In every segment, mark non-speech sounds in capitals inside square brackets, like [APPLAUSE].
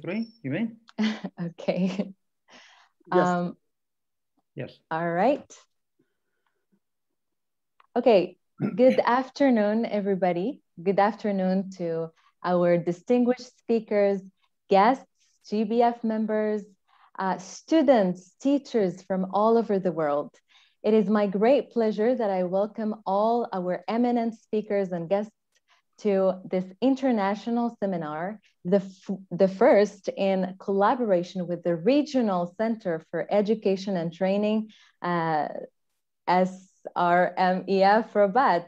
three, you mean? [LAUGHS] okay. Yes. Um, yes. all right. Okay, good [CLEARS THROAT] afternoon, everybody. Good afternoon to our distinguished speakers, guests, GBF members, uh, students, teachers from all over the world. It is my great pleasure that I welcome all our eminent speakers and guests to this international seminar, the, the first in collaboration with the Regional Center for Education and Training, uh, CRMEF Rabat.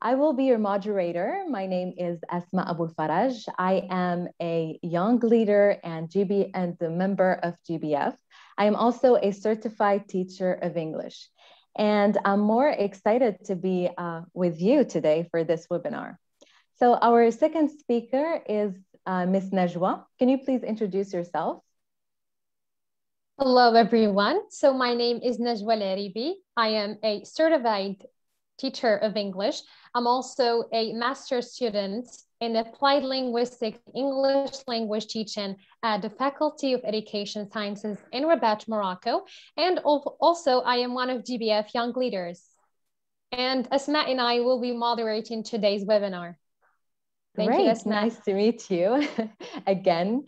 I will be your moderator. My name is Asma Abu Faraj. I am a young leader and GB and a member of GBF. I am also a certified teacher of English. And I'm more excited to be uh, with you today for this webinar. So our second speaker is uh, Ms. Najwa. Can you please introduce yourself? Hello, everyone. So my name is Najwa Laribi. I am a certified teacher of English. I'm also a master's student in applied linguistic English language teaching at the Faculty of Education Sciences in Rabat, Morocco. And also I am one of GBF Young Leaders. And Asma and I will be moderating today's webinar. Thank Great. you, Asma. Nice to meet you [LAUGHS] again.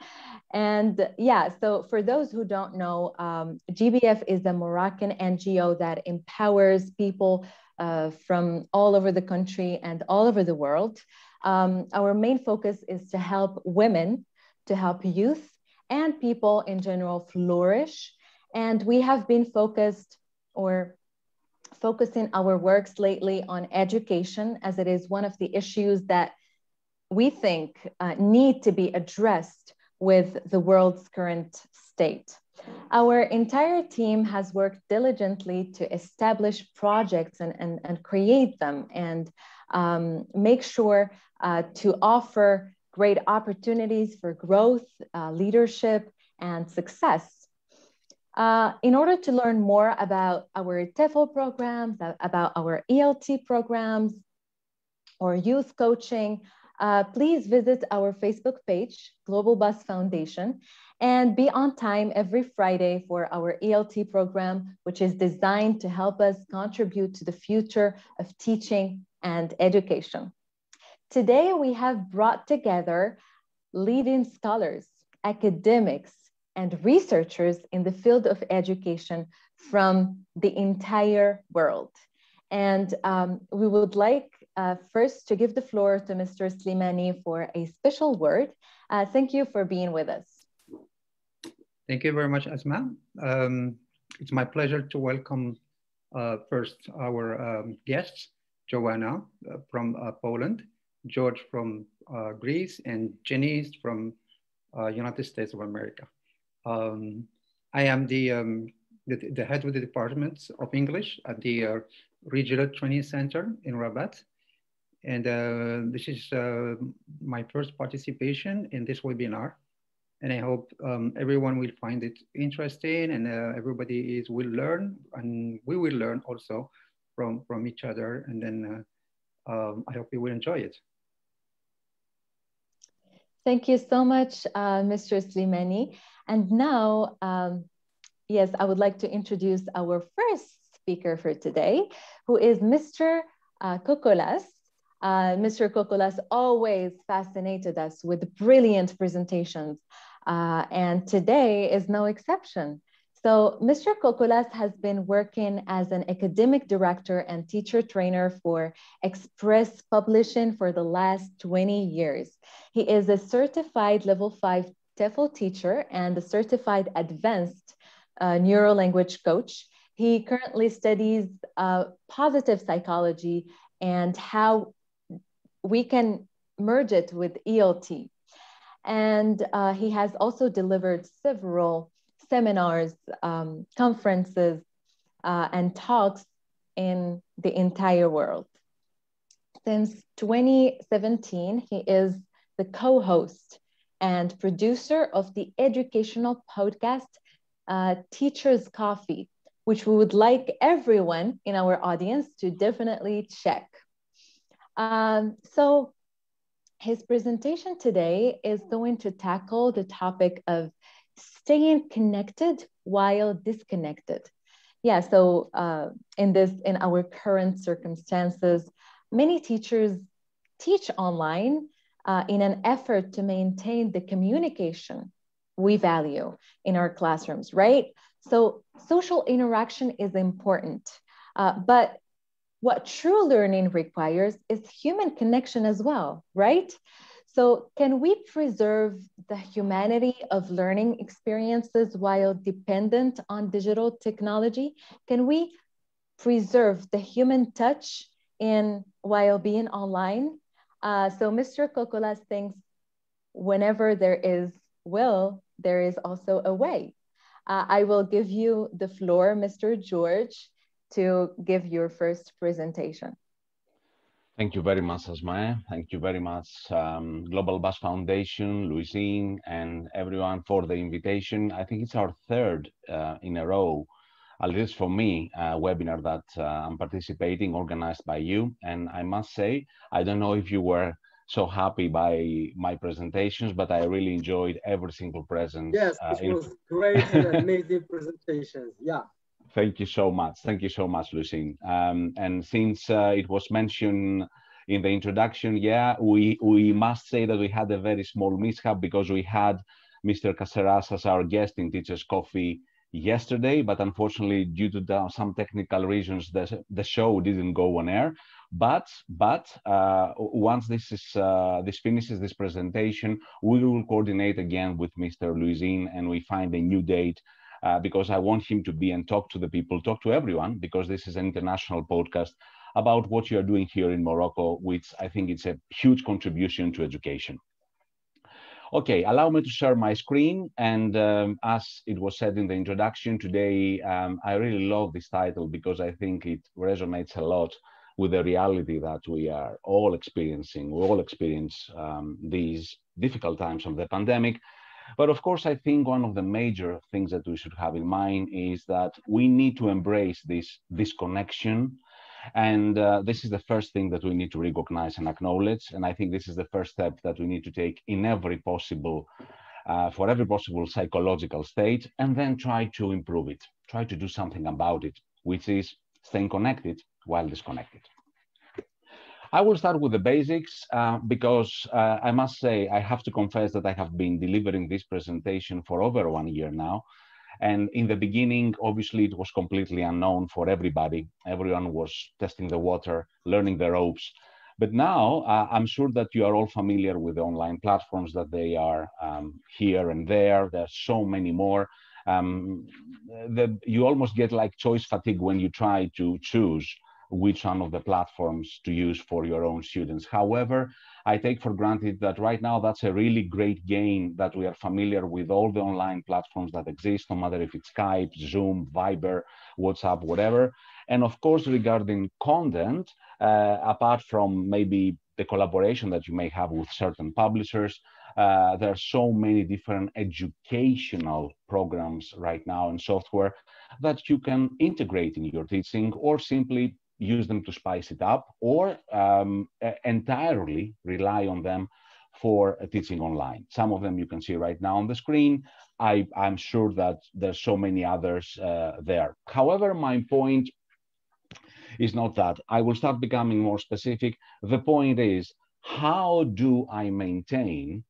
And yeah, so for those who don't know, um, GBF is a Moroccan NGO that empowers people uh, from all over the country and all over the world. Um, our main focus is to help women, to help youth and people in general flourish. And we have been focused or focusing our works lately on education as it is one of the issues that we think uh, need to be addressed with the world's current state. Our entire team has worked diligently to establish projects and, and, and create them and um, make sure uh, to offer great opportunities for growth, uh, leadership, and success. Uh, in order to learn more about our TEFL programs, about our ELT programs, or youth coaching, uh, please visit our Facebook page, Global Bus Foundation, and be on time every Friday for our ELT program, which is designed to help us contribute to the future of teaching and education. Today, we have brought together leading scholars, academics, and researchers in the field of education from the entire world. And um, we would like uh, first to give the floor to Mr. Slimani for a special word. Uh, thank you for being with us. Thank you very much, Asma. Um, it's my pleasure to welcome uh, first our um, guests, Joanna uh, from uh, Poland, George from uh, Greece, and Jenny from United States of America. Um, I am the, um, the, the, head of the Department of English at the uh, Regional Training Center in Rabat. And this is my first participation in this webinar and I hope um, everyone will find it interesting and uh, everybody is will learn and we will learn also from from each other and then uh, um, I hope you will enjoy it. Thank you so much, uh, Mr. Slimani. And now, um, yes, I would like to introduce our first speaker for today, who is Mr. Uh, Kokolas. Uh, Mr. Kokolas always fascinated us with brilliant presentations uh, and today is no exception. So Mr. Kokolas has been working as an academic director and teacher trainer for Express Publishing for the last 20 years. He is a certified level five TEFL teacher and a certified advanced uh, neuro-language coach. He currently studies uh, positive psychology and how we can merge it with ELT. And uh, he has also delivered several seminars, um, conferences, uh, and talks in the entire world. Since 2017, he is the co host and producer of the educational podcast uh, Teacher's Coffee, which we would like everyone in our audience to definitely check. Um, so his presentation today is going to tackle the topic of staying connected while disconnected. Yeah, so uh, in this, in our current circumstances, many teachers teach online uh, in an effort to maintain the communication we value in our classrooms, right? So social interaction is important, uh, but what true learning requires is human connection as well, right? So can we preserve the humanity of learning experiences while dependent on digital technology? Can we preserve the human touch in while being online? Uh, so Mr. Kokolas thinks whenever there is will, there is also a way. Uh, I will give you the floor, Mr. George, to give your first presentation. Thank you very much, Asma. Thank you very much, um, Global Bus Foundation, Lhoussine, and everyone for the invitation. I think it's our third uh, in a row, at least for me, uh, webinar that uh, I'm participating, organized by you. And I must say, I don't know if you were so happy by my presentations, but I really enjoyed every single present. Yes, uh, it was great and amazing [LAUGHS] presentations. Yeah. Thank you so much. Thank you so much, Lhoussine. Um, and since uh, it was mentioned in the introduction, yeah, we, we must say that we had a very small mishap because we had Mr. Qasserras as our guest in Teachers Coffee yesterday, but unfortunately, due to the, some technical reasons, the, the show didn't go on air. But but uh, once this is uh, this finishes this presentation, we will coordinate again with Mr. Lhoussine and we find a new date uh, because I want him to be and talk to the people, talk to everyone, because this is an international podcast about what you are doing here in Morocco, which I think it's a huge contribution to education. Okay, allow me to share my screen. And um, as it was said in the introduction today, um, I really love this title because I think it resonates a lot with the reality that we are all experiencing. We all experience um, these difficult times of the pandemic. But of course, I think one of the major things that we should have in mind is that we need to embrace this disconnection. And uh, this is the first thing that we need to recognize and acknowledge. And I think this is the first step that we need to take in every possible, uh, for every possible psychological state, and then try to improve it, try to do something about it, which is staying connected while disconnected. I will start with the basics uh, because uh, I must say, I have to confess that I have been delivering this presentation for over one year now. And in the beginning, obviously, it was completely unknown for everybody. Everyone was testing the water, learning the ropes. But now uh, I'm sure that you are all familiar with the online platforms that they are um, here and there. There are so many more. Um, the, you almost get like choice fatigue when you try to choose which one of the platforms to use for your own students. However, I take for granted that right now that's a really great gain that we are familiar with all the online platforms that exist, no matter if it's Skype, Zoom, Viber, WhatsApp, whatever. And of course, regarding content, uh, apart from maybe the collaboration that you may have with certain publishers, uh, there are so many different educational programs right now and software that you can integrate in your teaching or simply use them to spice it up or um, entirely rely on them for teaching online. Some of them you can see right now on the screen. I, am sure that there's so many others uh, there. However, my point is not that. I will start becoming more specific. The point is, how do I maintain,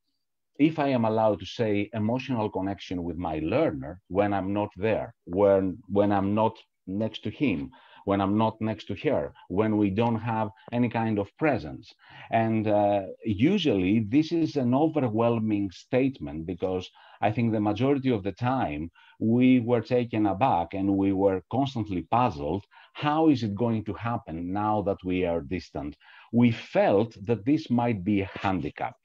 if I am allowed to say, emotional connection with my learner when I'm not there, when, when I'm not next to him, when I'm not next to her, when we don't have any kind of presence. And uh, usually this is an overwhelming statement because I think the majority of the time we were taken aback and we were constantly puzzled. How is it going to happen now that we are distant? We felt that this might be a handicap.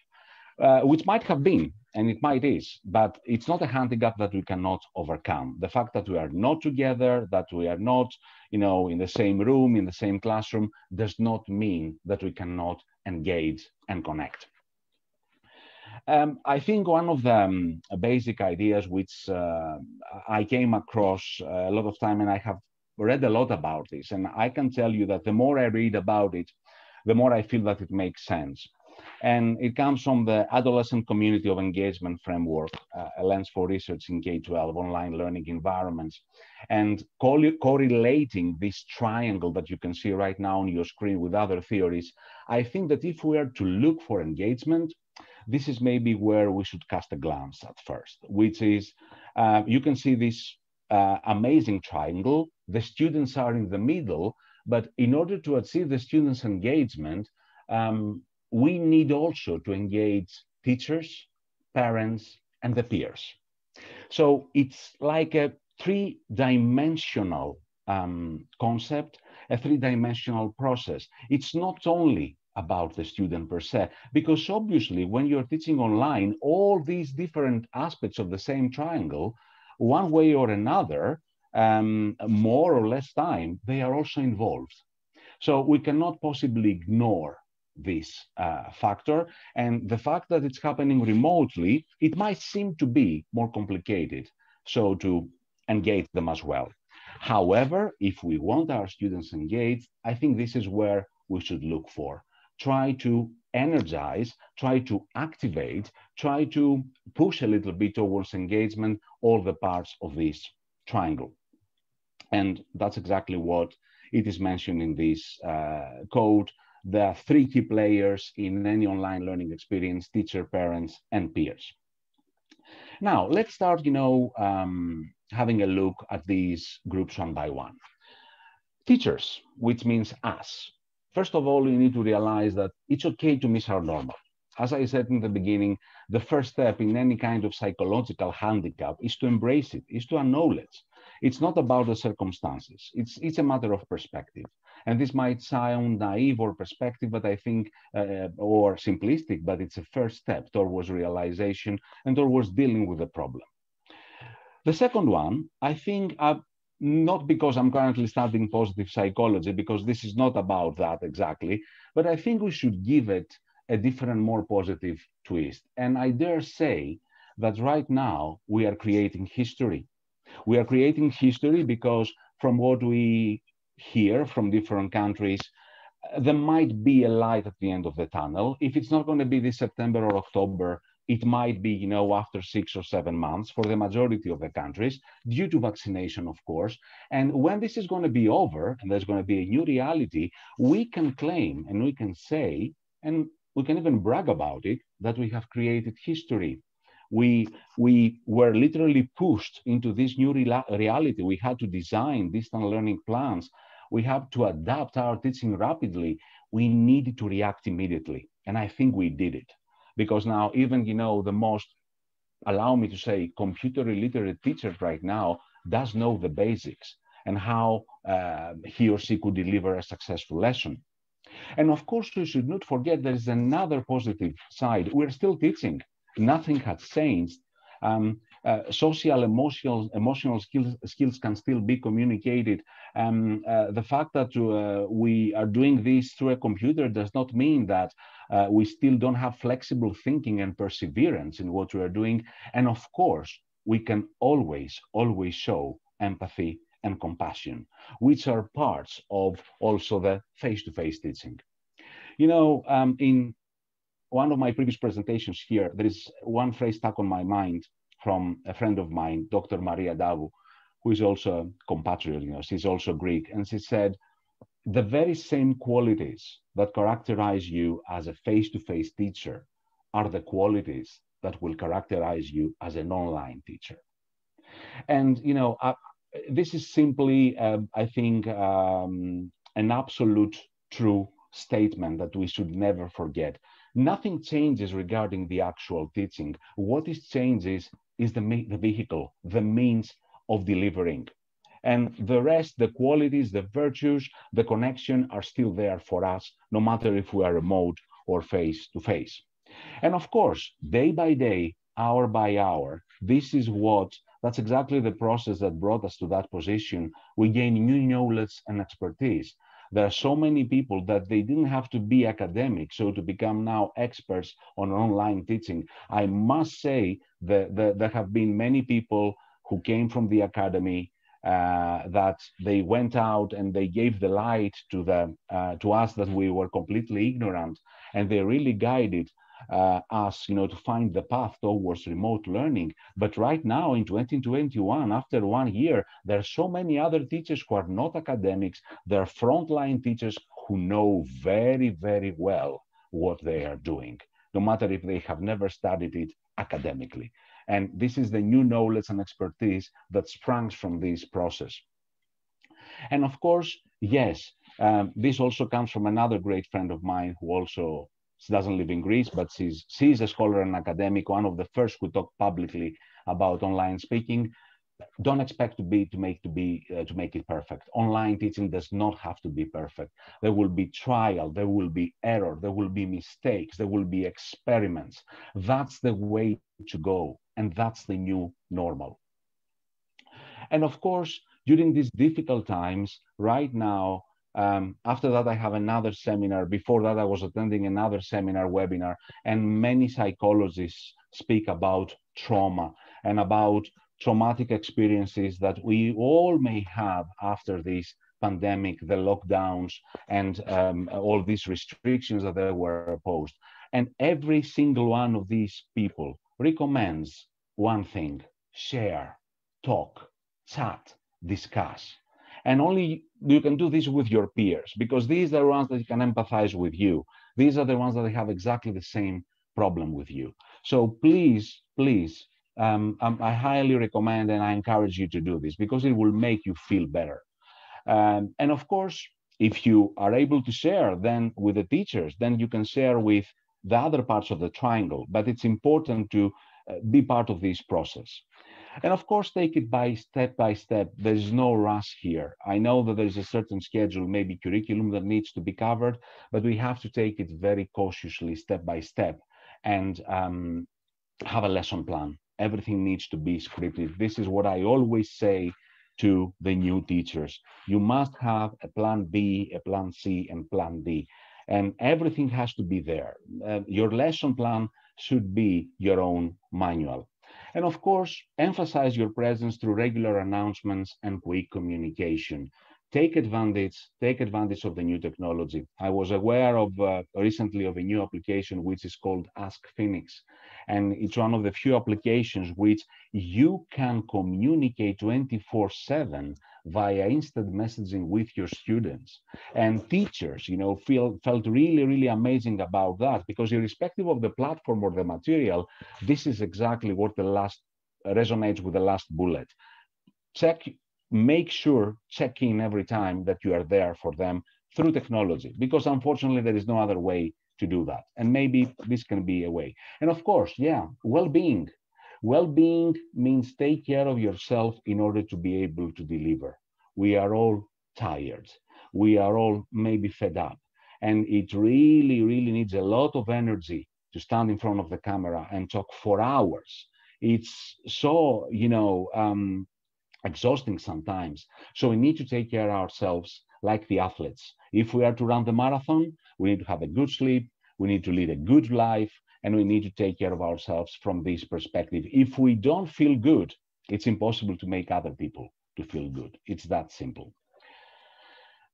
Uh, which might have been, and it might is, but it's not a handicap that we cannot overcome. The fact that we are not together, that we are not, you know, in the same room, in the same classroom, does not mean that we cannot engage and connect. Um, I think one of the um, basic ideas which uh, I came across a lot of time, and I have read a lot about this, and I can tell you that the more I read about it, the more I feel that it makes sense. And it comes from the Adolescent Community of Engagement Framework, uh, a lens for research in K-12 online learning environments. And correlating this triangle that you can see right now on your screen with other theories, I think that if we are to look for engagement, this is maybe where we should cast a glance at first, which is, uh, you can see this uh, amazing triangle. The students are in the middle, but in order to achieve the students' engagement, um, we need also to engage teachers, parents, and the peers. So it's like a three-dimensional um, concept, a three-dimensional process. It's not only about the student per se, because obviously when you're teaching online, all these different aspects of the same triangle, one way or another, um, more or less time, they are also involved. So we cannot possibly ignore this uh, factor. And the fact that it's happening remotely, it might seem to be more complicated. So to engage them as well. However, if we want our students engaged, I think this is where we should look for. Try to energize, try to activate, try to push a little bit towards engagement all the parts of this triangle. And that's exactly what it is mentioned in this uh, code the three key players in any online learning experience, teacher, parents, and peers. Now, let's start, you know, um, having a look at these groups one by one. Teachers, which means us. First of all, you need to realize that it's okay to miss our normal. As I said in the beginning, the first step in any kind of psychological handicap is to embrace it, is to acknowledge. It's not about the circumstances. It's, it's a matter of perspective. And this might sound naive or perspective, but I think, uh, or simplistic, but it's a first step towards realization and towards dealing with the problem. The second one, I think, uh, not because I'm currently studying positive psychology, because this is not about that exactly, but I think we should give it a different, more positive twist. And I dare say that right now we are creating history. We are creating history because from what we here from different countries, there might be a light at the end of the tunnel. If it's not going to be this September or October, it might be, you know, after six or seven months for the majority of the countries due to vaccination, of course. And when this is going to be over and there's going to be a new reality, we can claim and we can say, and we can even brag about it, that we have created history. We, we were literally pushed into this new reality. We had to design distant learning plans we have to adapt our teaching rapidly. We need to react immediately. And I think we did it because now even, you know, the most, allow me to say, computer illiterate teacher right now does know the basics and how uh, he or she could deliver a successful lesson. And of course, we should not forget there is another positive side. We're still teaching. Nothing has changed. Um, uh, social emotional emotional skills skills can still be communicated. Um, uh, the fact that uh, we are doing this through a computer does not mean that uh, we still don't have flexible thinking and perseverance in what we are doing. And of course we can always always show empathy and compassion which are parts of also the face-to-face -face teaching. You know um, in one of my previous presentations here, there is one phrase stuck on my mind from a friend of mine, Dr. Maria Davu, who is also a compatriot, you know, she's also Greek. And she said, the very same qualities that characterize you as a face-to-face teacher are the qualities that will characterize you as an online teacher. And, you know, uh, this is simply, uh, I think, um, an absolute true statement that we should never forget. Nothing changes regarding the actual teaching. What is changes is the, the vehicle, the means of delivering. And the rest, the qualities, the virtues, the connection are still there for us, no matter if we are remote or face to face. And of course, day by day, hour by hour, this is what, that's exactly the process that brought us to that position. We gain new knowledge and expertise. There are so many people that they didn't have to be academic, so to become now experts on online teaching. I must say that, that there have been many people who came from the academy uh, that they went out and they gave the light to the uh, to us that we were completely ignorant, and they really guided uh, us, you know, to find the path towards remote learning. But right now, in 2021, after one year, there are so many other teachers who are not academics. There are frontline teachers who know very, very well what they are doing, no matter if they have never studied it academically. And this is the new knowledge and expertise that springs from this process. And of course, yes, um, this also comes from another great friend of mine who also she doesn't live in Greece, but she's she's a scholar and academic, one of the first who talked publicly about online speaking. Don't expect to be to make to be uh, to make it perfect. Online teaching does not have to be perfect. There will be trial, there will be error, there will be mistakes, there will be experiments. That's the way to go. And that's the new normal. And of course, during these difficult times, right now, um, after that, I have another seminar. Before that, I was attending another seminar webinar, and many psychologists speak about trauma and about traumatic experiences that we all may have after this pandemic, the lockdowns, and um, all these restrictions that they were imposed. And every single one of these people recommends one thing share, talk, chat, discuss. And only you can do this with your peers because these are the ones that can empathize with you. These are the ones that have exactly the same problem with you. So please, please, um, um, I highly recommend and I encourage you to do this because it will make you feel better. Um, and of course, if you are able to share then with the teachers, then you can share with the other parts of the triangle. But it's important to uh, be part of this process. And of course, take it by step by step. There's no rush here. I know that there's a certain schedule, maybe curriculum that needs to be covered, but we have to take it very cautiously, step by step, and um, have a lesson plan. Everything needs to be scripted. This is what I always say to the new teachers. You must have a plan B, a plan C, and plan D. And everything has to be there. Uh, your lesson plan should be your own manual. And of course, emphasize your presence through regular announcements and quick communication. Take advantage, take advantage of the new technology. I was aware of uh, recently of a new application which is called Ask Phoenix. And it's one of the few applications which you can communicate 24 seven via instant messaging with your students. And teachers you know feel felt really really amazing about that because irrespective of the platform or the material this is exactly what the last resonates with the last bullet. Check make sure check in every time that you are there for them through technology because unfortunately there is no other way to do that. And maybe this can be a way. And of course yeah well-being well-being means take care of yourself in order to be able to deliver. We are all tired. We are all maybe fed up. And it really really needs a lot of energy to stand in front of the camera and talk for hours. It's so you know um, exhausting sometimes. So we need to take care of ourselves like the athletes. If we are to run the marathon, we need to have a good sleep, we need to lead a good life, and we need to take care of ourselves from this perspective. If we don't feel good, it's impossible to make other people to feel good. It's that simple.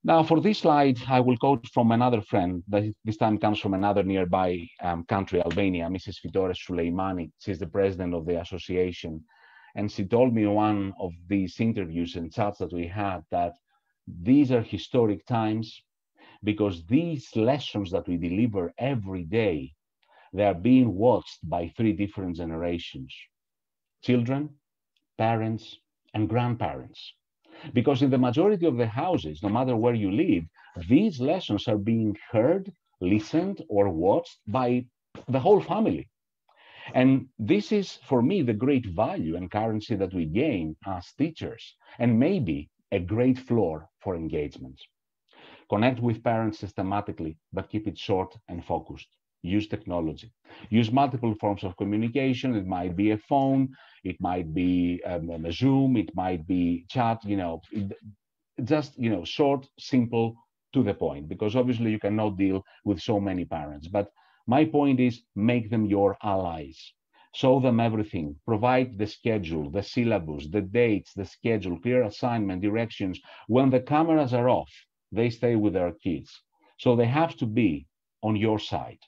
Now, for this slide, I will quote from another friend that this time comes from another nearby um, country, Albania, Mrs. Fitore Suleimani. She's the president of the association and she told me one of these interviews and chats that we had that these are historic times because these lessons that we deliver every day, they are being watched by three different generations, children, parents, and grandparents. Because in the majority of the houses, no matter where you live, these lessons are being heard, listened, or watched by the whole family. And this is, for me, the great value and currency that we gain as teachers, and maybe a great floor for engagement. Connect with parents systematically, but keep it short and focused. Use technology. Use multiple forms of communication. It might be a phone, it might be um, a Zoom, it might be chat, you know, just, you know, short, simple, to the point, because obviously you cannot deal with so many parents. But my point is make them your allies. show them everything, provide the schedule, the syllabus, the dates, the schedule, clear assignment, directions. When the cameras are off, they stay with their kids. So they have to be on your side.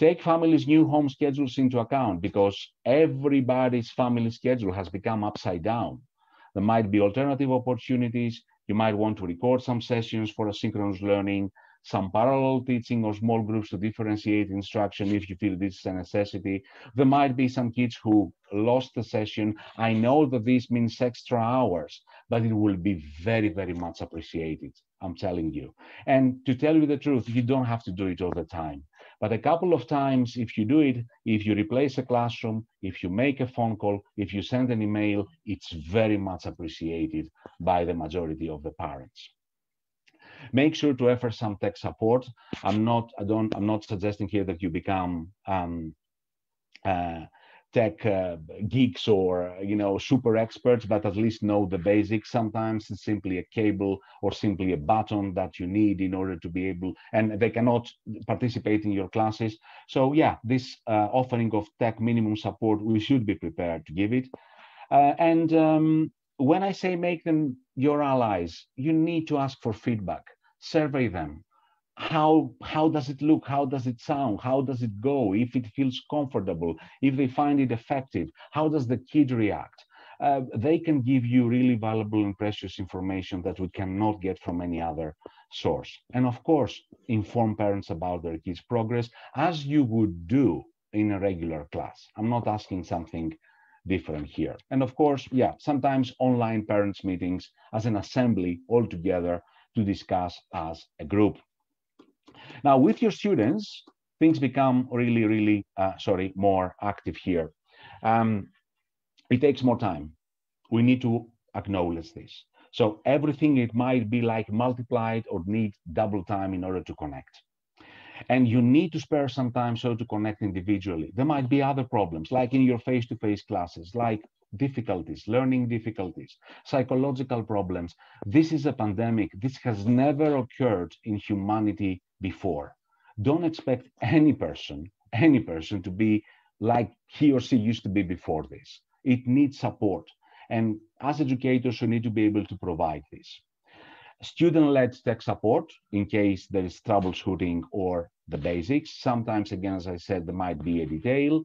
Take families' new home schedules into account because everybody's family schedule has become upside down. There might be alternative opportunities. You might want to record some sessions for asynchronous learning some parallel teaching or small groups to differentiate instruction if you feel this is a necessity. There might be some kids who lost the session. I know that this means extra hours, but it will be very, very much appreciated. I'm telling you. And to tell you the truth, you don't have to do it all the time. But a couple of times, if you do it, if you replace a classroom, if you make a phone call, if you send an email, it's very much appreciated by the majority of the parents. Make sure to offer some tech support. I'm not, I don't, I'm not suggesting here that you become um, uh, tech uh, geeks or you know super experts but at least know the basics sometimes. It's simply a cable or simply a button that you need in order to be able and they cannot participate in your classes. So yeah this uh, offering of tech minimum support we should be prepared to give it. Uh, and um, when I say make them your allies, you need to ask for feedback, survey them. How, how does it look? How does it sound? How does it go? If it feels comfortable, if they find it effective, how does the kid react? Uh, they can give you really valuable and precious information that we cannot get from any other source. And of course, inform parents about their kids' progress as you would do in a regular class. I'm not asking something different here. And of course, yeah, sometimes online parents meetings as an assembly all together to discuss as a group. Now with your students, things become really, really, uh, sorry, more active here. Um, it takes more time. We need to acknowledge this. So everything, it might be like multiplied or need double time in order to connect. And you need to spare some time so to connect individually. There might be other problems, like in your face-to-face -face classes, like difficulties, learning difficulties, psychological problems. This is a pandemic. This has never occurred in humanity before. Don't expect any person, any person to be like he or she used to be before this. It needs support. And as educators, we need to be able to provide this student-led tech support in case there is troubleshooting or the basics. Sometimes, again, as I said, there might be a detail.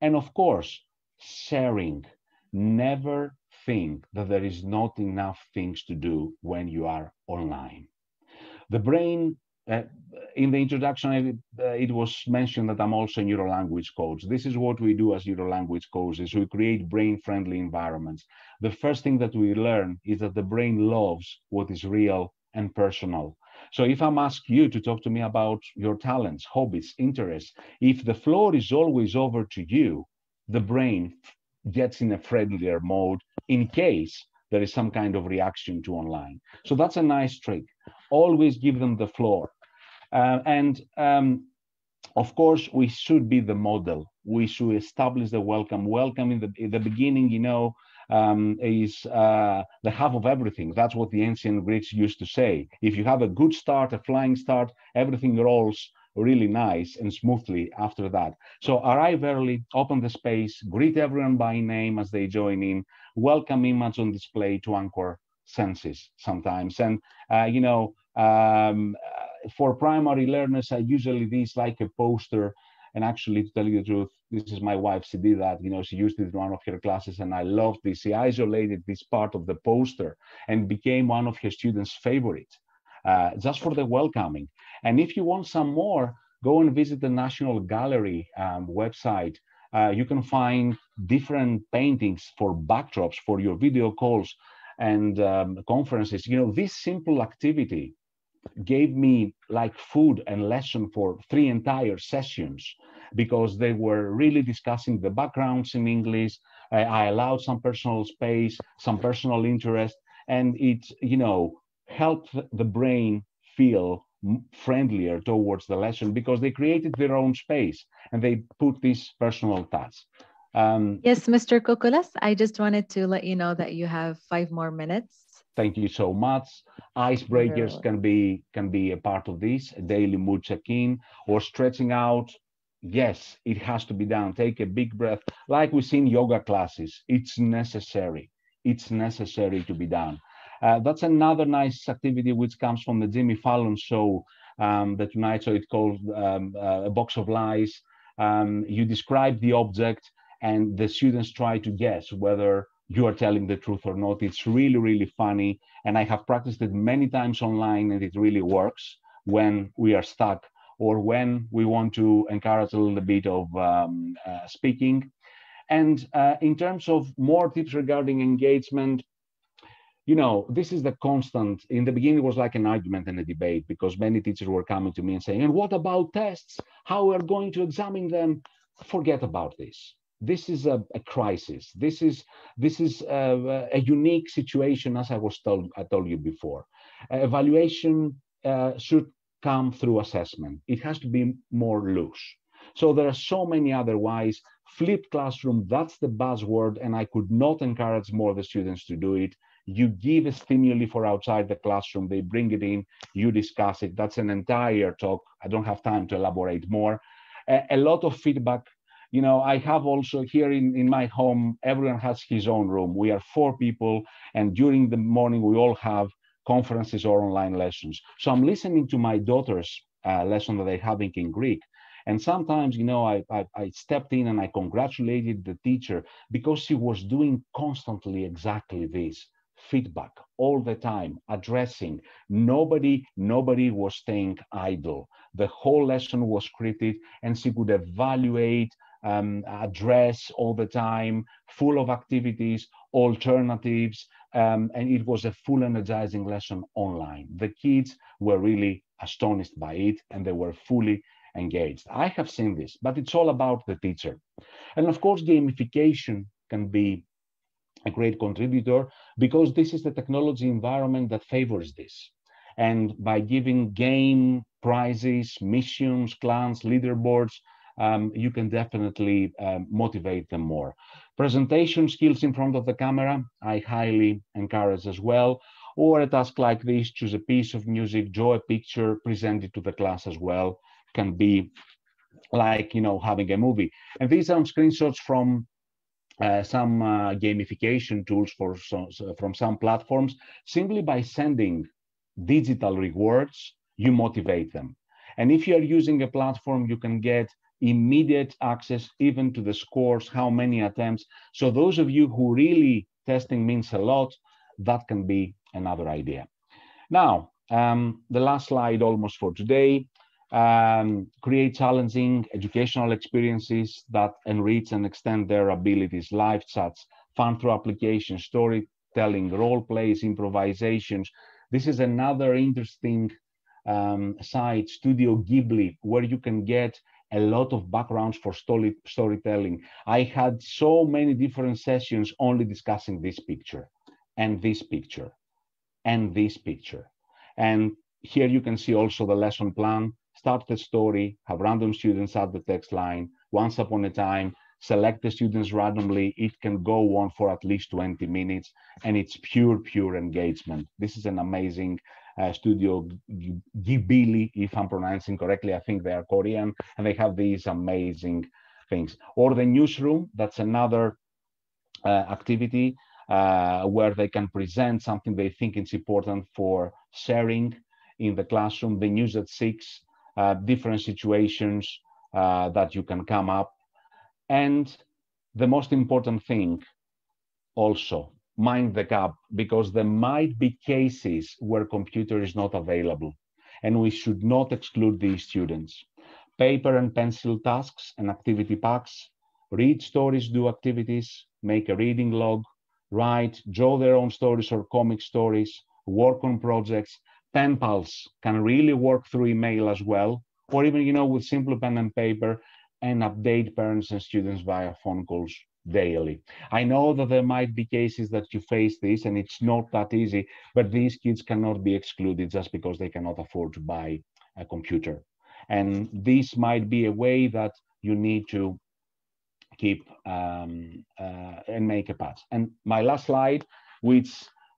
And of course, sharing. Never think that there is not enough things to do when you are online. The brain in the introduction, uh, it was mentioned that I'm also a neuro-language coach. This is what we do as neuro-language coaches. We create brain-friendly environments. The first thing that we learn is that the brain loves what is real and personal. So if I'm asking you to talk to me about your talents, hobbies, interests, if the floor is always over to you, the brain gets in a friendlier mode in case there is some kind of reaction to online. So that's a nice trick. Always give them the floor. Uh, and um, of course, we should be the model. We should establish the welcome. Welcome in the, in the beginning, you know, um, is uh, the half of everything. That's what the ancient Greeks used to say. If you have a good start, a flying start, everything rolls really nice and smoothly after that. So arrive early, open the space, greet everyone by name as they join in, welcome image on display to anchor senses sometimes. And, uh, you know, um, for primary learners, I usually this like a poster. And actually, to tell you the truth, this is my wife. She did that. You know, she used it in one of her classes, and I loved this. She isolated this part of the poster and became one of her students' favorite, uh, just for the welcoming. And if you want some more, go and visit the National Gallery um, website. Uh, you can find different paintings for backdrops for your video calls and um, conferences. You know, this simple activity gave me like food and lesson for three entire sessions because they were really discussing the backgrounds in English. I, I allowed some personal space, some personal interest, and it, you know, helped the brain feel friendlier towards the lesson because they created their own space and they put this personal touch. Um, yes, Mr. Kokolas, I just wanted to let you know that you have five more minutes. Thank you so much. Icebreakers can be can be a part of this, a daily mood check-in or stretching out Yes, it has to be done. Take a big breath, like we see in yoga classes. It's necessary. It's necessary to be done. Uh, that's another nice activity which comes from the Jimmy Fallon show, um, the Tonight Show. It's called um, uh, A Box of Lies. Um, you describe the object, and the students try to guess whether you are telling the truth or not. It's really, really funny. And I have practiced it many times online, and it really works when we are stuck or when we want to encourage a little bit of um, uh, speaking. And uh, in terms of more tips regarding engagement, you know, this is the constant. In the beginning, it was like an argument and a debate because many teachers were coming to me and saying, and what about tests? How are we're going to examine them? Forget about this. This is a, a crisis. This is this is a, a, unique situation, as I was told I told you before. evaluation uh, should come through assessment. It has to be more loose. So there are so many other ways. Flipped classroom, that's the buzzword, and I could not encourage more the students to do it. You give a stimuli for outside the classroom, they bring it in, you discuss it. That's an entire talk. I don't have time to elaborate more. A, a lot of feedback. You know, I have also here in, in my home, everyone has his own room. We are four people, and during the morning, we all have conferences or online lessons. So I'm listening to my daughter's uh, lesson that they're having in Greek. And sometimes, you know, I, I, I, stepped in and I congratulated the teacher because she was doing constantly exactly this feedback all the time, addressing. Nobody, nobody was staying idle. The whole lesson was scripted and she could evaluate, um, address all the time, full of activities, alternatives, um, and it was a full energizing lesson online. The kids were really astonished by it and they were fully engaged. I have seen this, but it's all about the teacher. And of course, gamification can be a great contributor because this is the technology environment that favors this. And by giving game prizes, missions, clans, leaderboards, um, you can definitely um, motivate them more. Presentation skills in front of the camera, I highly encourage as well. Or a task like this, choose a piece of music, draw a picture, present it to the class as well, can be like, you know, having a movie. And these are screenshots from uh, some uh, gamification tools for some, from some platforms. Simply by sending digital rewards, you motivate them. And if you are using a platform, you can get immediate access even to the scores, how many attempts. So those of you who really testing means a lot, that can be another idea. Now, um, the last slide almost for today, um, create challenging educational experiences that enrich and extend their abilities, live chats, fun through applications, storytelling, role plays, improvisations. This is another interesting um, site, Studio Ghibli, where you can get a lot of backgrounds for story, storytelling. I had so many different sessions only discussing this picture and this picture and this picture. And here you can see also the lesson plan, start the story, have random students at the text line, once upon a time, select the students randomly. It can go on for at least 20 minutes and it's pure, pure engagement. This is an amazing Studio Ghibli, if I'm pronouncing correctly. I think they are Korean, and they have these amazing things. Or the newsroom, that's another uh, activity uh, where they can present something they think is important for sharing in the classroom. The news at six, uh, different situations uh, that you can come up. And the most important thing also mind the gap because there might be cases where computer is not available and we should not exclude these students. Paper and pencil tasks and activity packs, read stories, do activities, make a reading log, write, draw their own stories or comic stories, work on projects. Pen pals can really work through email as well, or even, you know, with simple pen and paper and update parents and students via phone calls daily. I know that there might be cases that you face this and it's not that easy, but these kids cannot be excluded just because they cannot afford to buy a computer. And this might be a way that you need to keep um, uh, and make a pass. And my last slide, which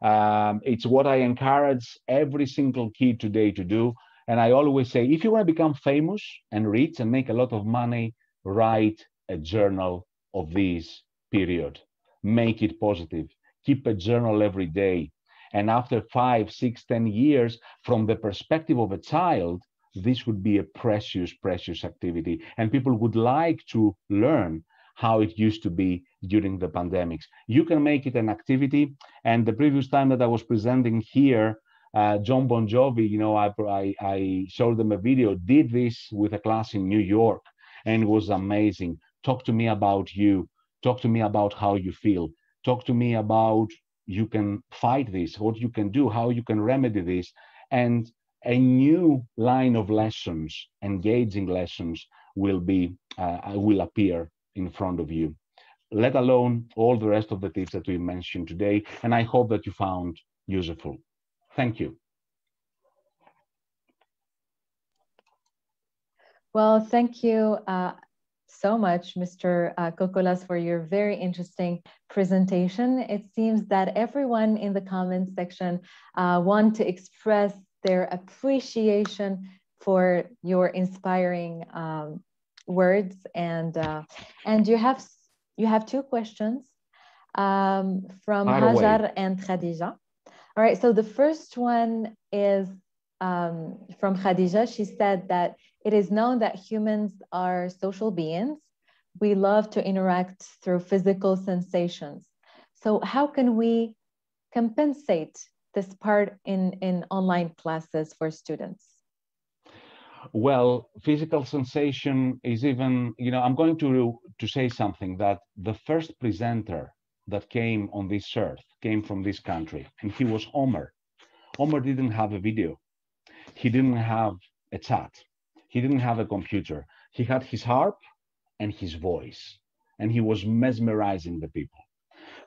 um, it's what I encourage every single kid today to do. And I always say, if you want to become famous and rich and make a lot of money, write a journal of this period. Make it positive. Keep a journal every day. And after five, six, ten years, from the perspective of a child, this would be a precious, precious activity. And people would like to learn how it used to be during the pandemics. You can make it an activity. And the previous time that I was presenting here, uh, Jon Bon Jovi, you know, I, I, I showed them a video, did this with a class in New York, and it was amazing. Talk to me about you. Talk to me about how you feel. Talk to me about you can fight this, what you can do, how you can remedy this. And a new line of lessons, engaging lessons, will be uh, will appear in front of you. Let alone all the rest of the tips that we mentioned today. And I hope that you found useful. Thank you. Well, thank you uh, so much, Mr. Uh, Kokolas, for your very interesting presentation. It seems that everyone in the comments section uh, want to express their appreciation for your inspiring um, words and uh, and you have you have two questions um, from Hajar and Khadija. All right, so the first one is um, from Khadija. She said that it is known that humans are social beings. We love to interact through physical sensations. So, how can we compensate this part in, in online classes for students? Well, physical sensation is even, you know, I'm going to, to say something that the first presenter that came on this earth came from this country, and he was Omer. Omer didn't have a video. He didn't have a chat. He didn't have a computer. He had his harp and his voice, and he was mesmerizing the people.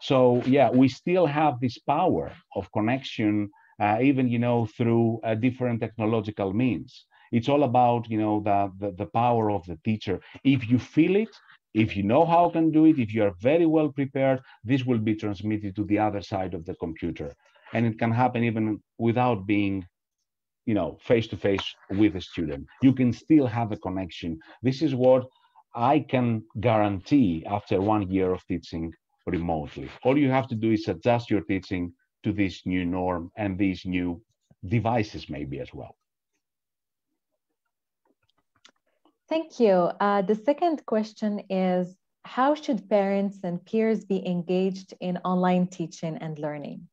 So yeah, we still have this power of connection, uh, even you know through uh, different technological means. It's all about you know the, the the power of the teacher. If you feel it, if you know how can do it, if you are very well prepared, this will be transmitted to the other side of the computer. And it can happen even without being, you know, face to face with a student. You can still have a connection. This is what I can guarantee after one year of teaching remotely. All you have to do is adjust your teaching to this new norm and these new devices maybe as well. Thank you. Uh, the second question is, how should parents and peers be engaged in online teaching and learning?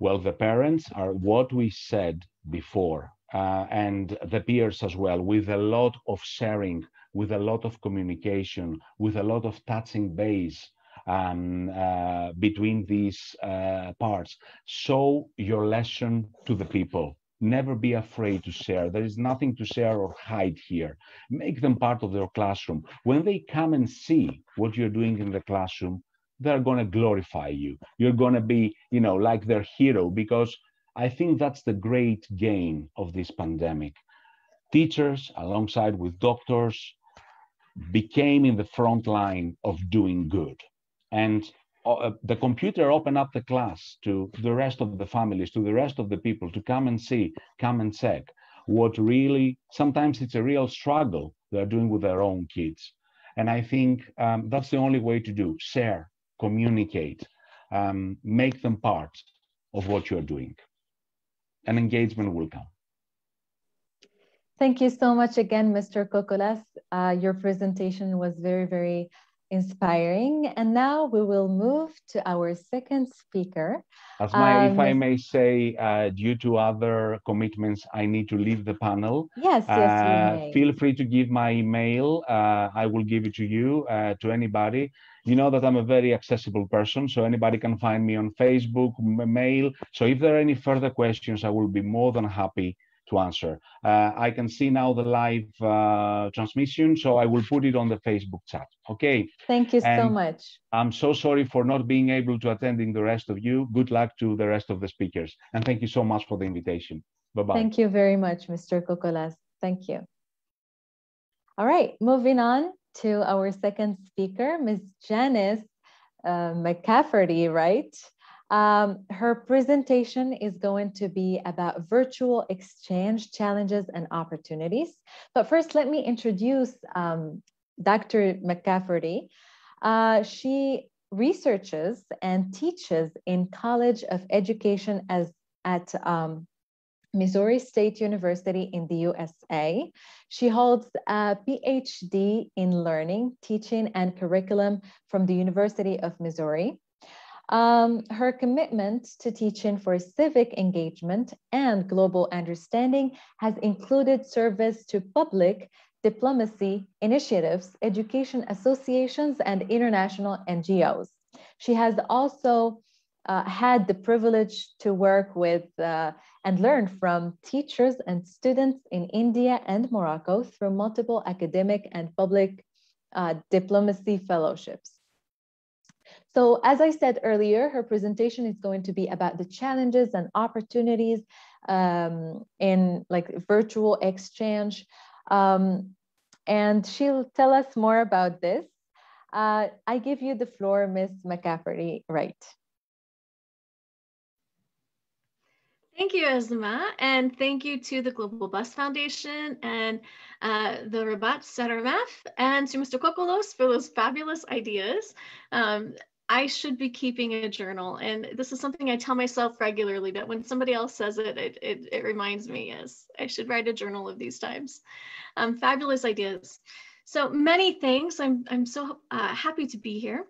Well, the parents are what we said before, uh, and the peers as well, with a lot of sharing, with a lot of communication, with a lot of touching base, um, uh, between these uh, parts. Show your lesson to the people. Never be afraid to share. There is nothing to share or hide here. Make them part of their classroom. When they come and see what you're doing in the classroom, they're going to glorify you. You're going to be, you know, like their hero because I think that's the great gain of this pandemic. Teachers, alongside with doctors, became in the front line of doing good and uh, the computer opened up the class to the rest of the families, to the rest of the people to come and see, come and check what really, sometimes it's a real struggle they're doing with their own kids. And I think um, that's the only way to do, share, communicate, um, make them part of what you're doing. And engagement will come. Thank you so much again, Mr. Kokolas. Uh, your presentation was very, very inspiring. And now we will move to our second speaker. Asma, um, if I may say, uh, due to other commitments, I need to leave the panel. Yes, yes, uh, Feel free to give my email. Uh, I will give it to you, uh, to anybody. You know that I'm a very accessible person, so anybody can find me on Facebook, mail. So if there are any further questions, I will be more than happy to answer. Uh, I can see now the live uh, transmission, so I will put it on the Facebook chat. Okay. Thank you and so much. I'm so sorry for not being able to attending the rest of you. Good luck to the rest of the speakers. And thank you so much for the invitation. Bye-bye. Thank you very much, Mr. Kokolas. Thank you. All right, moving on to our second speaker, Ms. Janice uh, McCafferty, right? Um, her presentation is going to be about virtual exchange challenges and opportunities. But first, let me introduce um, Dr. McCafferty. Uh, she researches and teaches in College of Education as at um, Missouri State University in the USA. She holds a PhD in learning, teaching, and curriculum from the University of Missouri. Um, her commitment to teaching for civic engagement and global understanding has included service to public diplomacy initiatives, education associations, and international NGOs. She has also uh, had the privilege to work with uh, and learn from teachers and students in India and Morocco through multiple academic and public uh, diplomacy fellowships. So as I said earlier, her presentation is going to be about the challenges and opportunities um, in like virtual exchange. Um, and she'll tell us more about this. Uh, I give you the floor, Ms. McCafferty, right. Thank you, Asma, and thank you to the Global Bus Foundation and uh, the Rabat CRMEF and to Mr. Kokolas for those fabulous ideas. Um, I should be keeping a journal, and this is something I tell myself regularly, but when somebody else says it, it, it, it reminds me, yes, I should write a journal of these times. Um, fabulous ideas. So many things. I'm, I'm so uh, happy to be here.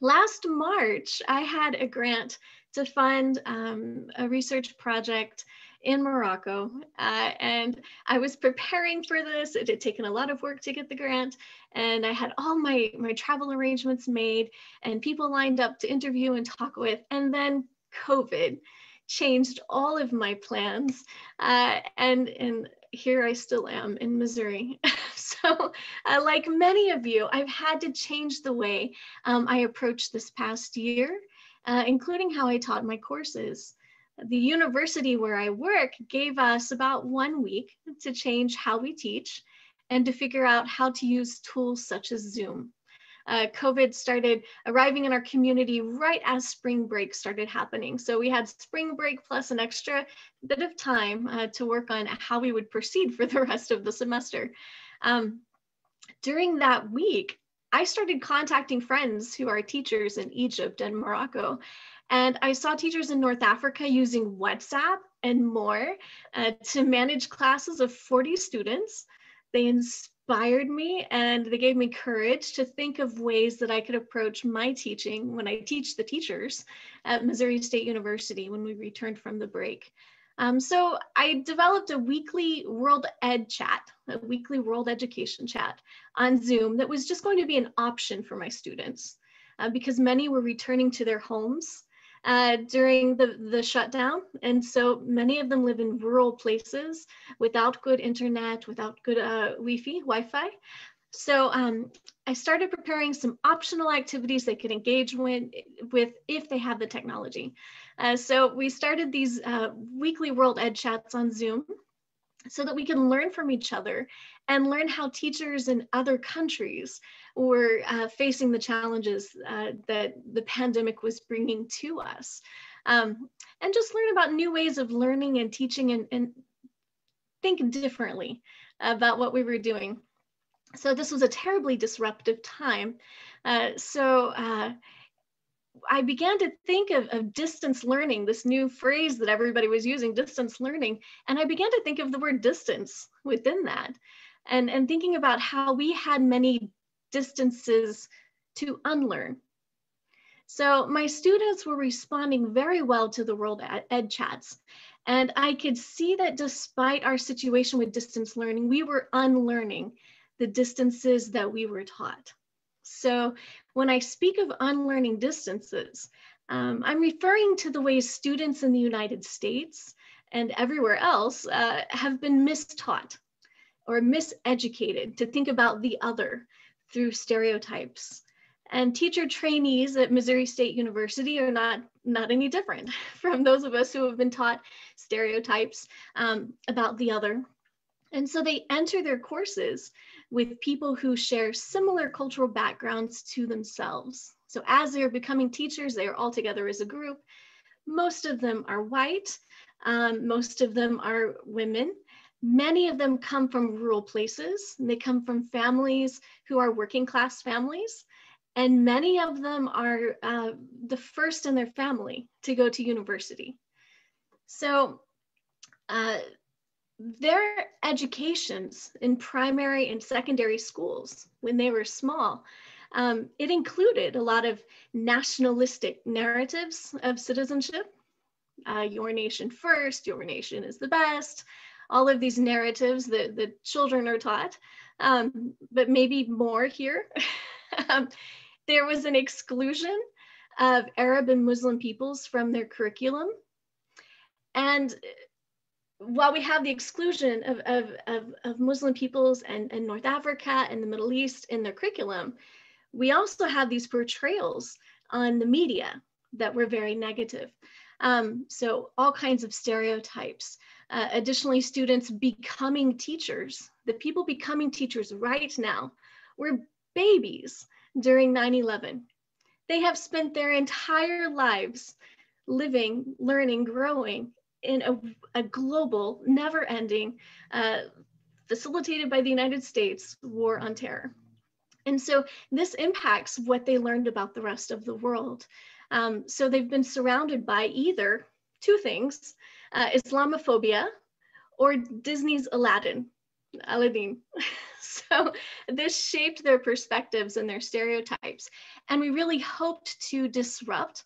Last March, I had a grant to fund um, a research project in Morocco. Uh, and I was preparing for this. It had taken a lot of work to get the grant. And I had all my, my travel arrangements made and people lined up to interview and talk with. And then COVID changed all of my plans. Uh, and, and here I still am in Missouri. [LAUGHS] so, uh, like many of you, I've had to change the way um, I approached this past year uh, including how I taught my courses. The university where I work gave us about one week to change how we teach and to figure out how to use tools such as Zoom. Uh, COVID started arriving in our community right as spring break started happening. So we had spring break plus an extra bit of time uh, to work on how we would proceed for the [LAUGHS] rest of the semester. Um, during that week, I started contacting friends who are teachers in Egypt and Morocco. And I saw teachers in North Africa using WhatsApp and more uh, to manage classes of 40 students. They inspired me and they gave me courage to think of ways that I could approach my teaching when I teach the teachers at Missouri State University when we returned from the break. Um, so I developed a weekly World Ed chat, a weekly World Education chat on Zoom that was just going to be an option for my students uh, because many were returning to their homes uh, during the, the shutdown. And so many of them live in rural places without good internet, without good uh, Wi-Fi, Wi-Fi. So um, I started preparing some optional activities they could engage with, with if they have the technology. Uh, so we started these uh, weekly World Ed chats on Zoom so that we can learn from each other and learn how teachers in other countries were uh, facing the challenges uh, that the pandemic was bringing to us. Um, and just learn about new ways of learning and teaching and, and think differently about what we were doing. So this was a terribly disruptive time. Uh, so uh, I began to think of, of, distance learning, this new phrase that everybody was using, distance learning. And I began to think of the word distance within that and, and thinking about how we had many distances to unlearn. So my students were responding very well to the World Ed, Chats. And I could see that despite our situation with distance learning, we were unlearning the distances that we were taught. So when I speak of unlearning distances, um, I'm referring to the ways students in the United States and everywhere else uh, have been mistaught or miseducated to think about the other through stereotypes. And teacher trainees at Missouri State University are not, not any different [LAUGHS] from those of us who have been taught stereotypes um, about the other. And so they enter their courses with people who share similar cultural backgrounds to themselves. So as they're becoming teachers, they are all together as a group. Most of them are white. Um, most of them are women. Many of them come from rural places. They come from families who are working class families. And many of them are uh, the first in their family to go to university. So uh, their educations in primary and secondary schools when they were small, um, it included a lot of nationalistic narratives of citizenship. Uh, your nation first, your nation is the best, all of these narratives that the children are taught, um, but maybe more here. [LAUGHS] um, there was an exclusion of Arab and Muslim peoples from their curriculum. And while we have the exclusion of, of, of, of, Muslim peoples and, and North Africa and the Middle East in their curriculum, we also have these portrayals on the media that were very negative. Um, so all kinds of stereotypes. Uh, additionally, students becoming teachers, the people becoming teachers right now were babies during 9-11. They have spent their entire lives living, learning, growing in a, a global, never ending, uh, facilitated by the United States war on terror. And so this impacts what they learned about the rest of the world. Um, so they've been surrounded by either two things, uh, Islamophobia or Disney's Aladdin, Aladdin. [LAUGHS] so this shaped their perspectives and their stereotypes. And we really hoped to disrupt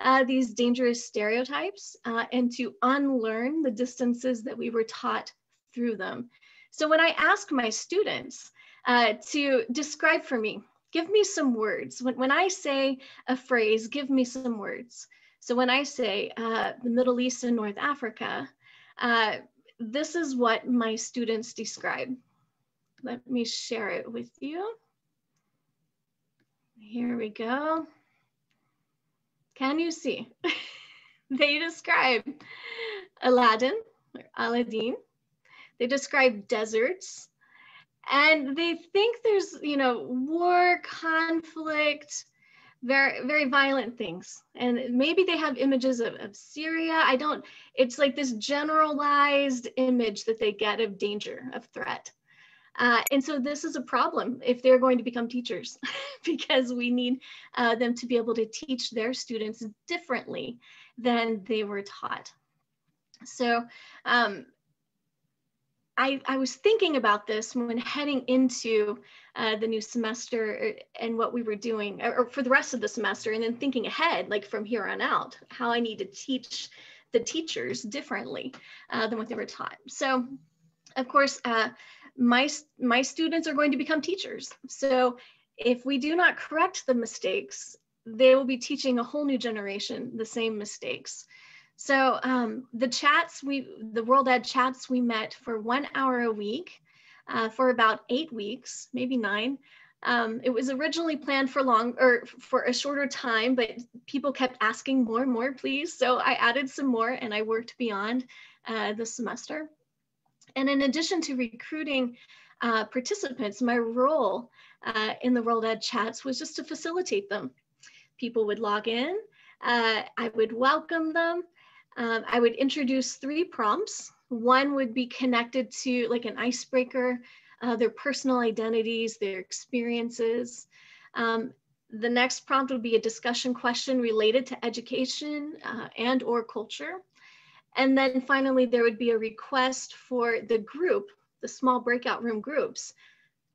uh, these dangerous stereotypes uh, and to unlearn the distances that we were taught through them. So when I ask my students uh, to describe for me, give me some words. When, when I say a phrase, give me some words. So when I say uh, the Middle East and North Africa, uh, this is what my students describe. Let me share it with you. Here we go. Can you see? [LAUGHS] they describe Aladdin, or Aladdin. They describe deserts. And they think there's, you know, war, conflict, very, very violent things. And maybe they have images of, of Syria. I don't, it's like this generalized image that they get of danger, of threat. Uh, and so this is a problem if they're going to become teachers [LAUGHS] because we need uh, them to be able to teach their students differently than they were taught. So um, I, I, was thinking about this when heading into uh, the new semester uh, and what we were doing or for the rest of the semester and then thinking ahead like from here on out how I need to teach the teachers differently uh, than what they were taught. So of course, uh, my, my students are going to become teachers. So if we do not correct the mistakes, they will be teaching a whole new generation the same mistakes. So um, the chats, we the World Ed chats, we met for one hour a week uh, for about eight weeks, maybe nine. Um, it was originally planned for long or for a shorter time, but people kept asking more and more, please. So I added some more and I worked beyond uh, the semester. And in addition to recruiting uh, participants, my role uh, in the World Ed chats was just to facilitate them. People would log in, uh, I would welcome them, um, I would introduce three prompts. One would be connected to like an icebreaker, uh, their personal identities, their experiences. Um, the next prompt would be a discussion question related to education uh, and or culture. And then finally, there would be a request for the group, the small breakout room groups,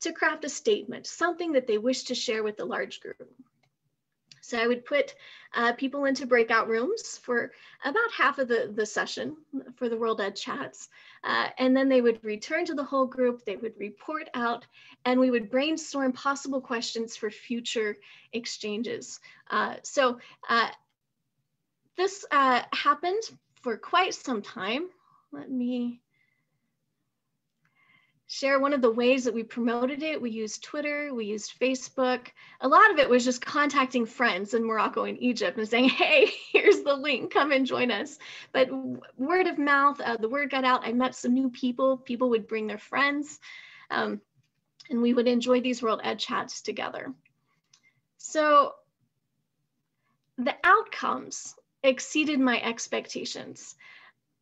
to craft a statement, something that they wish to share with the large group. So I would put uh, people into breakout rooms for about half of the, the session for the World Ed chats. Uh, and then they would return to the whole group, they would report out, and we would brainstorm possible questions for future exchanges. Uh, so uh, this uh, happened for quite some time. Let me share one of the ways that we promoted it. We used Twitter, we used Facebook. A lot of it was just contacting friends in Morocco and Egypt and saying, hey, [LAUGHS] here's the link, come and join us. But word of mouth, uh, the word got out. I met some new people. People would bring their friends. Um, and we would enjoy these World Ed chats together. So the outcomes exceeded my expectations.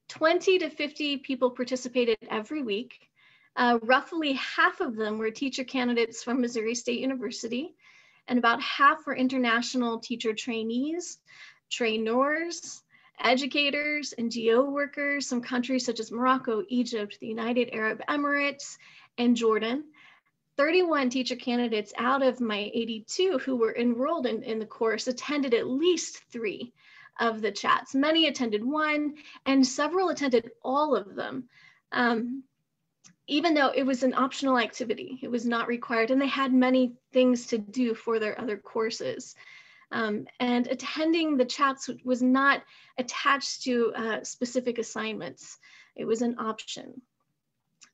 20 to 50 people participated every week. Uh, roughly half of them were teacher candidates from Missouri State University, and about half were international teacher trainees, trainers, educators, NGO workers, some countries such as Morocco, Egypt, the United Arab Emirates, and Jordan. 31 teacher candidates out of my 82 who were enrolled in, in the course attended at least three of the chats. Many attended one, and several attended all of them. Um, even though it was an optional activity, it was not required, and they had many things to do for their other courses. Um, and attending the chats was not attached to uh, specific assignments. It was an option.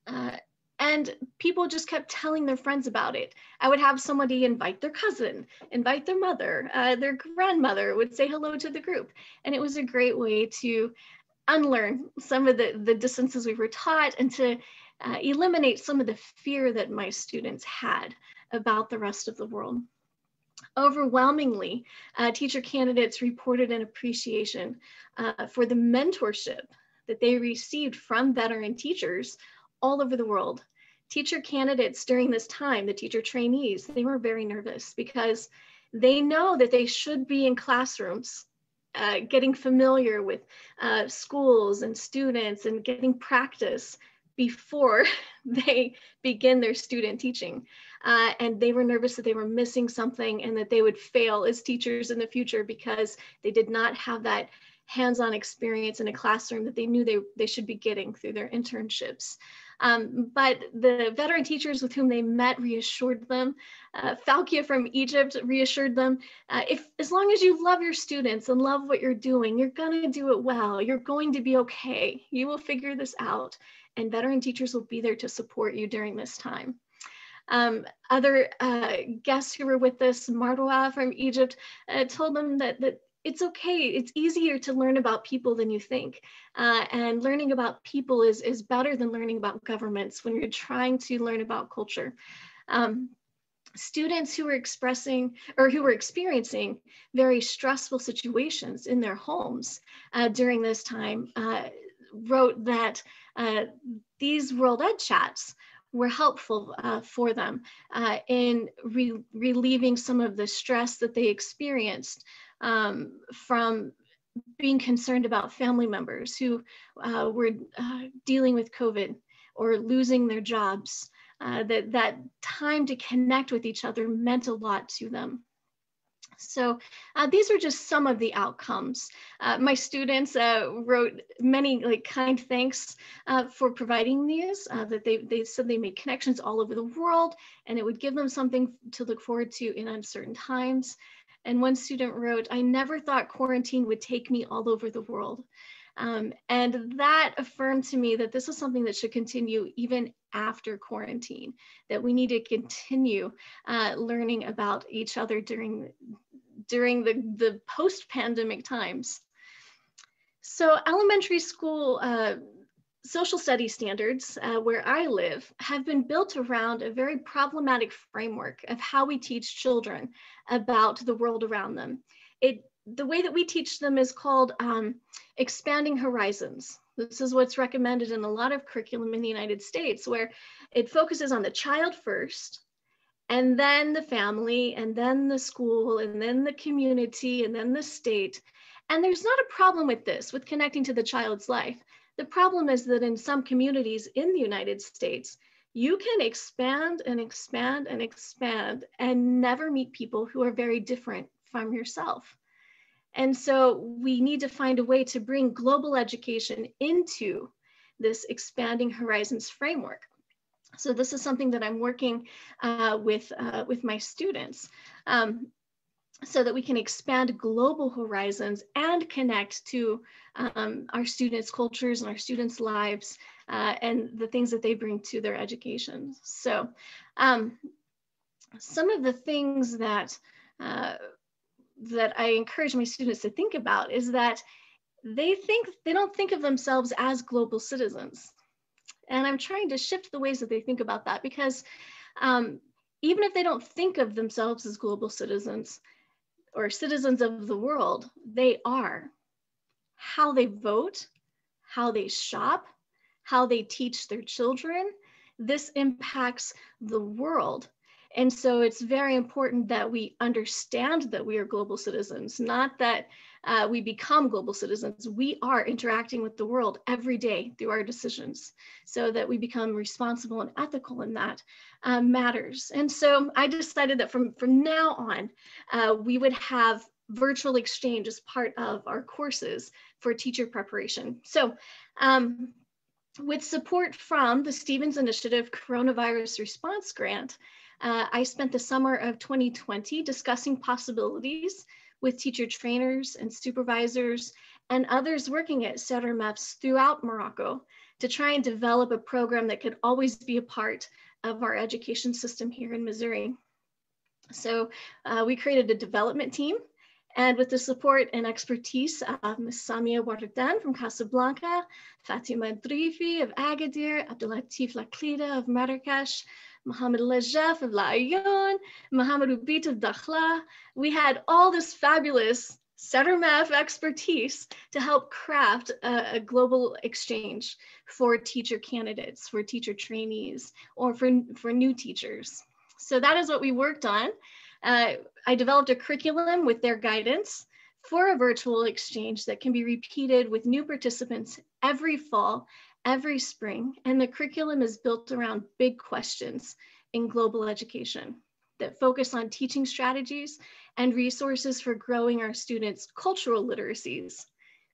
Uh, and people just kept telling their friends about it. I would have somebody invite their cousin, invite their mother, uh, their grandmother would say hello to the group. And it was a great way to unlearn some of the, the distances we were taught and to uh, eliminate some of the fear that my students had about the rest of the world. Overwhelmingly, uh, teacher candidates reported an appreciation uh, for the mentorship that they received from veteran teachers all over the world. Teacher candidates during this time, the teacher trainees, they were very nervous because they know that they should be in classrooms uh, getting familiar with uh, schools and students and getting practice before [LAUGHS] they begin their student teaching. Uh, and they were nervous that they were missing something and that they would fail as teachers in the future because they did not have that hands-on experience in a classroom that they knew they, they should be getting through their internships. Um, but the veteran teachers with whom they met reassured them. Uh, Falkia from Egypt reassured them, uh, if as long as you love your students and love what you're doing, you're gonna do it well. You're going to be okay. You will figure this out and veteran teachers will be there to support you during this time. Um, other uh, guests who were with us, Marwa from Egypt, uh, told them that, that it's okay. It's easier to learn about people than you think. Uh, and learning about people is, is better than learning about governments when you're trying to learn about culture. Um, students who were expressing or who were experiencing very stressful situations in their homes uh, during this time uh, wrote that uh, these World Ed chats were helpful uh, for them uh, in re relieving some of the stress that they experienced um, from being concerned about family members who uh, were uh, dealing with COVID or losing their jobs. Uh, that, that time to connect with each other meant a lot to them. So uh, these are just some of the outcomes. Uh, my students uh, wrote many like kind thanks uh, for providing these, uh, that they, they said they made connections all over the world and it would give them something to look forward to in uncertain times. And one student wrote, I never thought quarantine would take me all over the world. Um, and that affirmed to me that this is something that should continue even after quarantine, that we need to continue uh, learning about each other during during the, the post-pandemic times. So elementary school uh, social studies standards uh, where I live have been built around a very problematic framework of how we teach children about the world around them. It, the way that we teach them is called um, expanding horizons. This is what's recommended in a lot of curriculum in the United States, where it focuses on the child first, and then the family, and then the school, and then the community, and then the state. And there's not a problem with this, with connecting to the child's life. The problem is that in some communities in the United States, you can expand and expand and expand and never meet people who are very different from yourself. And so we need to find a way to bring global education into this expanding horizons framework. So this is something that I'm working uh, with, uh, with my students um, so that we can expand global horizons and connect to um, our students' cultures and our students' lives uh, and the things that they bring to their education. So um, some of the things that, uh, that I encourage my students to think about is that they think they don't think of themselves as global citizens and I'm trying to shift the ways that they think about that because um, even if they don't think of themselves as global citizens, or citizens of the world, they are how they vote, how they shop, how they teach their children. This impacts the world. And so it's very important that we understand that we are global citizens, not that uh, we become global citizens. We are interacting with the world every day through our decisions so that we become responsible and ethical in that um, matters. And so I decided that from, from now on, uh, we would have virtual exchange as part of our courses for teacher preparation. So um, with support from the Stevens Initiative Coronavirus Response Grant, uh, I spent the summer of 2020 discussing possibilities with teacher trainers and supervisors and others working at CRMEFs throughout Morocco to try and develop a program that could always be a part of our education system here in Missouri. So uh, we created a development team and with the support and expertise of Ms. Samia Wardan from Casablanca, Fatima Drifi of Agadir, Abdulatif Laklida of Marrakesh, Mohammed Lajaf of Laayoune, Mohammed Ubit of Dakhla. We had all this fabulous CRMEF expertise to help craft a, a, global exchange for teacher candidates, for teacher trainees, or for, for new teachers. So that is what we worked on. Uh, I developed a curriculum with their guidance for a virtual exchange that can be repeated with new participants every fall, every spring. And the curriculum is built around big questions in global education that focus on teaching strategies and resources for growing our students' cultural literacies.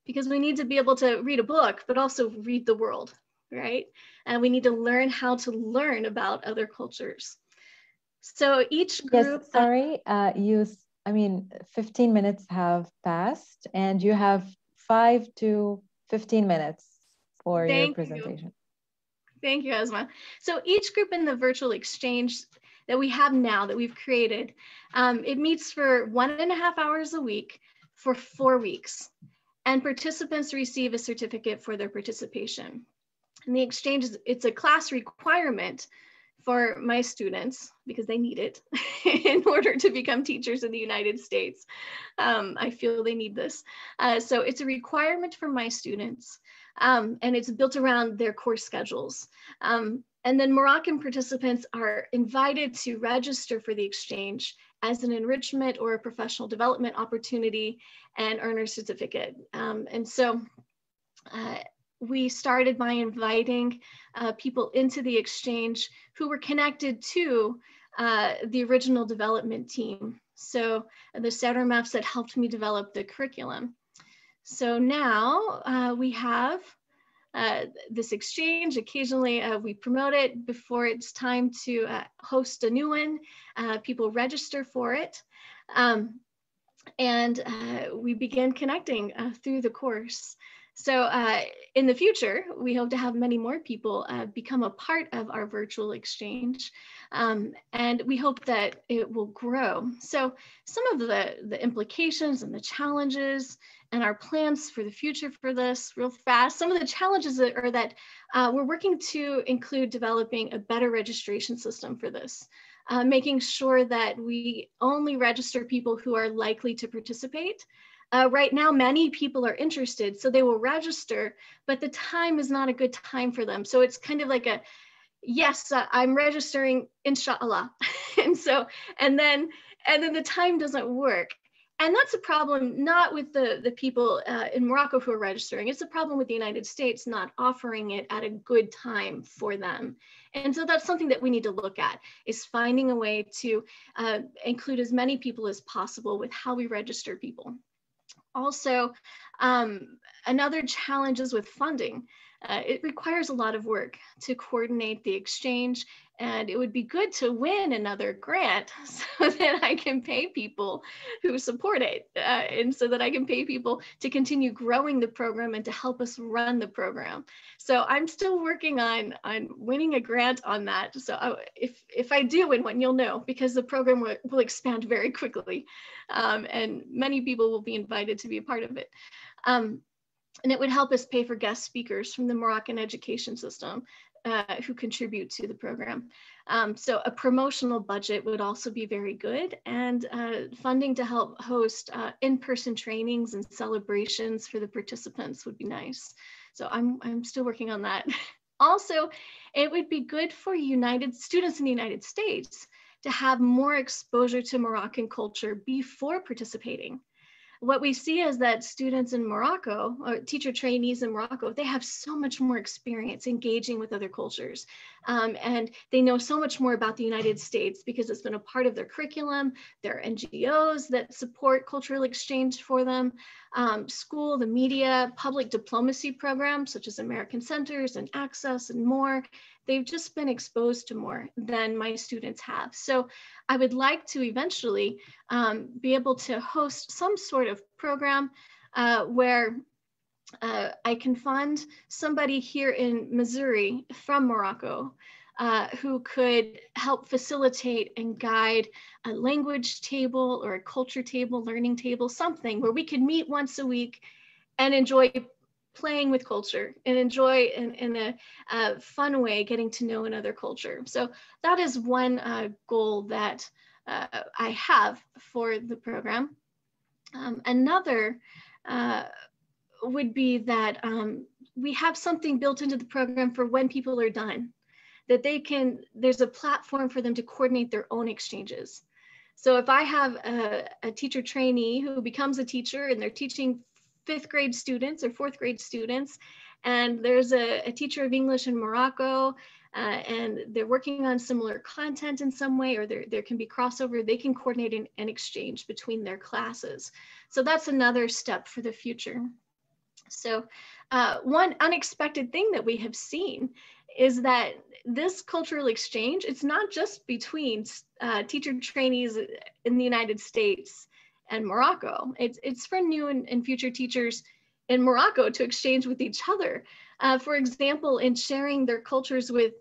Because we need to be able to read a book, but also read the world, right? And we need to learn how to learn about other cultures. So each group. Yes, sorry, uh, you, I mean, 15 minutes have passed and you have five to 15 minutes for your presentation. You. Thank you, Asma. So each group in the virtual exchange that we have now that we've created, um, it meets for one and a half hours a week for four weeks. And participants receive a certificate for their participation. And the exchange is, it's a class requirement for my students because they need it [LAUGHS] in order to become teachers in the United States. Um, I feel they need this. Uh, so it's a requirement for my students um, and it's built around their course schedules. Um, and then Moroccan participants are invited to register for the exchange as an enrichment or a professional development opportunity and earn a certificate. Um, and so uh, we started by inviting uh, people into the exchange who were connected to uh, the original development team. So the CRMEFs that helped me develop the curriculum. So now uh, we have uh, this exchange. Occasionally uh, we promote it before it's time to uh, host a new one. people register for it. Um, and we begin connecting through the course. So uh, in the future, we hope to have many more people uh, become a part of our virtual exchange. Um, and we hope that it will grow. So some of the, the implications and the challenges and our plans for the future for this real fast. Some of the challenges are that uh, we're working to include developing a better registration system for this. Uh, making sure that we only register people who are likely to participate uh, right now, many people are interested, so they will register, but the time is not a good time for them. So it's kind of like a, yes, uh, I'm registering, inshallah. [LAUGHS] and so, and then, and then the time doesn't work. And that's a problem not with the, the people uh, in Morocco who are registering, it's a problem with the United States not offering it at a good time for them. And so that's something that we need to look at is finding a way to uh, include as many people as possible with how we register people. Also, um, another challenge is with funding. Uh, it requires a lot of work to coordinate the exchange and it would be good to win another grant [LAUGHS] so that I can pay people who support it uh, and so that I can pay people to continue growing the program and to help us run the program. So I'm still working on, on winning a grant on that. So I, if, if I do win one, you'll know because the program will, will expand very quickly um, and many people will be invited to be a part of it. Um, and it would help us pay for guest speakers from the Moroccan education system uh, who contribute to the program. Um, so a promotional budget would also be very good and uh, funding to help host uh, in-person trainings and celebrations for the participants would be nice. So I'm, I'm still working on that. [LAUGHS] also, it would be good for United students in the United States to have more exposure to Moroccan culture before participating what we see is that students in Morocco or teacher trainees in Morocco, they have so much more experience engaging with other cultures. Um, and they know so much more about the United States because it's been a part of their curriculum. There are NGOs that support cultural exchange for them. Um, school, the media, public diplomacy programs such as American Centers and Access and more they've just been exposed to more than my students have. So I would like to eventually um, be able to host some sort of program uh, where uh, I can fund somebody here in Missouri from Morocco uh, who could help facilitate and guide a language table or a culture table, learning table, something where we could meet once a week and enjoy playing with culture and enjoy in, in a, a, fun way getting to know another culture. So that is one uh, goal that uh, I have for the program. Um, another uh, would be that um, we have something built into the program for when people are done, that they can, there's a platform for them to coordinate their own exchanges. So if I have a, a teacher trainee who becomes a teacher and they're teaching fifth grade students or fourth grade students. And there's a, a teacher of English in Morocco uh, and they're working on similar content in some way, or there, there can be crossover, they can coordinate an, an exchange between their classes. So that's another step for the future. So uh, one unexpected thing that we have seen is that this cultural exchange, it's not just between uh, teacher trainees in the United States and Morocco. It's, it's for new and, and future teachers in Morocco to exchange with each other. Uh, for example, in sharing their cultures with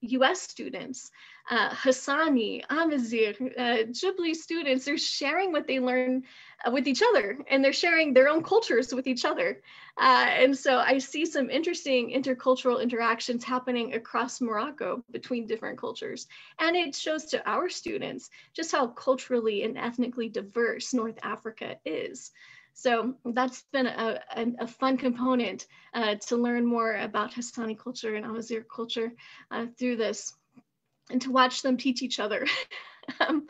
US students, uh, Hassani, Amazigh, uh, Ghibli students, they're sharing what they learn uh, with each other and they're sharing their own cultures with each other. Uh, and so I see some interesting intercultural interactions happening across Morocco between different cultures. And it shows to our students just how culturally and ethnically diverse North Africa is. So that's been a, a, a fun component uh, to learn more about Hassani culture and Amazigh culture uh, through this and to watch them teach each other. [LAUGHS] um,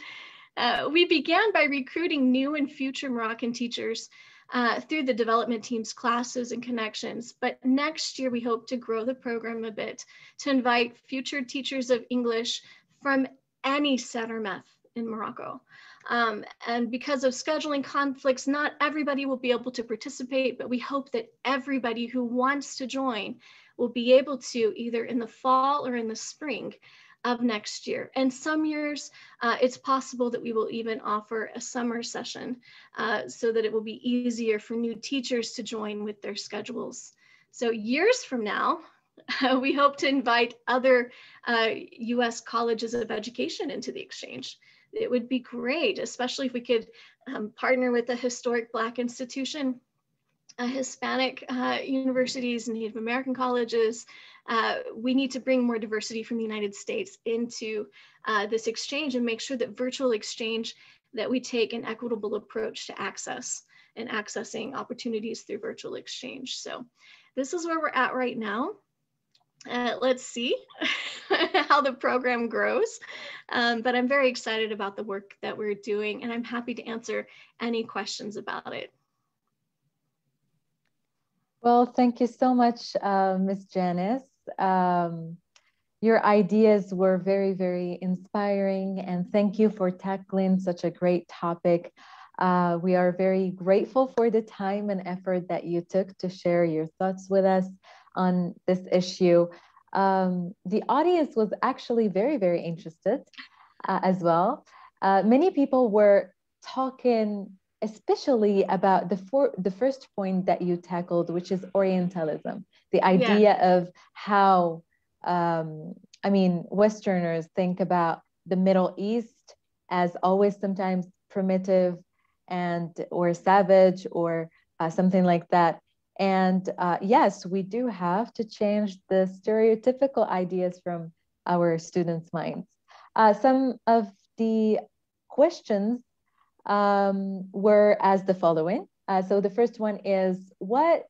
uh, we began by recruiting new and future Moroccan teachers uh, through the development team's classes and connections. But next year, we hope to grow the program a bit to invite future teachers of English from any CRMEF in Morocco. Um, and because of scheduling conflicts, not everybody will be able to participate, but we hope that everybody who wants to join will be able to either in the fall or in the spring of next year. And some years, uh, it's possible that we will even offer a summer session uh, so that it will be easier for new teachers to join with their schedules. So years from now, [LAUGHS] we hope to invite other US uh, colleges of education into the exchange. It would be great, especially if we could um, partner with a historic Black institution Hispanic uh, universities, Native American colleges, uh, we need to bring more diversity from the United States into uh, this exchange and make sure that virtual exchange that we take an equitable approach to access and accessing opportunities through virtual exchange. So this is where we're at right now. Uh, let's see [LAUGHS] how the program grows. Um, but I'm very excited about the work that we're doing and I'm happy to answer any questions about it. Well, thank you so much, uh, Ms. Janice. Um, your ideas were very, very inspiring, and thank you for tackling such a great topic. Uh, we are very grateful for the time and effort that you took to share your thoughts with us on this issue. Um, the audience was actually very, very interested uh, as well. Uh, many people were talking especially about the, for, the first point that you tackled, which is Orientalism the idea yeah. of how um, i mean westerners think about the middle east as always sometimes primitive and or savage or uh, something like that And uh, yes, we do have to change the stereotypical ideas from our students' minds. Uh, some of the questions um, were as the following. Uh, so the first one is, what,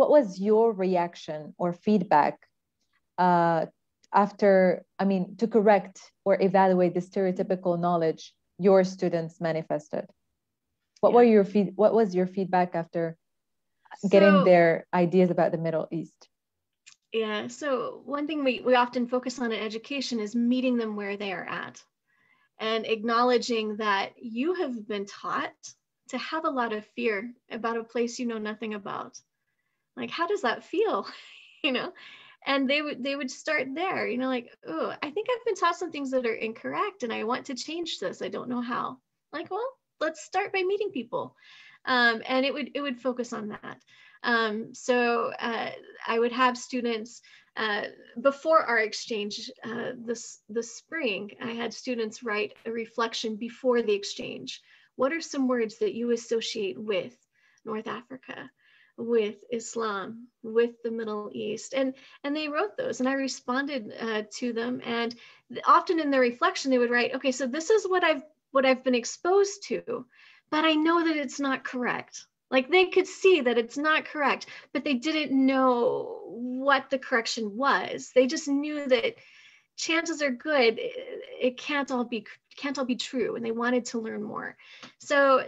what was your reaction or feedback uh, after, I mean, to correct or evaluate the stereotypical knowledge your students manifested? What yeah. were your feed, what was your feedback after so, getting their ideas about the Middle East? Yeah, so one thing we, we often focus on in education is meeting them where they are at and acknowledging that you have been taught to have a lot of fear about a place you know nothing about. Like, how does that feel? [LAUGHS] you know? And they would they would start there, you know, like, oh, I think I've been taught some things that are incorrect and I want to change this. I don't know how. Like, well, let's start by meeting people. Um, and it would it would focus on that. Um, so uh, I would have students uh, before our exchange uh, this this spring. I had students write a reflection before the exchange. What are some words that you associate with North Africa? With Islam, with the Middle East, and and they wrote those, and I responded uh, to them. And often in their reflection, they would write, "Okay, so this is what I've what I've been exposed to, but I know that it's not correct. Like they could see that it's not correct, but they didn't know what the correction was. They just knew that chances are good it, can't all be can't all be true and they wanted to learn more. So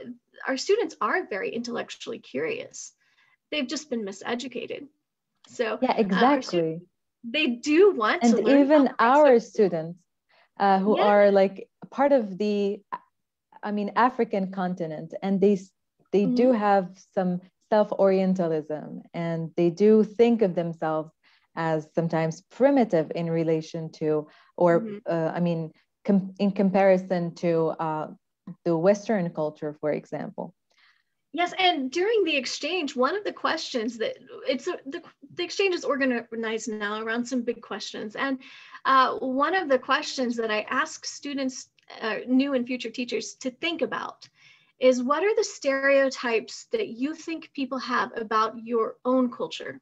our students are very intellectually curious. They've just been miseducated. So yeah, exactly. Uh, they do want and even our students uh, who yeah. are like part of the I mean, African continent, and they they mm-hmm. do have some self-orientalism, and they do think of themselves as sometimes primitive in relation to, or mm-hmm. uh, I mean, com- in comparison to uh, the Western culture, for example. Yes, and during the exchange, one of the questions that it's the, the exchange is organized now around some big questions. And uh, one of the questions that I ask students uh, new and future teachers to think about is what are the stereotypes that you think people have about your own culture?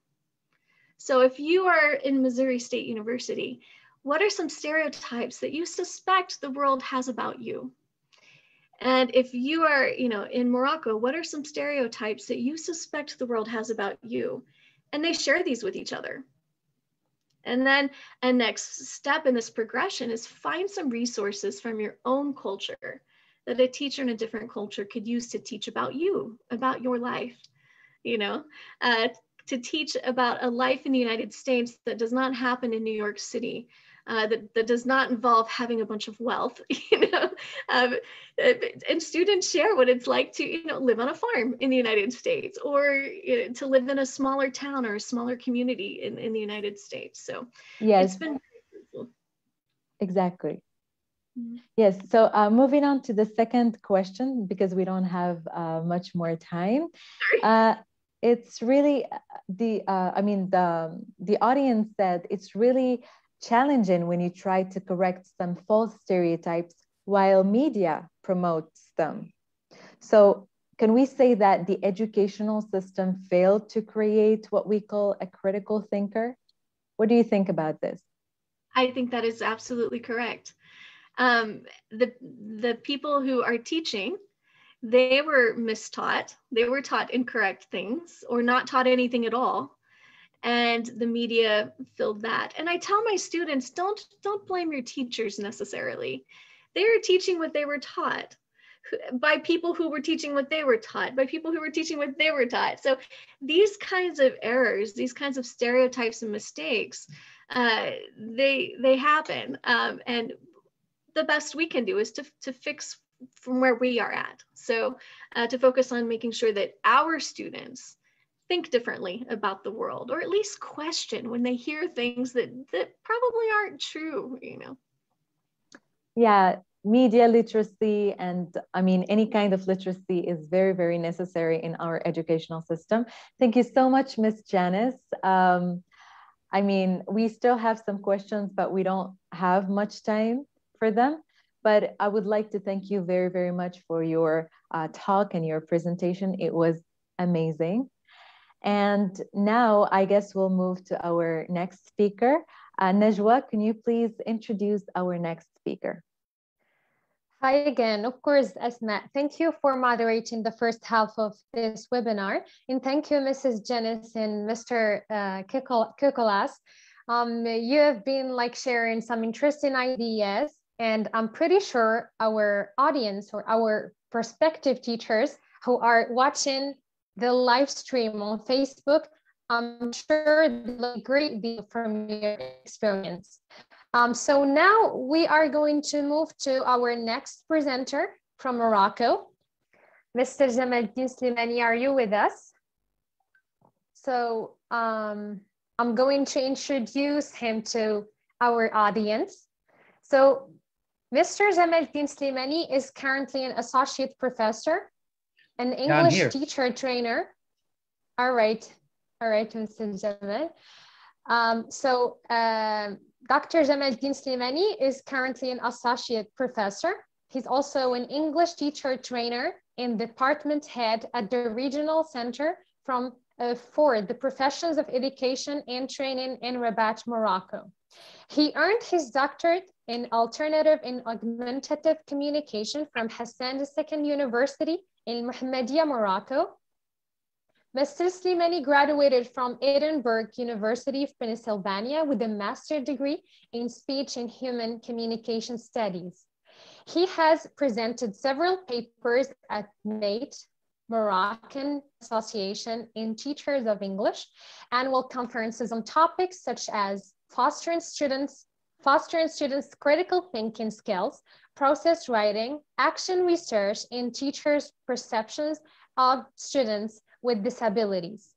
So if you are in Missouri State University, what are some stereotypes that you suspect the world has about you? And if you are, you know, in Morocco, what are some stereotypes that you suspect the world has about you? And they share these with each other. And then a next step in this progression is find some resources from your own culture that a teacher in a different culture could use to teach about you, about your life, you know, uh, to teach about a life in the United States that does not happen in New York City, uh, that, that does not involve having a bunch of wealth, [LAUGHS] you know, um, and students share what it's like to, you know, live on a farm in the United States or you know, to live in a smaller town or a smaller community in, in the United States. So yes. it's been Exactly. Mm-hmm. Yes, so uh, moving on to the second question, because we don't have uh, much more time. Uh, it's really uh, the, uh, I mean, the, the audience said it's really challenging when you try to correct some false stereotypes while media promotes them. So can we say that the educational system failed to create what we call a critical thinker? What do you think about this? I think that is absolutely correct. Um, the, the people who are teaching, they were mistaught. They were taught incorrect things or not taught anything at all and the media filled that. And i tell my students don't don't blame your teachers necessarily. They are teaching what they were taught by people who were teaching what they were taught by people who were teaching what they were taught. So these kinds of errors these kinds of stereotypes and mistakes uh, they they happen. Um, and the best we can do is to, to fix from where we are at. So uh, to focus on making sure that our students think differently about the world or at least question when they hear things that that probably aren't true you know? Yeah media literacy and i mean any kind of literacy is very very necessary in our educational system. Thank you so much miss Jennice. Um, i mean we still have some questions but we don't have much time for them. But i would like to thank you very very much for your uh, talk and your presentation. It was amazing And now I guess we'll move to our next speaker. Uh, Najwa, can you please introduce our next speaker? Hi again. Of course, Asma, thank you for moderating the first half of this webinar. And thank you, Mrs. Jennice and Mr. Uh, Kokolas. Um, you have been like sharing some interesting ideas and I'm pretty sure our audience or our prospective teachers who are watching the live stream on Facebook, I'm sure they'll great deal from your experience. Um, so now we are going to move to our next presenter from Morocco. Mr. Jamal Eddine Slimani, are you with us? So um, I'm going to introduce him to our audience. So Mr. Jamal Eddine Slimani is currently an associate professor, an English teacher trainer. All right, all right, Mr. Jamal. Um, so um, Dr. Jamal Eddine Slimani is currently an associate professor. He's also an English teacher trainer and department head at the regional center from uh, for the professions of education and training in Rabat, Morocco. He earned his doctorate in alternative and augmentative communication from Hassan II University in Mohammedia, Morocco Mr. Slimani graduated from Indiana University of Pennsylvania with a master's degree in speech and human communication studies. He has presented several papers at MATE, Moroccan Association in Teachers of English, annual conferences on topics such as fostering students, fostering students' critical thinking skills, process writing, action research, and teachers' perceptions of students with disabilities.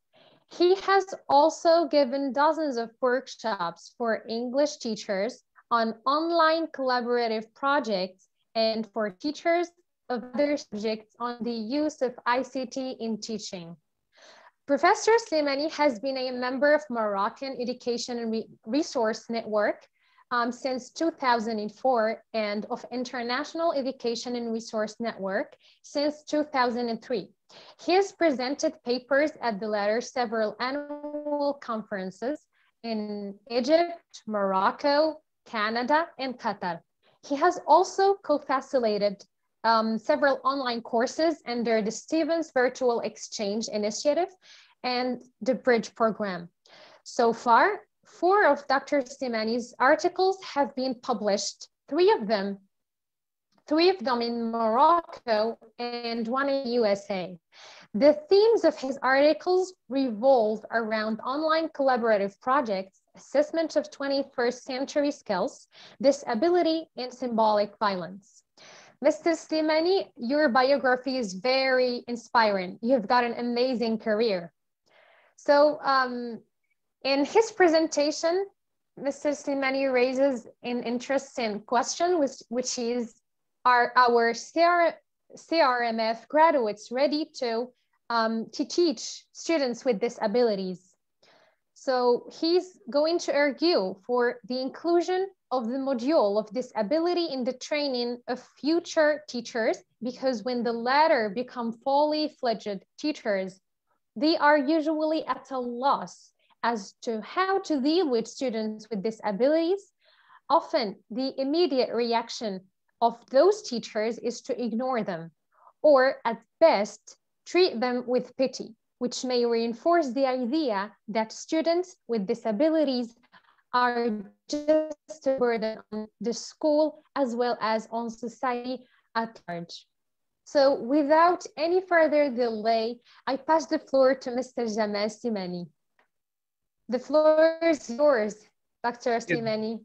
He has also given dozens of workshops for English teachers on online collaborative projects and for teachers of other subjects on the use of ICT in teaching. Professor Slimani has been a member of Moroccan Education and Resource Network um, since 2004 and of International Education and Resource Network since 2003. He has presented papers at the latter several annual conferences in Egypt, Morocco, Canada, and Qatar. He has also co-facilitated um, several online courses under the Stevens Virtual Exchange Initiative and the Bridge Program. So far, four of Dr. Slimani's articles have been published, three of them three of them in Morocco and one in USA. The themes of his articles revolve around online collaborative projects, assessment of 21st century skills, disability, and symbolic violence. Mr. Slimani, your biography is very inspiring. You've got an amazing career. So um, in his presentation, Mr. Slimani raises an interesting question, which, which is are our CR, CRMEF graduates ready to, um, to teach students with disabilities? So he's going to argue for the inclusion of the module of disability in the training of future teachers, because when the latter become fully fledged teachers, they are usually at a loss as to how to deal with students with disabilities. Often the immediate reaction of those teachers is to ignore them, or at best, treat them with pity, which may reinforce the idea that students with disabilities are just a burden on the school as well as on society at large. So without any further delay, I pass the floor to Mr. Jamal Slimani. The floor is yours, Dr. Slimani.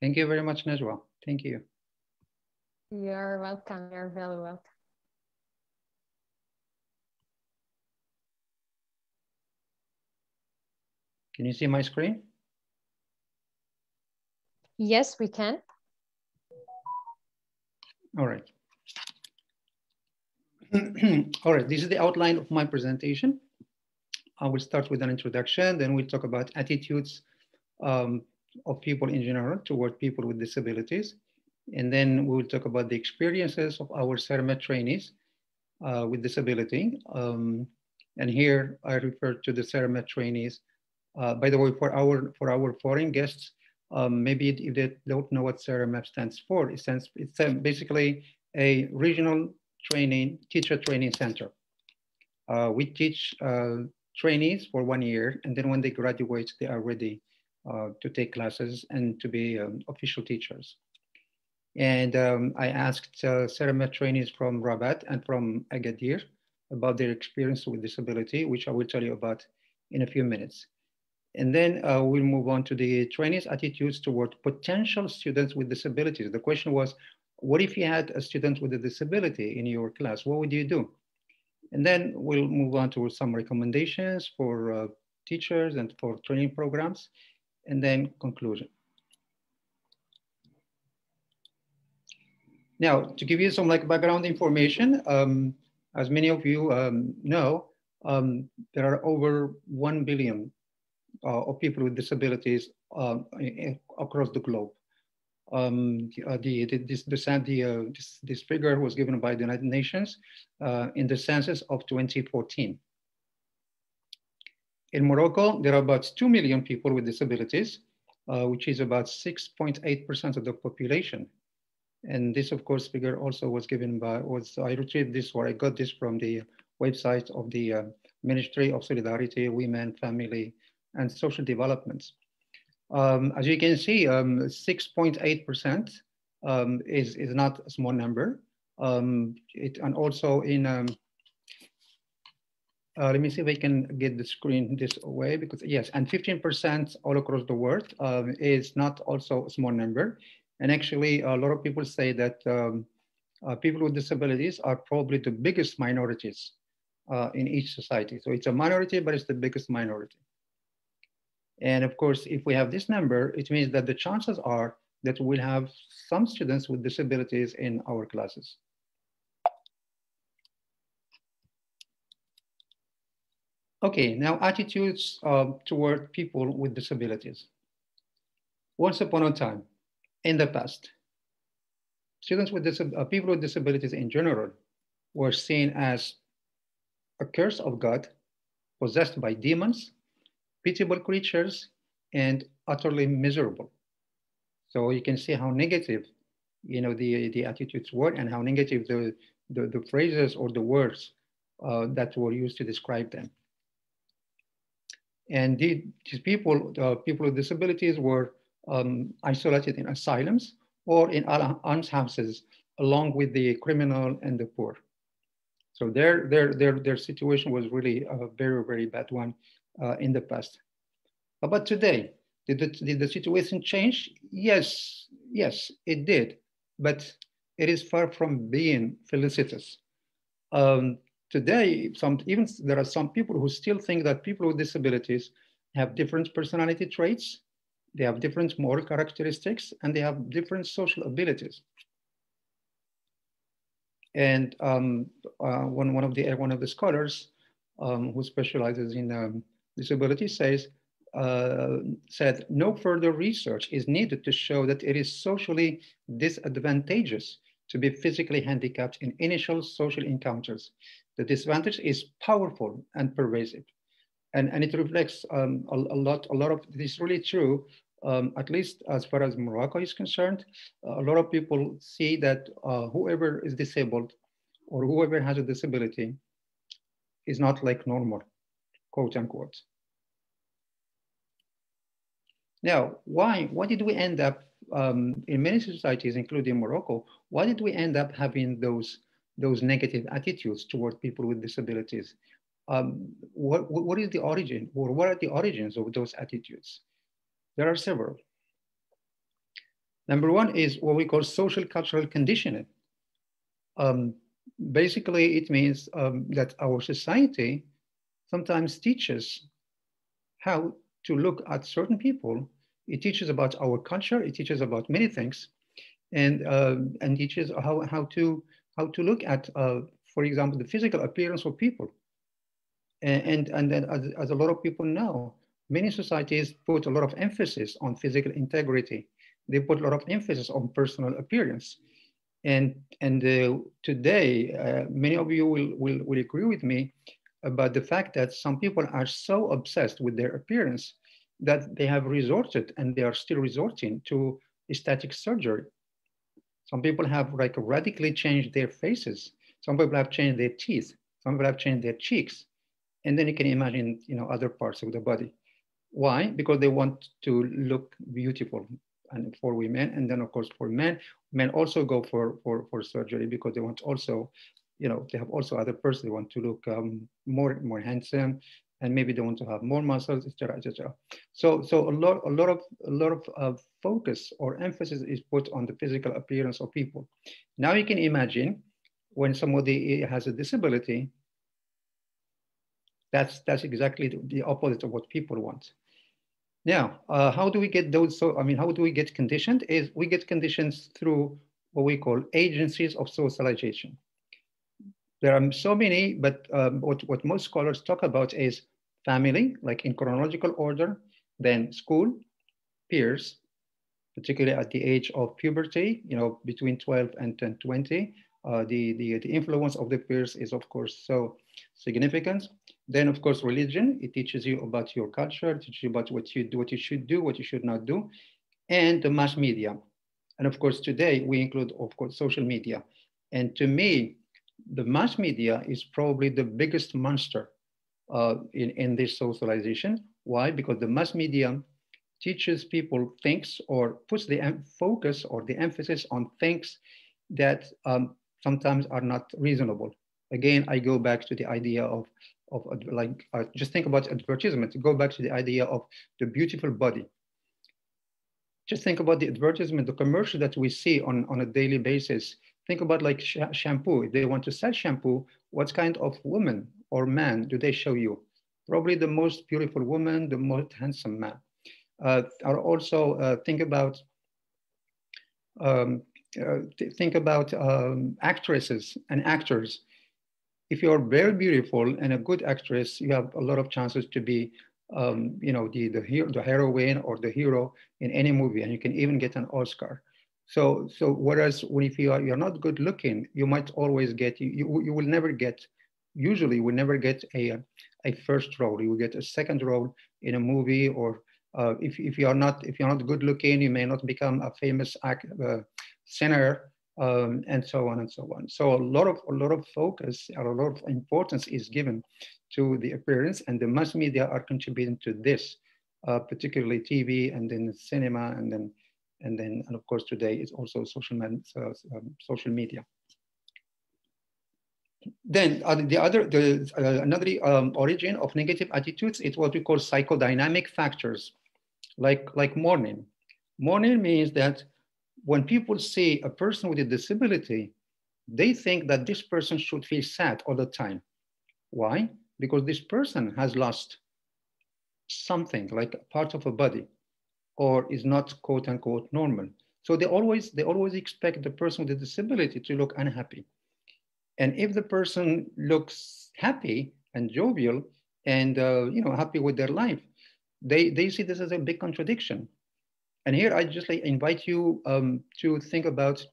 Thank you very much, Najwa. Thank you. You're welcome. You're very welcome. Can you see my screen? Yes, we can. All right. [CLEARS THROAT] All right, this is the outline of my presentation. I will start with an introduction, then we'll talk about attitudes um, of people in general toward people with disabilities. And then we will talk about the experiences of our CRMEF trainees uh, with disability. Um, And here I refer to the CRMEF trainees. Uh, by the way, for our, for our foreign guests, um, maybe if they don't know what CRMEF stands for, it stands, it's basically a regional training, teacher training center. Uh, we teach uh, trainees for one year, and then when they graduate, they are ready uh, to take classes and to be um, official teachers. And um, I asked uh, CRMEF trainees from Rabat and from Agadir about their experience with disability, which I will tell you about in a few minutes. And then uh, we'll move on to the trainees' attitudes toward potential students with disabilities. The question was, what if you had a student with a disability in your class? What would you do? And then we'll move on to some recommendations for uh, teachers and for training programs, and then conclusion. Now, to give you some like background information, um, as many of you um, know, um, there are over 1 billion uh, of people with disabilities uh, across the globe. Um, uh, the, the, this, the, uh, this, this, figure was given by the United Nations uh, in the census of 2014. In Morocco, there are about 2 million people with disabilities, which is about 6.8% of the population. And this, of course, figure also was given by, was I retrieved this, or I got this from the website of the Ministry of Solidarity, Women, Family, and Social Development. Um, as you can see, 6.8% um, um, is, is not a small number. Um, it, and also in, um, uh, let me see if I can get the screen this way because yes, and 15% all across the world is not also a small number. And actually a lot of people say that uh, people with disabilities are probably the biggest minorities uh, in each society. So it's a minority, but it's the biggest minority. And of course, if we have this number, it means that the chances are that we'll have some students with disabilities in our classes. Okay, now attitudes uh, toward people with disabilities. Once upon a time, in the past, students with uh, people with disabilities in general were seen as a curse of God, possessed by demons, pitiable creatures and utterly miserable. So you can see how negative, you know, the, the attitudes were and how negative the, the, the phrases or the words uh, that were used to describe them. And the, these people, uh, people with disabilities were um, isolated in asylums or in almshouses along with the criminal and the poor. So their, their, their, their situation was really a very, very bad one uh, in the past. But today, did the, did the situation change? Yes, yes, it did. But it is far from being felicitous. Um, today, some, even there are some people who still think that people with disabilities have different personality traits, they have different moral characteristics, and they have different social abilities. And um, uh, one, one, of the, one of the scholars um, who specializes in um, disability says, uh, said no further research is needed to show that it is socially disadvantageous to be physically handicapped in initial social encounters. The disadvantage is powerful and pervasive. And, and it reflects um, a, a, lot, a lot of, this is really true, um, at least as far as Morocco is concerned, a lot of people see that uh, whoever is disabled or whoever has a disability is not like normal, quote unquote. Now, why, why did we end up, um, in many societies, including Morocco, why did we end up having those, those negative attitudes toward people with disabilities? Um, what, what is the origin, or what are the origins of those attitudes? There are several. Number one is what we call social cultural conditioning. Um, basically, it means um, that our society sometimes teaches how to look at certain people. It teaches about our culture. It teaches about many things, and uh, and teaches how how to how to look at, uh, for example, the physical appearance of people. And and, and as, as a lot of people know, many societies put a lot of emphasis on physical integrity. They put a lot of emphasis on personal appearance. And, and uh, today, uh, many of you will, will, will agree with me, about the fact that some people are so obsessed with their appearance that they have resorted and they are still resorting to aesthetic surgery. Some people have like radically changed their faces. Some people have changed their teeth. Some people have changed their cheeks. And then you can imagine, you know, other parts of the body. Why? Because they want to look beautiful and for women. And then of course for men, men also go for, for, for surgery because they want also, you know, they have also other person, they want to look um, more, more handsome and maybe they want to have more muscles, etc., etc. So, so a lot, a lot of, a lot of uh, focus or emphasis is put on the physical appearance of people. Now you can imagine when somebody has a disability, that's that's exactly the, opposite of what people want. Now, uh, how do we get those? So, I mean, how do we get conditioned? Is we get conditions through what we call agencies of socialization. There are so many, but um, what, what most scholars talk about is family, like in chronological order, then school, peers, particularly at the age of puberty, you know, between 12 and 10, 20, uh, the, the, the influence of the peers is of course so significant. Then of course, religion, it teaches you about your culture, it teaches you about what you do, what you should do, what you should not do, and the mass media. And of course, today we include, of course, social media. And to me, the mass media is probably the biggest monster uh, in, in this socialization. Why? Because the mass media teaches people things or puts the focus or the emphasis on things that um, sometimes are not reasonable. Again, I go back to the idea of, of like, uh, just think about advertisement, go back to the idea of the beautiful body. Just think about the advertisement, the commercial that we see on, on a daily basis. Think about like sh shampoo. If they want to sell shampoo, what kind of woman or man do they show you? Probably the most beautiful woman, the most handsome man. Uh, or also uh, think about um, uh, think about um, actresses and actors. If you're very beautiful and a good actress, you have a lot of chances to be, um, you know, the the, hero, the heroine or the hero in any movie, and you can even get an Oscar. So, so whereas when if you are you're not good looking, you might always get you you, will never get. Usually, you will never get a a first role. You will get a second role in a movie, or uh, if if you are not if you're not good looking, you may not become a famous act, uh, center, um, and so on and so on. So a lot of a lot of focus, a lot of importance is given to the appearance, and the mass media are contributing to this, uh, particularly TV and then cinema, and then and then and of course today it's also social uh, um, social media. Then uh, the other the uh, another um, origin of negative attitudes is what we call psychodynamic factors, like like mourning. Mourning means that when people see a person with a disability, they think that this person should feel sad all the time. Why? Because this person has lost something like part of a body or is not quote unquote normal. So they always, they always expect the person with a disability to look unhappy. And if the person looks happy and jovial and uh, you know happy with their life, they, they see this as a big contradiction and here I just like invite you um, to think about,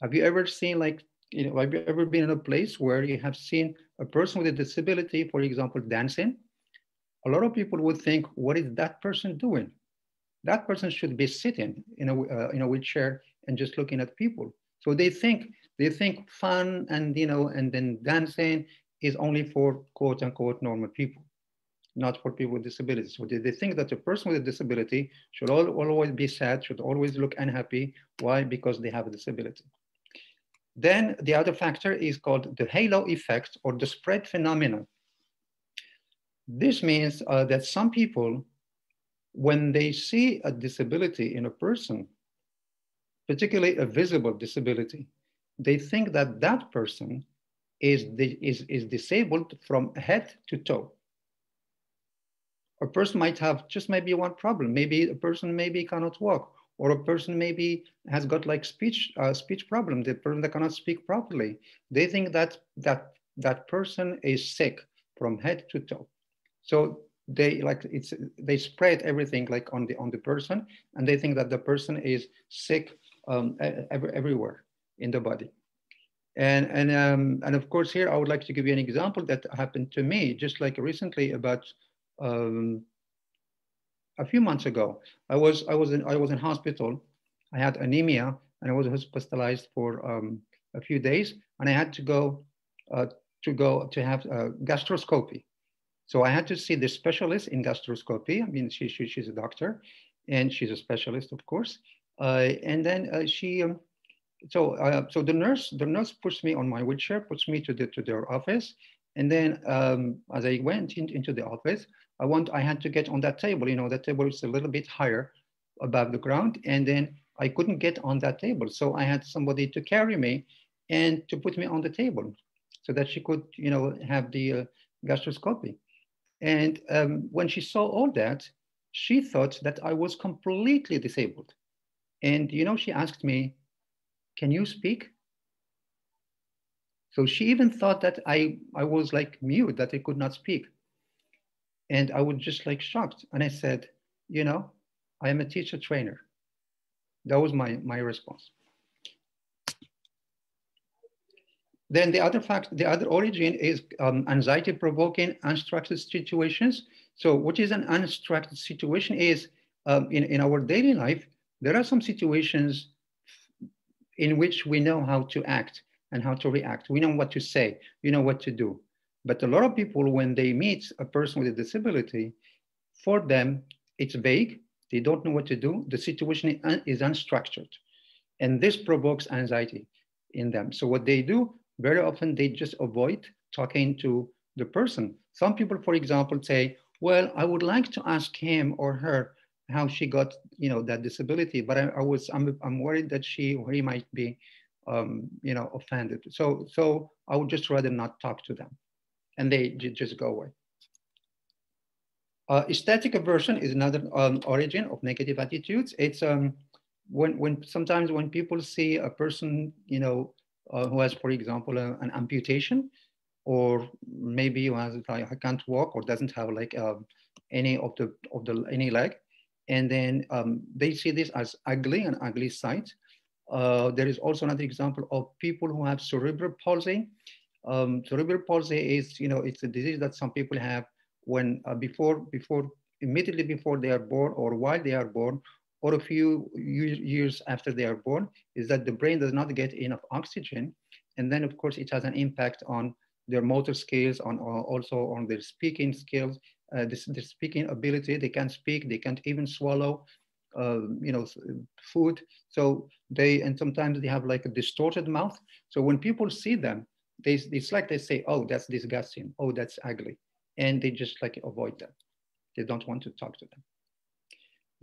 have you ever seen like, you know, have you ever been in a place where you have seen a person with a disability, for example, dancing? A lot of people would think, what is that person doing? That person should be sitting in a, uh, in a wheelchair and just looking at people. So they think, they think fun and, you know, and then dancing is only for quote unquote normal people not for people with disabilities. So they think that a person with a disability should all, always be sad, should always look unhappy. Why? Because they have a disability. Then the other factor is called the halo effect or the spread phenomenon. This means uh, that some people, when they see a disability in a person, particularly a visible disability, they think that that person is, is, is disabled from head to toe a person might have just maybe one problem. Maybe a person maybe cannot walk, or a person maybe has got like speech uh, speech problem. The person that cannot speak properly. They think that that that person is sick from head to toe. So they like it's they spread everything like on the on the person, and they think that the person is sick um, every, everywhere in the body. And, and, um, and of course, here I would like to give you an example that happened to me just like recently about um, a few months ago. I was, I, was in, I was in hospital. I had anemia and I was hospitalized for um, a few days and I had to go uh, to go to have a gastroscopy. So I had to see the specialist in gastroscopy. I mean, she, she she's a doctor and she's a specialist, of course. Uh, and then uh, she, um, so uh, so the nurse the nurse puts me on my wheelchair, puts me to the to their office, and then um, as I went in, into the office, I want I had to get on that table. You know, that table is a little bit higher above the ground, and then I couldn't get on that table, so I had somebody to carry me and to put me on the table, so that she could you know have the uh, gastroscopy. And um, when she saw all that, she thought that I was completely disabled. And you know, she asked me, can you speak? So she even thought that I, I was like mute, that I could not speak. And I was just like shocked. And I said, you know, I am a teacher trainer. That was my, my response. Then the other fact, the other origin is um, anxiety provoking unstructured situations. So what is an unstructured situation is um, in, in our daily life, there are some situations in which we know how to act and how to react. We know what to say, you know what to do. But a lot of people, when they meet a person with a disability, for them, it's vague. They don't know what to do. The situation is unstructured. And this provokes anxiety in them. So what they do, very often they just avoid talking to the person. Some people, for example, say, well, I would like to ask him or her how she got, you know, that disability, but I, I was, I'm, I'm worried that she or he might be, um, you know, offended. So, so I would just rather not talk to them and they just go away. Uh, aesthetic aversion is another um, origin of negative attitudes. It's um, when, when sometimes when people see a person, you know, uh, who has, for example, a, an amputation, or maybe who has like, can't walk or doesn't have like uh, any of the of the any leg, and then um, they see this as ugly, an ugly sight. Uh, there is also another example of people who have cerebral palsy. Um, cerebral palsy is, you know, it's a disease that some people have when uh, before, before, immediately before they are born or while they are born or a few years after they are born is that the brain does not get enough oxygen. And then of course it has an impact on their motor skills, on also on their speaking skills, uh, speaking ability. They can't speak, they can't even swallow, uh, you know, food. So they, and sometimes they have like a distorted mouth. So when people see them, they, it's like they say, oh, that's disgusting. Oh, that's ugly. And they just like avoid them. They don't want to talk to them.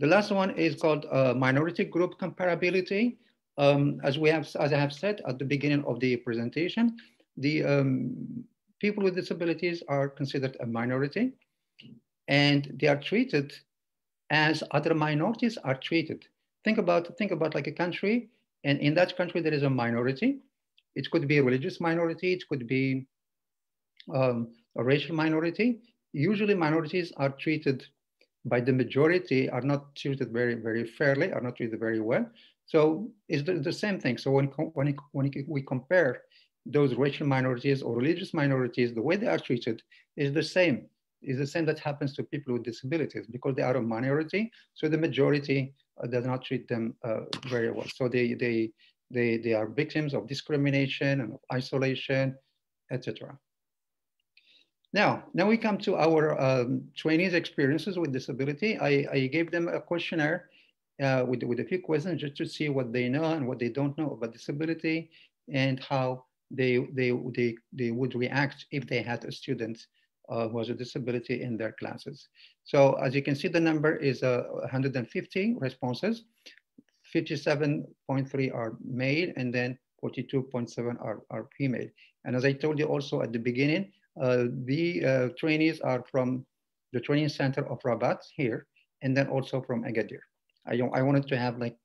The last one is called uh, minority group comparability. Um, as we have, as I have said at the beginning of the presentation, the um, people with disabilities are considered a minority and they are treated as other minorities are treated. Think about, think about like a country and in that country there is a minority. It could be a religious minority, it could be um, a racial minority. Usually minorities are treated by the majority are not treated very, very fairly, are not treated very well. So it's the, the same thing. So when, when, when we compare those racial minorities or religious minorities, the way they are treated is the same. Is the same that happens to people with disabilities because they are a minority. So the majority uh, does not treat them uh, very well. So they, they, they, they are victims of discrimination and of isolation, etc. Now, now we come to our um, trainees' experiences with disability. I, I gave them a questionnaire uh, with, with a few questions just to see what they know and what they don't know about disability and how they, they, they, they would react if they had a student uh, who has a disability in their classes. So as you can see, the number is uh, 150 responses. 57.3 are male and then 42.7 are, are female. And as I told you also at the beginning, the uh, trainees are from the training center of Rabat here, and then also from Agadir. I, I wanted to have like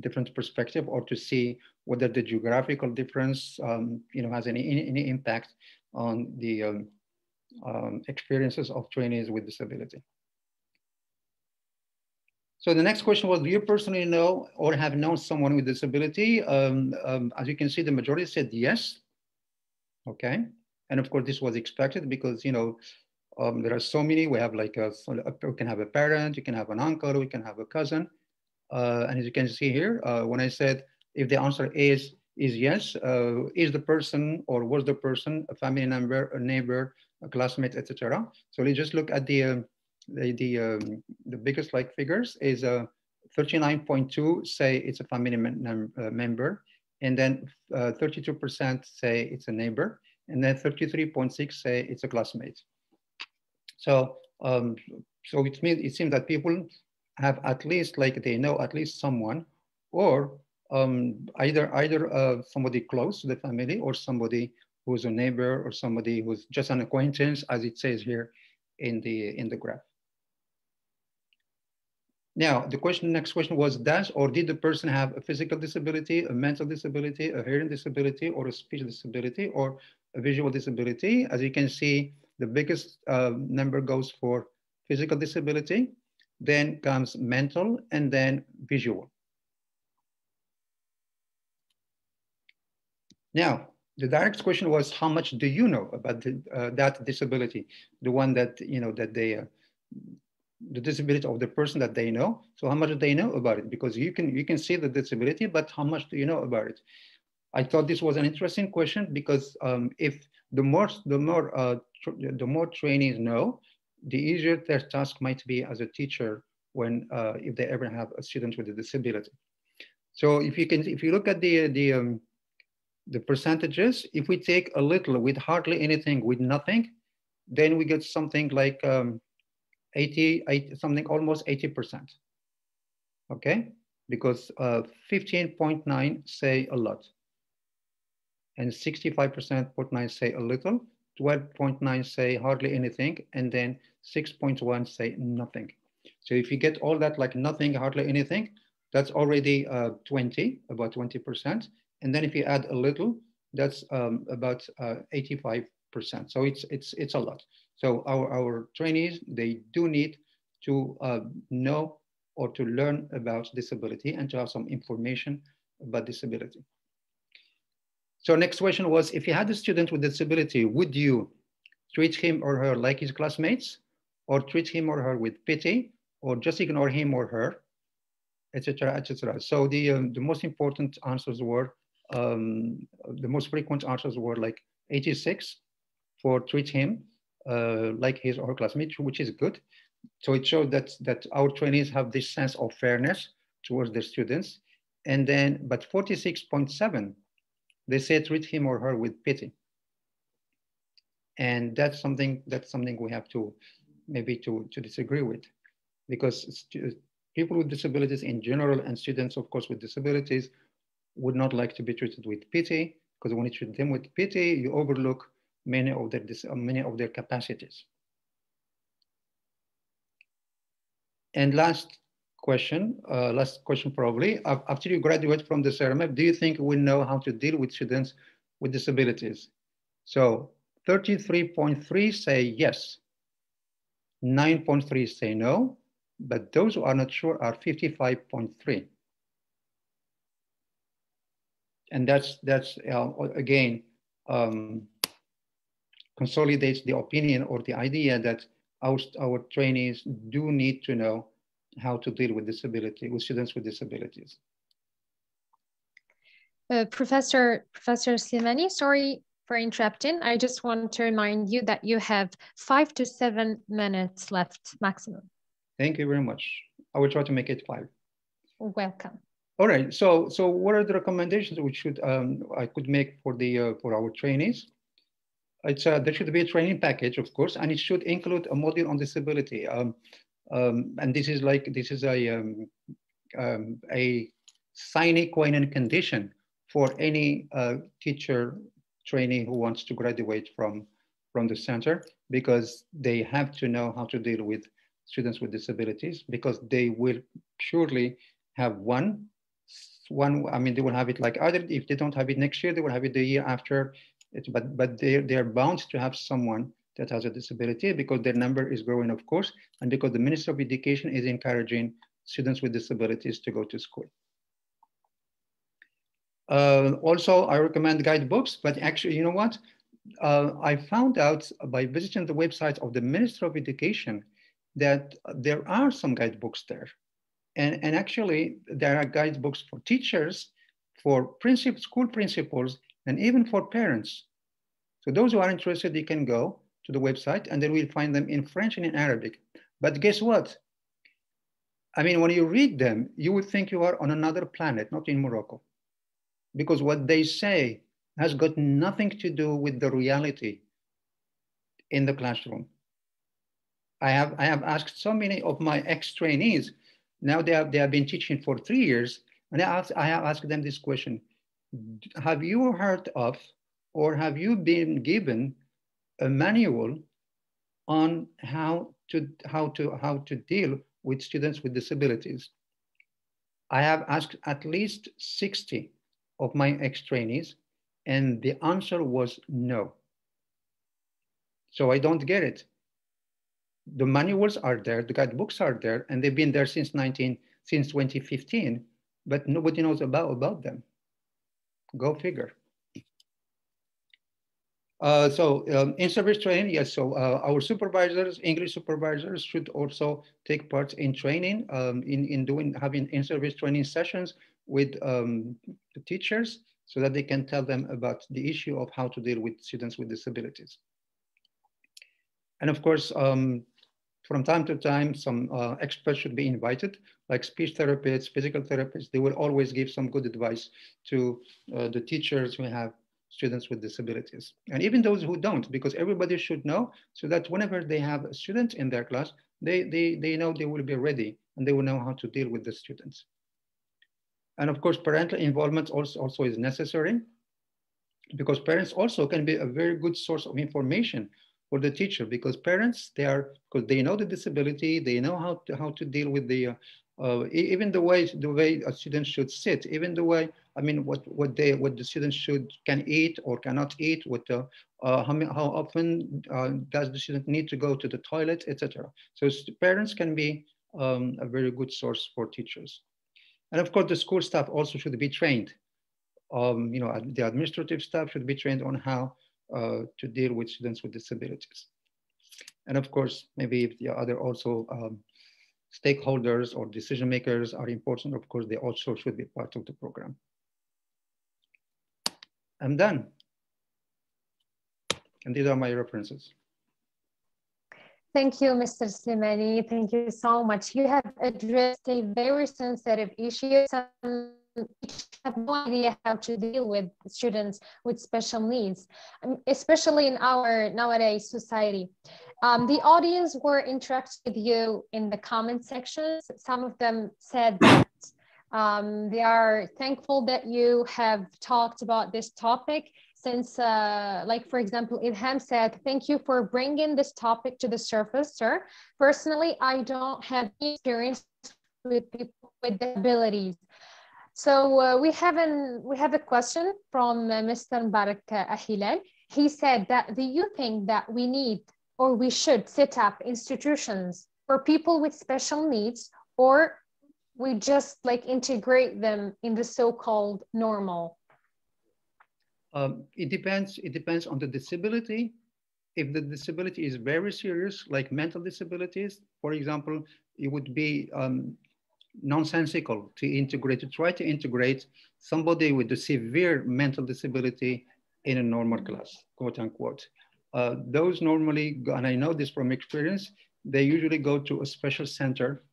different perspective or to see whether the geographical difference um, you know, has any, any, any, impact on the um, um, experiences of trainees with disability. So the next question was, do you personally know or have known someone with disability? Um, um, as you can see, the majority said yes. okay? And of course, this was expected because, you know, um, there are so many, we have like a, we can have a parent, you can have an uncle, we can have a cousin. Uh, and as you can see here, uh, when I said, if the answer is, is yes, uh, is the person or was the person a family member, a neighbor, a classmate, etc. So let's just look at the, um, the, the, um, the biggest like figures is uh, 39.2 say it's a family uh, member, and then 32% uh, say it's a neighbor, and then 33.6 say it's a classmate. So, um, so it means it seems that people have at least like they know at least someone, or um, either either uh, somebody close to the family or somebody who's a neighbor or somebody who's just an acquaintance, as it says here in the in the graph. Now, the question, next question was, does or did the person have a physical disability, a mental disability, a hearing disability, or a speech disability, or visual disability? As you can see, the biggest uh, number goes for physical disability, then comes mental, and then visual. Now, the direct question was, how much do you know about the, uh, that disability? The one that, you know, that they, uh, the disability of the person that they know. So how much do they know about it? Because you can you can see the disability, but how much do you know about it? I thought this was an interesting question because um, if the more the more uh, the more trainees know, the easier their task might be as a teacher when uh, if they ever have a student with a disability. So if you can if you look at the the um, the percentages, if we take a little with hardly anything with nothing, then we get something like um, 80, 80 something almost 80%. Okay, because 15.9 uh, say a lot, and 65.9 say a little, 12.9 say hardly anything, and then 6.1 say nothing. So if you get all that like nothing, hardly anything, that's already uh, 20, about 20%. And then if you add a little, that's um, about uh, 85%. So it's, it's, it's a lot. So our, our trainees, they do need to uh, know or to learn about disability and to have some information about disability. So next question was, if you had a student with disability, would you treat him or her like his classmates or treat him or her with pity or just ignore him or her, etc., etc. So the, um, the most important answers were, um, the most frequent answers were like 86 for treat him, uh, like his or her classmates, which is good. So it shows that, that our trainees have this sense of fairness towards their students. And then, but 46.7, they say treat him or her with pity. And that's something, that's something we have to maybe to, to disagree with because people with disabilities in general and students, of course, with disabilities would not like to be treated with pity because when you treat them with pity, you overlook many of their, many of their capacities. And last question, uh, last question probably, after you graduate from the CRMEF, do you think we know how to deal with students with disabilities? So 33.3 say yes, 9.3 say no, but those who are not sure are 55.3. And that's, that's uh, again, um, consolidates the opinion or the idea that our, our trainees do need to know how to deal with disability, with students with disabilities. Uh, Professor Professor Slimani, sorry for interrupting. I just want to remind you that you have five to seven minutes left maximum. Thank you very much. I will try to make it five. Welcome. All right. So, so what are the recommendations which should um, I could make for the uh, for our trainees? it's a, there should be a training package, of course, and it should include a module on disability. Um, um, and this is like, this is a, um, um a sine qua non condition for any uh, teacher trainee who wants to graduate from, from the center, because they have to know how to deal with students with disabilities, because they will surely have one one, I mean, they will have it like either if they don't have it next year, they will have it the year after. It's, but but they, they are bound to have someone that has a disability because their number is growing, of course, and because the Minister of Education is encouraging students with disabilities to go to school. Uh, also, I recommend guidebooks, but actually, you know what? uh, I found out by visiting the website of the Minister of Education that there are some guidebooks there. And, and actually, there are guidebooks for teachers, for principal, school principals, and even for parents. So those who are interested, they can go to the website and then we'll find them in French and in Arabic. But guess what? I mean, when you read them, you would think you are on another planet, not in Morocco. Because what they say has got nothing to do with the reality in the classroom. I have, I have asked so many of my ex-trainees, now they have, they have been teaching for three years, and I, asked, I have asked them this question, have you heard of or have you been given a manual on how to, how to, how to deal with students with disabilities? I have asked at least 60 of my ex-trainees and the answer was no. So I don't get it. The manuals are there, the guidebooks are there, and they've been there since 19, since 2015, but nobody knows about, about them. Go figure. Uh, so um, in-service training, yes. So uh, our supervisors, English supervisors, should also take part in training, um, in in doing having in-service training sessions with um, the teachers so that they can tell them about the issue of how to deal with students with disabilities. And of course, um, from time to time, some uh, experts should be invited, like speech therapists, physical therapists. They will always give some good advice to uh, the teachers who have students with disabilities. And even those who don't, because everybody should know, so that whenever they have a student in their class, they, they, they know they will be ready and they will know how to deal with the students. And of course, parental involvement also, also is necessary because parents also can be a very good source of information for the teacher because parents, they are, because they know the disability, they know how to, how to deal with the, uh, uh, even the way, the way a student should sit, even the way, I mean, what, what they, what the student should, can eat or cannot eat, what, uh, uh how, how often uh, does the student need to go to the toilet, etc. So parents can be um, a very good source for teachers. And of course, the school staff also should be trained. Um, you know, the administrative staff should be trained on how uh, to deal with students with disabilities. And of course, maybe if the other also um, stakeholders or decision makers are important, of course, they also should be part of the program. I'm done. And these are my references. Thank you, Mr. Slimani. Thank you so much. You have addressed a very sensitive issue. Some have no idea how to deal with students with special needs, um, especially in our nowadays society. Um, the audience were interacting with you in the comment sections. Some of them said that um, they are thankful that you have talked about this topic since, uh, like, for example, Ilham said, thank you for bringing this topic to the surface, sir. Personally, I don't have experience with people with disabilities. So uh, we, have an, we have a question from uh, Mr. Mbarak Ahilal. He said that do you think that we need or we should set up institutions for people with special needs or we just like integrate them in the so-called normal um, it depends. It depends on the disability. If the disability is very serious, like mental disabilities, for example, it would be um, nonsensical to integrate, to try to integrate somebody with a severe mental disability in a normal class, quote unquote. Uh, those normally, and I know this from experience, they usually go to a special center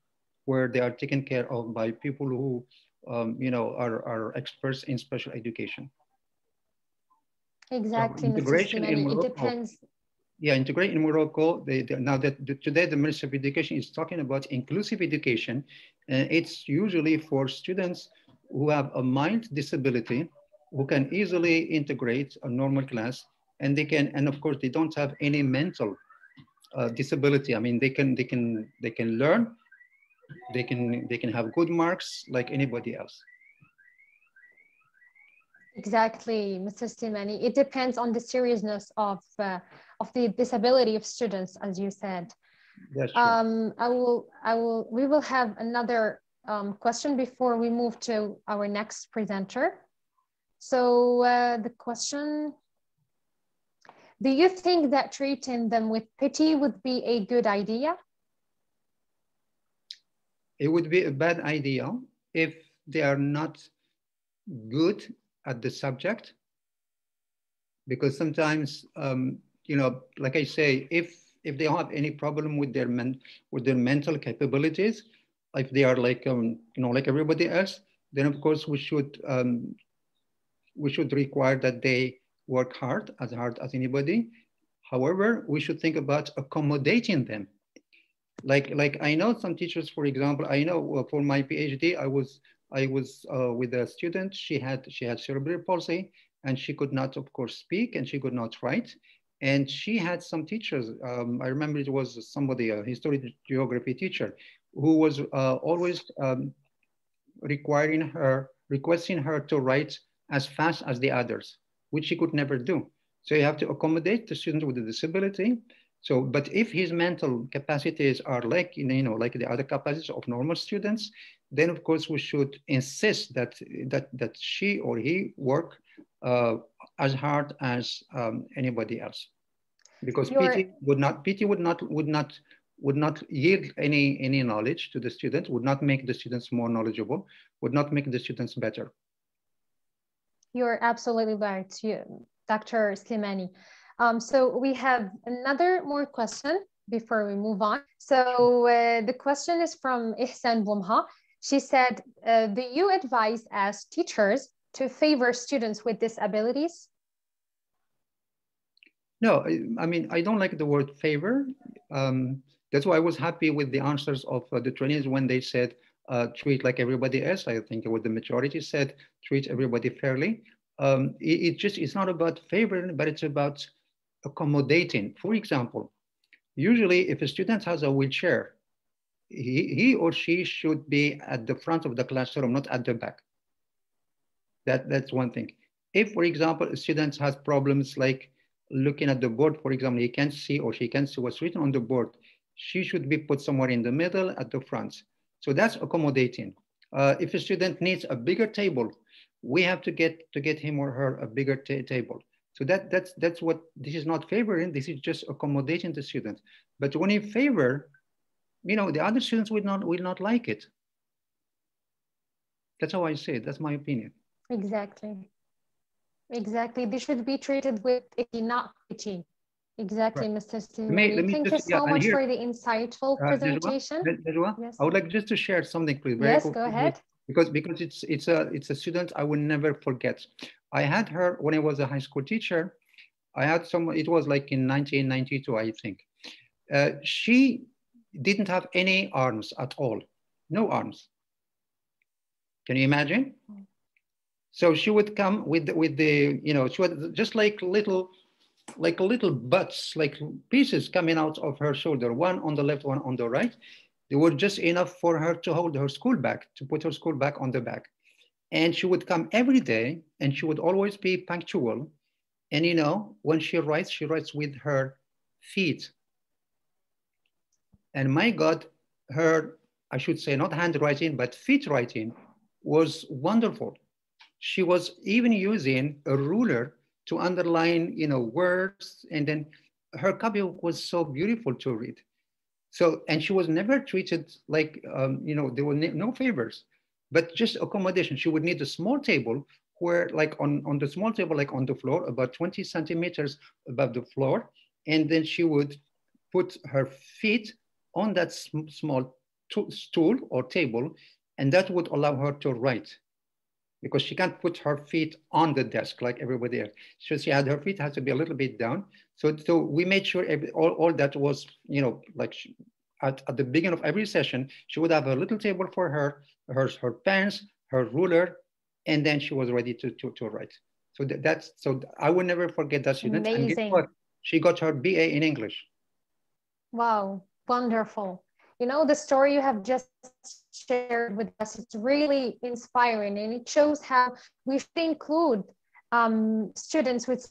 where they are taken care of by people who, um, you know, are, are experts in special education. Exactly, integration in Morocco, it depends. Yeah, integrate in Morocco. They, they, now that the, today the Ministry of Education is talking about inclusive education, and it's usually for students who have a mild disability, who can easily integrate a normal class, and they can, and of course they don't have any mental uh, disability. I mean, they can, they can, they can learn, they can, they can have good marks like anybody else. Exactly, Mr. Slimani. It depends on the seriousness of uh, of the disability of students, as you said. Yes. Um, I will. I will. We will have another um, question before we move to our next presenter. So uh, the question. Do you think that treating them with pity would be a good idea? It would be a bad idea if they are not good at the subject. Because sometimes, um, you know, like I say, if if they have any problem with their men with their mental capabilities, if they are like um, you know like everybody else, then of course we should um, we should require that they work hard, as hard as anybody. However, we should think about accommodating them. Like, like I know some teachers, for example, I know uh, for my PhD, I was, I was uh, with a student, she had, she had cerebral palsy and she could not, of course, speak and she could not write. And she had some teachers, um, I remember it was somebody, a history geography teacher, who was uh, always um, requiring her, requesting her to write as fast as the others which he could never do. So you have to accommodate the student with a disability. So, but if his mental capacities are like, you know, like the other capacities of normal students, then of course we should insist that that that she or he work uh, as hard as um, anybody else, because You're... pity would not pity would not would not would not yield any any knowledge to the student, would not make the students more knowledgeable, would not make the students better. You're absolutely right, Dr. Slimani. Um, so we have another more question before we move on. So uh, the question is from Ihsan Bumha. She said, uh, do you advise as teachers to favor students with disabilities? No, I mean, I don't like the word favor. Um, that's why I was happy with the answers of uh, the trainees when they said uh, treat like everybody else. I think what the majority said, treat everybody fairly. Um, it, it, just, it's not about favoring, but it's about accommodating. For example, usually if a student has a wheelchair, he, he or she should be at the front of the classroom, not at the back. That, that's one thing. If, for example, a student has problems like looking at the board, for example, he can't see or she can't see what's written on the board, she should be put somewhere in the middle at the front. So that's accommodating. Uh, if a student needs a bigger table, we have to get to get him or her a bigger table. So that that's that's what this is not favoring. This is just accommodating the student. But when you favor, you know, the other students will not will not like it. That's how I say it. That's my opinion. Exactly. Exactly. They should be treated with pity. Exactly, right. Mr. Thank just, you so yeah, much here, for the insightful uh, presentation. yes. I would like just to share something, please. yes, go ahead. Because because it's it's a it's a student I will never forget. I had her when I was a high school teacher. I had some. It was like in 1992, I think. Uh, she didn't have any arms at all, no arms. Can you imagine? So she would come with with the you know she was just like little like little butts, like pieces coming out of her shoulder, one on the left, one on the right. They were just enough for her to hold her school bag, to put her school bag on the back. And she would come every day and she would always be punctual. And you know, when she writes, she writes with her feet. And my God, her, I should say, not handwriting, but feet writing was wonderful. She was even using a ruler to underline, you know, words. And then her copy was so beautiful to read. So, and she was never treated like, um, you know, there were no favors, but just accommodation. She would need a small table where like on, on the small table, like on the floor, about 20 centimeters above the floor. And then she would put her feet on that sm small stool or table, and that would allow her to write because she can't put her feet on the desk like everybody else. So she had her feet has to be a little bit down. So, so we made sure every, all, all that was, you know, like she, at, at the beginning of every session, she would have a little table for her, her, her pens, her ruler, and then she was ready to, to, to write. So that, that's, so I will never forget that student. Amazing. And what? She got her BA in English. Wow, wonderful you know the story you have just shared with us it's really inspiring and it shows how we should include um, students with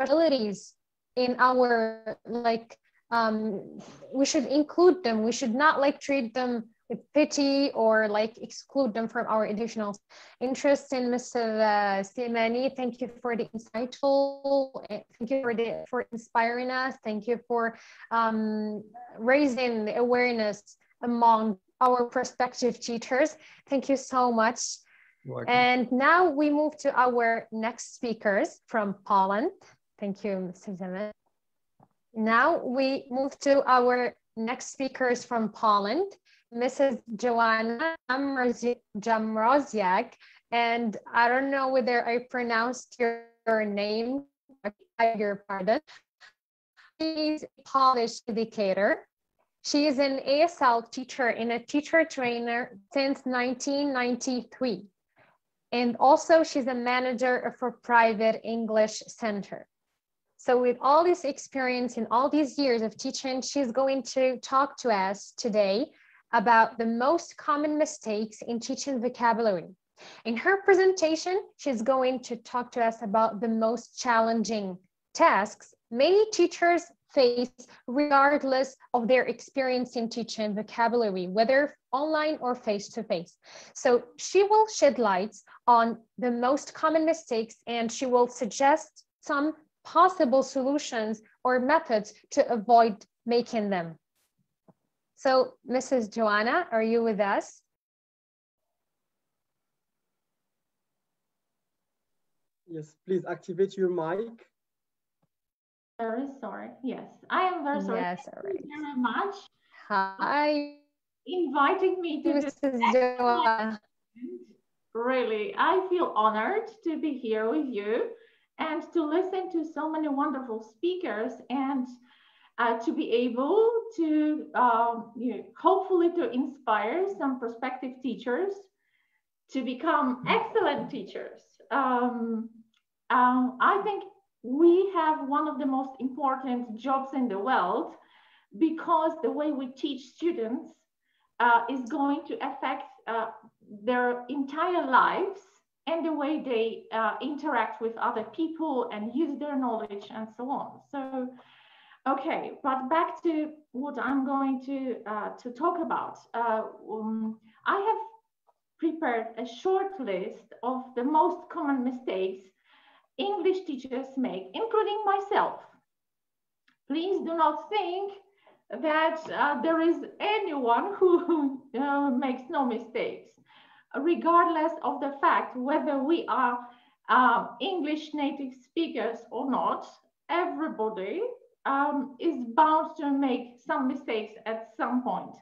abilities in our like um, we should include them. We should not like treat them pity or like exclude them from our additional interest in Mr. Uh, Slimani. Thank you for the insightful, eh, thank you for, the, for inspiring us. Thank you for um, raising the awareness among our prospective teachers. Thank you so much. And now we move to our next speakers from Poland. Thank you, Mr. Zeman. Now we move to our next speakers from Poland, Mrs. Joanna Jamroziak. And I don't know whether I pronounced your, your name, I your pardon. She's a Polish educator. She is an ESL teacher and a teacher trainer since 1993. And also she's a manager for private English center. So with all this experience and all these years of teaching, she's going to talk to us today about the most common mistakes in teaching vocabulary. In her presentation, she's going to talk to us about the most challenging tasks many teachers face regardless of their experience in teaching vocabulary, whether online or face-to-face. -face. So she will shed lights on the most common mistakes and she will suggest some possible solutions or methods to avoid making them. So Mrs. Joanna, are you with us? Yes, please activate your mic. Very sorry. Yes, I am very sorry. Yes, all right. Thank you very much. Hi. Inviting me to Mrs. Joanna. Really, I feel honored to be here with you and to listen to so many wonderful speakers and uh, to be able to um, you know, hopefully to inspire some prospective teachers to become excellent teachers. Um, um, I think we have one of the most important jobs in the world because the way we teach students uh, is going to affect uh, their entire lives and the way they uh, interact with other people and use their knowledge and so on. So, okay, but back to what I'm going to, uh, to talk about. Uh, um, I have prepared a short list of the most common mistakes English teachers make, including myself. Please do not think that uh, there is anyone who uh, makes no mistakes regardless of the fact whether we are uh, English native speakers or not, everybody um, is bound to make some mistakes at some point.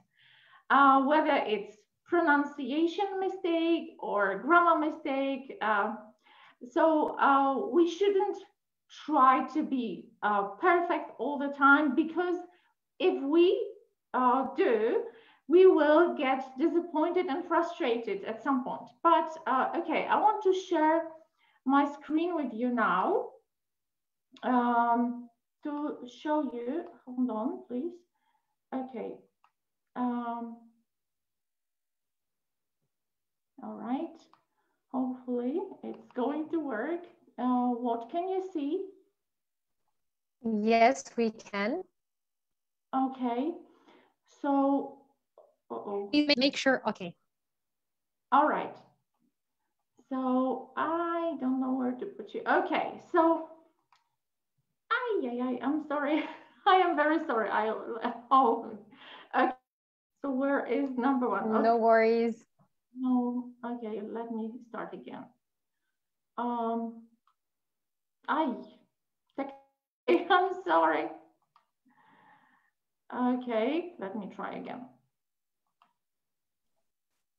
Uh, whether it's pronunciation mistake or grammar mistake. Uh, so uh, we shouldn't try to be uh, perfect all the time because if we uh, do, we will get disappointed and frustrated at some point. But uh, okay, I want to share my screen with you now um, to show you, hold on, please. Okay. Um, all right, hopefully it's going to work. Uh, what can you see? Yes, we can. Okay, so uh-oh. Make sure, okay. All right. So I don't know where to put you. Okay, so I, I I'm sorry. [LAUGHS] I am very sorry. I [LAUGHS] oh okay. So where is number one? Okay. No worries. No, okay, let me start again. Um I [LAUGHS] I'm sorry. Okay, let me try again.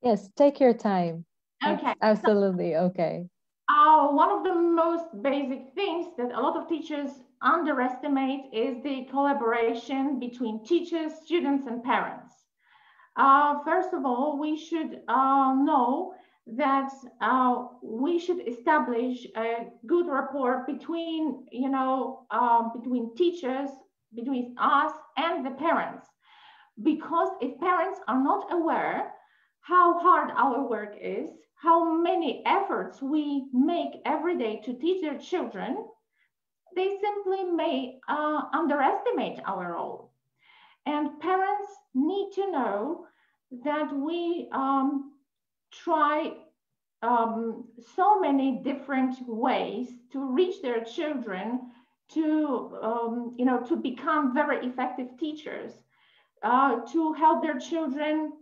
Yes, take your time. Okay. absolutely okay. Uh, one of the most basic things that a lot of teachers underestimate is the collaboration between teachers, students, and parents. Uh, first of all, we should uh, know that uh, we should establish a good rapport between, you know, um, between teachers, between us and the parents. Because if parents are not aware how hard our work is, how many efforts we make every day to teach their children, they simply may uh, underestimate our role. And parents need to know that we um, try um, so many different ways to reach their children to, um, you know, to become very effective teachers, uh, to help their children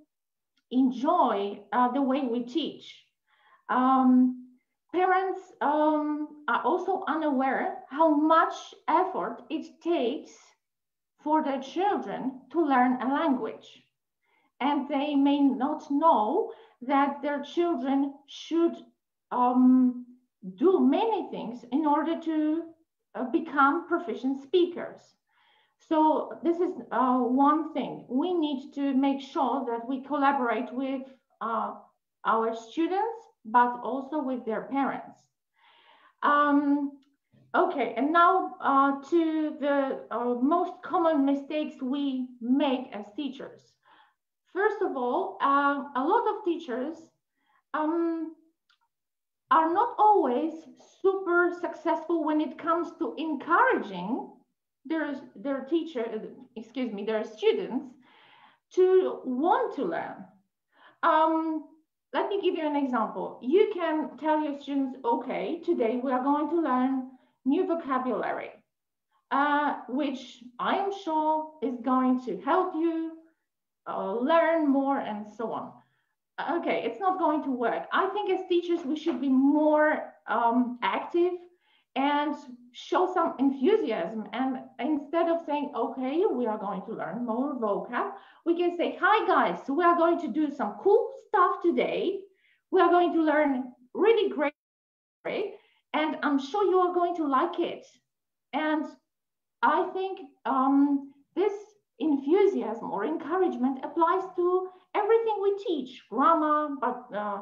enjoy uh, the way we teach. Um, parents um, are also unaware how much effort it takes for their children to learn a language. And they may not know that their children should um, do many things in order to uh, become proficient speakers. So this is uh, one thing. We need to make sure that we collaborate with uh, our students, but also with their parents. Um, okay, and now uh, to the uh, most common mistakes we make as teachers. First of all, uh, a lot of teachers um, are not always super successful when it comes to encouraging their, their teacher, excuse me, their students to want to learn. Um, let me give you an example. You can tell your students, okay, today we are going to learn new vocabulary, uh, which I am sure is going to help you uh, learn more and so on. Okay, it's not going to work. I think as teachers, we should be more um, active and show some enthusiasm. And instead of saying, okay, we are going to learn more vocab, we can say, hi guys, we are going to do some cool stuff today. We are going to learn really great, and I'm sure you are going to like it. And I think um, this enthusiasm or encouragement applies to everything we teach, grammar, but uh,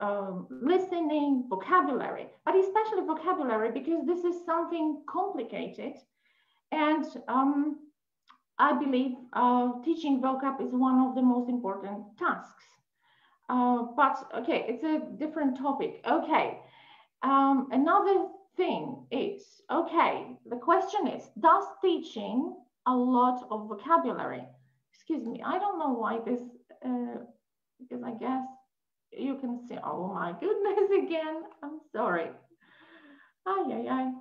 um, listening, vocabulary, but especially vocabulary because this is something complicated. And um, I believe uh, teaching vocab is one of the most important tasks. Uh, but okay, it's a different topic. Okay, um, another thing is, okay, the question is, does teaching a lot of vocabulary? Excuse me, I don't know why this, uh, because I guess you can see, oh my goodness [LAUGHS] again, I'm sorry. Ay, ay, ay.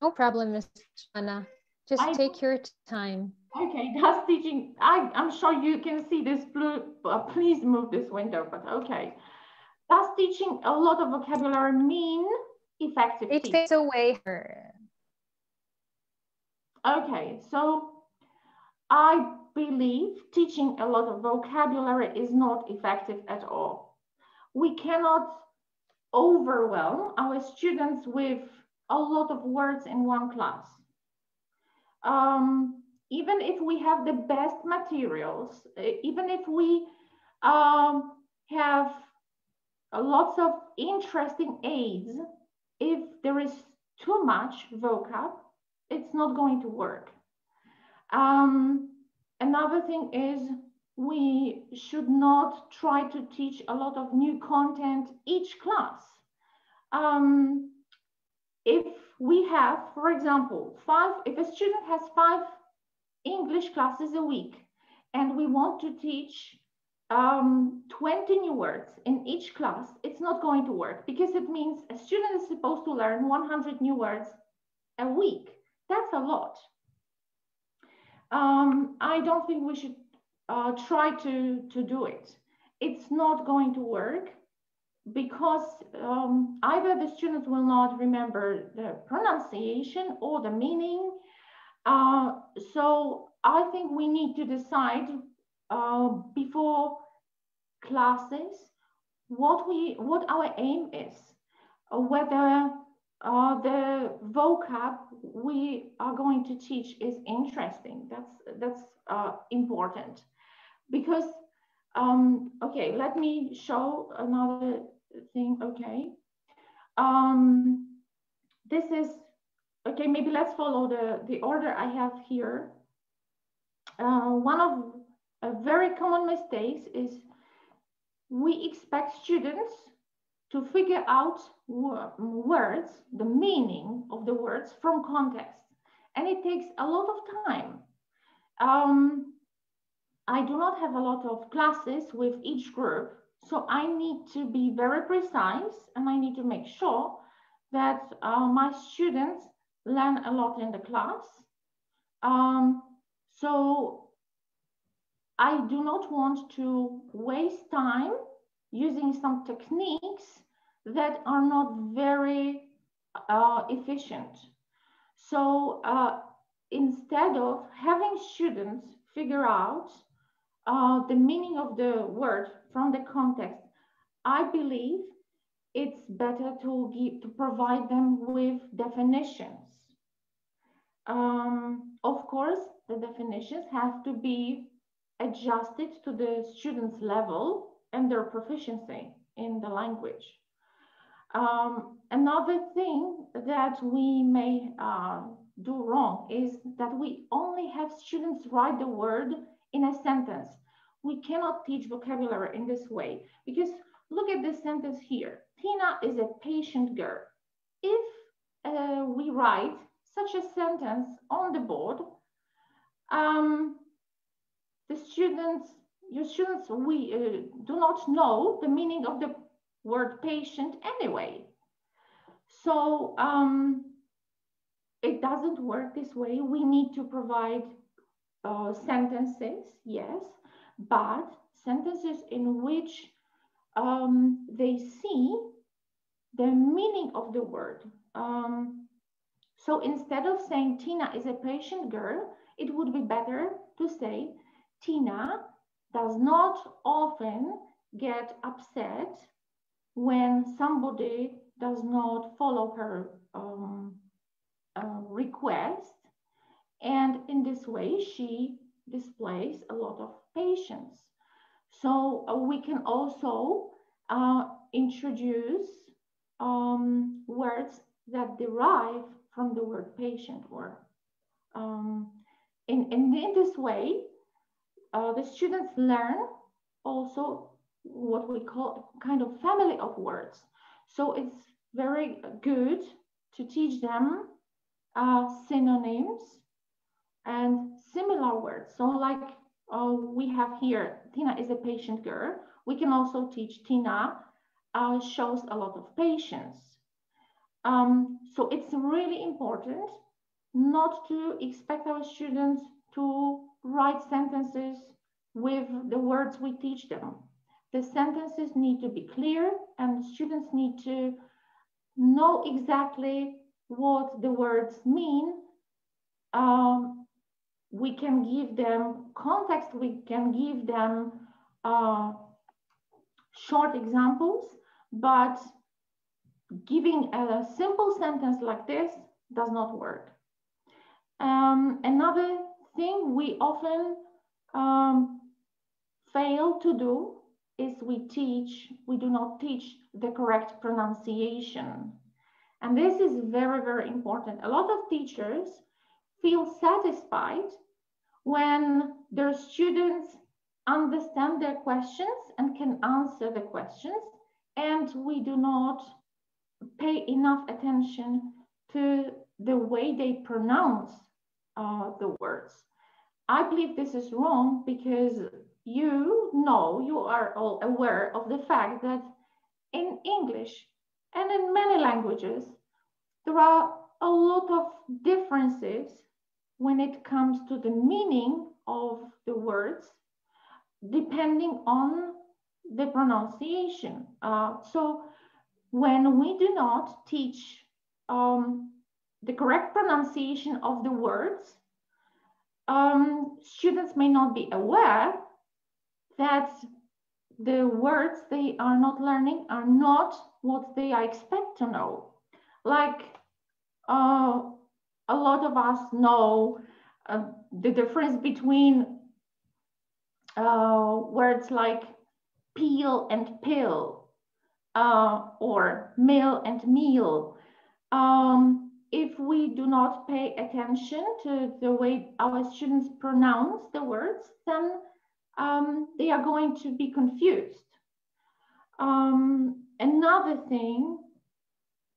No problem, Miss Anna. Just I, take your time. Okay, [LAUGHS] that's teaching. I, I'm sure you can see this blue, please move this window, but okay. Does teaching a lot of vocabulary mean effective It takes away her. Okay, so I believe teaching a lot of vocabulary is not effective at all. We cannot overwhelm our students with a lot of words in one class. Um, even if we have the best materials, even if we um, have lots of interesting aids, if there is too much vocab, it's not going to work. Um, Another thing is we should not try to teach a lot of new content each class. Um, if we have, for example, five, if a student has five English classes a week and we want to teach um, 20 new words in each class, it's not going to work because it means a student is supposed to learn 100 new words a week. That's a lot um, I don't think we should uh, try to, to do it. It's not going to work because um, either the students will not remember the pronunciation or the meaning. Uh, so I think we need to decide uh, before classes what we what our aim is, whether uh, the vocab we are going to teach is interesting. That's that's uh, important because um, okay. Let me show another thing. Okay, um, this is okay. Maybe let's follow the the order I have here. Uh, one of a very common mistakes is we expect students to figure out words, the meaning of the words from context. And it takes a lot of time. Um, I do not have a lot of classes with each group. So I need to be very precise and I need to make sure that uh, my students learn a lot in the class. Um, so I do not want to waste time using some techniques that are not very uh, efficient. So uh, instead of having students figure out uh, the meaning of the word from the context, I believe it's better to give to provide them with definitions. Um, of course, the definitions have to be adjusted to the student's level and their proficiency in the language. Um, another thing that we may uh, do wrong is that we only have students write the word in a sentence. We cannot teach vocabulary in this way because look at this sentence here. Tina is a patient girl. If uh, we write such a sentence on the board, um, the students, your students, we uh, do not know the meaning of the word patient anyway. So um, it doesn't work this way. We need to provide uh, sentences, yes, but sentences in which um, they see the meaning of the word. Um, so instead of saying Tina is a patient girl, it would be better to say Tina does not often get upset when somebody does not follow her um, uh, request. And in this way, she displays a lot of patience. So uh, we can also uh, introduce um, words that derive from the word patient or um, in this way, uh, the students learn also what we call kind of family of words. So it's very good to teach them uh, synonyms and similar words. So like uh, we have here, Tina is a patient girl. We can also teach Tina uh, shows a lot of patience. Um, so it's really important not to expect our students to write sentences with the words we teach them. The sentences need to be clear and students need to know exactly what the words mean. Um, we can give them context, we can give them uh, short examples, but giving a simple sentence like this does not work. Um, another thing we often um, fail to do is we teach, we do not teach the correct pronunciation. And this is very, very important. A lot of teachers feel satisfied when their students understand their questions and can answer the questions, and we do not pay enough attention to the way they pronounce uh, the words. I believe this is wrong because you know, you are all aware of the fact that in English and in many languages, there are a lot of differences when it comes to the meaning of the words, depending on the pronunciation. Uh, so when we do not teach um, the correct pronunciation of the words, um, students may not be aware that the words they are not learning are not what they expect to know. Like uh, a lot of us know uh, the difference between uh, words like peel and pill uh, or mill and meal. Um, if we do not pay attention to the way our students pronounce the words, then um, they are going to be confused. Um, another thing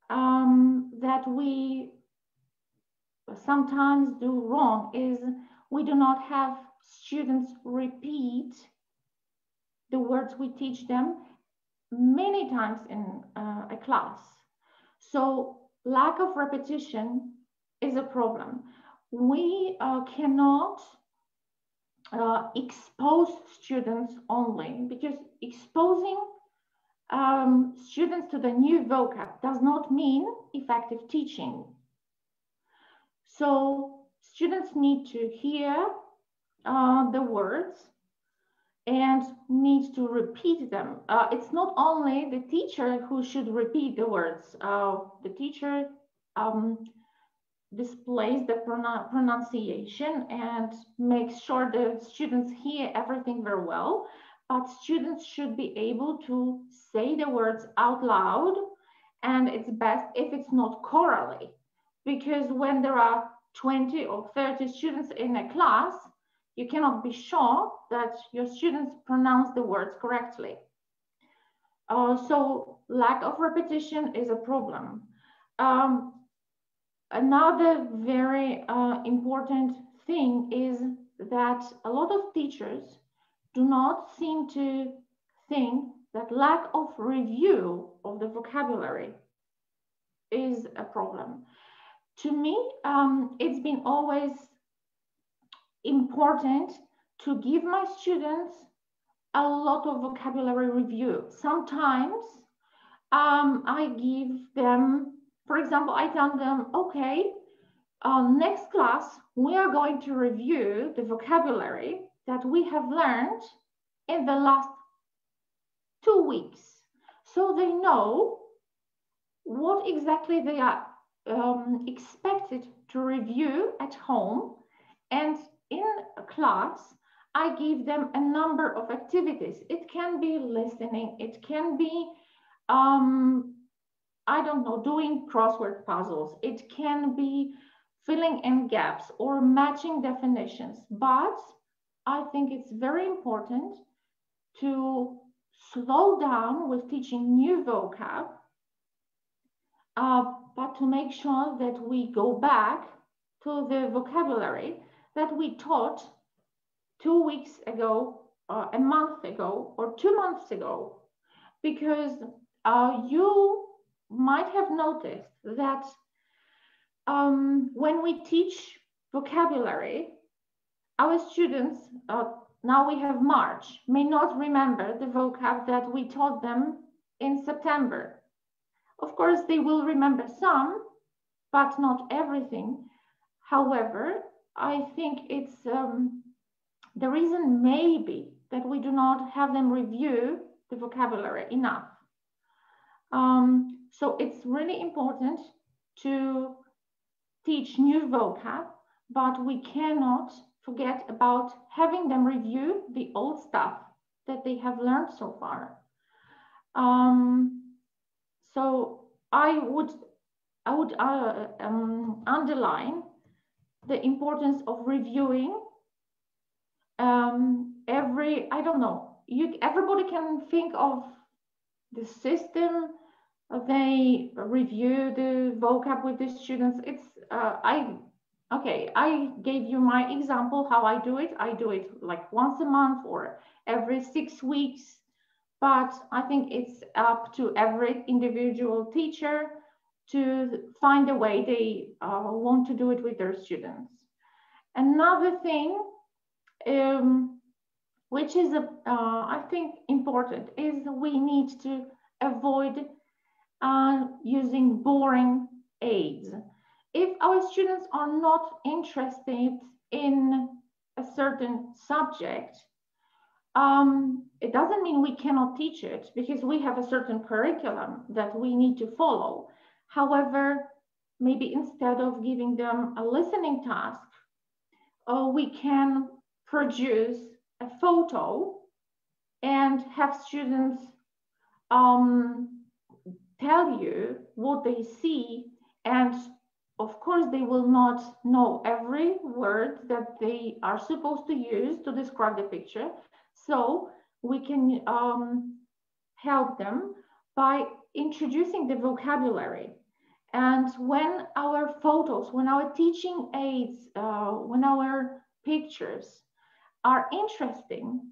um, that we sometimes do wrong is we do not have students repeat the words we teach them many times in uh, a class. So lack of repetition is a problem. We uh, cannot uh, expose students only because exposing um, students to the new vocab does not mean effective teaching. So students need to hear uh, the words and need to repeat them. Uh, it's not only the teacher who should repeat the words. Uh, the teacher um, displays the pronunciation and makes sure the students hear everything very well. But students should be able to say the words out loud and it's best if it's not chorally because when there are 20 or 30 students in a class, you cannot be sure that your students pronounce the words correctly. Uh, so lack of repetition is a problem. Um, another very uh, important thing is that a lot of teachers do not seem to think that lack of review of the vocabulary is a problem. To me, um, it's been always important to give my students a lot of vocabulary review. Sometimes um, I give them, for example, I tell them, okay, uh, next class, we are going to review the vocabulary that we have learned in the last two weeks. So they know what exactly they are um, expected to review at home. And in class, I give them a number of activities. It can be listening, it can be, um, I don't know, doing crossword puzzles, it can be filling in gaps or matching definitions. But I think it's very important to slow down with teaching new vocab, uh, but to make sure that we go back to the vocabulary that we taught two weeks ago, uh, a month ago, or two months ago, because uh, you might have noticed that um, when we teach vocabulary, our students, uh, now we have March, may not remember the vocab that we taught them in September. Of course, they will remember some, but not everything. However, I think it's um, the reason maybe that we do not have them review the vocabulary enough. Um, so it's really important to teach new vocab, but we cannot forget about having them review the old stuff that they have learned so far. Um, so I would, I would uh, um, underline the importance of reviewing um, every, I don't know, you, everybody can think of the system, they review the vocab with the students. It's, uh, I okay, I gave you my example how I do it. I do it like once a month or every six weeks, but I think it's up to every individual teacher to find a way they uh, want to do it with their students. Another thing, um, which is, uh, I think, important, is we need to avoid uh, using boring aids if our students are not interested in a certain subject, um, it doesn't mean we cannot teach it because we have a certain curriculum that we need to follow. However, maybe instead of giving them a listening task, uh, we can produce a photo and have students um, tell you what they see and of course, they will not know every word that they are supposed to use to describe the picture. So we can um, help them by introducing the vocabulary. And when our photos, when our teaching aids, uh, when our pictures are interesting,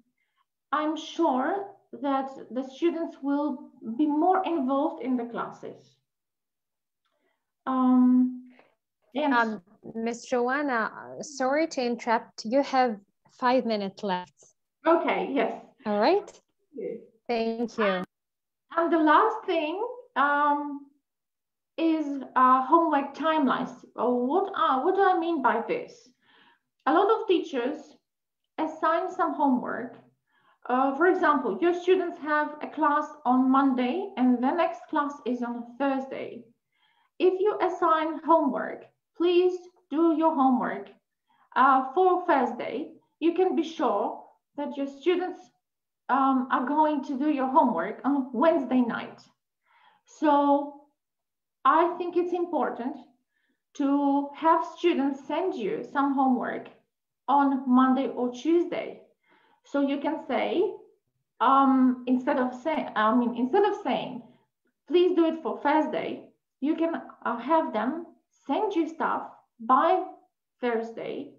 I'm sure that the students will be more involved in the classes. Um, and um, Ms. Joanna, sorry to interrupt. You have five minutes left. Okay, yes. All right. Thank you. And the last thing um, is uh, homework timelines. What, uh, what do I mean by this? A lot of teachers assign some homework. Uh, for example, your students have a class on Monday and the next class is on Thursday. If you assign homework, please do your homework uh, for Thursday. You can be sure that your students um, are going to do your homework on Wednesday night. So I think it's important to have students send you some homework on Monday or Tuesday. So you can say, um, instead of saying, I mean, instead of saying, please do it for Thursday, you can uh, have them send you stuff by Thursday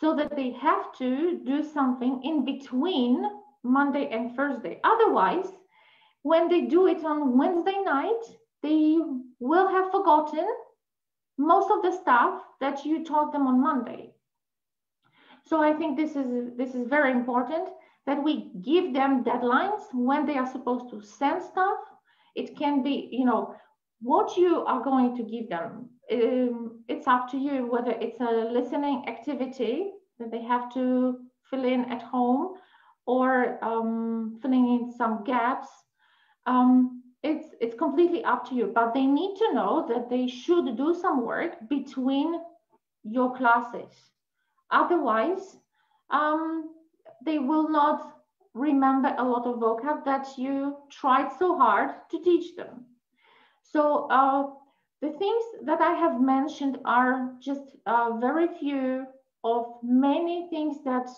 so that they have to do something in between Monday and Thursday. Otherwise, when they do it on Wednesday night, they will have forgotten most of the stuff that you taught them on Monday. So I think this is this is very important that we give them deadlines when they are supposed to send stuff. It can be, you know, what you are going to give them. Um, it's up to you whether it's a listening activity that they have to fill in at home or um, filling in some gaps. Um, it's, it's completely up to you, but they need to know that they should do some work between your classes. Otherwise, um, they will not remember a lot of vocab that you tried so hard to teach them. So uh, the things that I have mentioned are just uh, very few of many things that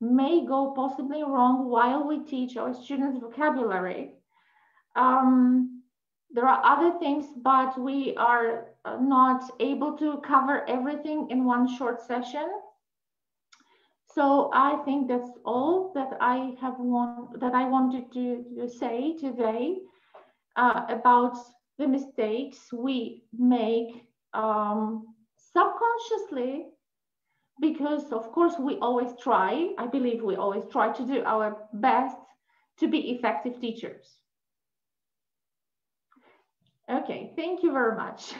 may go possibly wrong while we teach our students vocabulary. Um, there are other things, but we are uh, not able to cover everything in one short session. So I think that's all that I have want, that I wanted to, to say today uh, about the mistakes we make um, subconsciously because of course we always try i believe we always try to do our best to be effective teachers okay thank you very much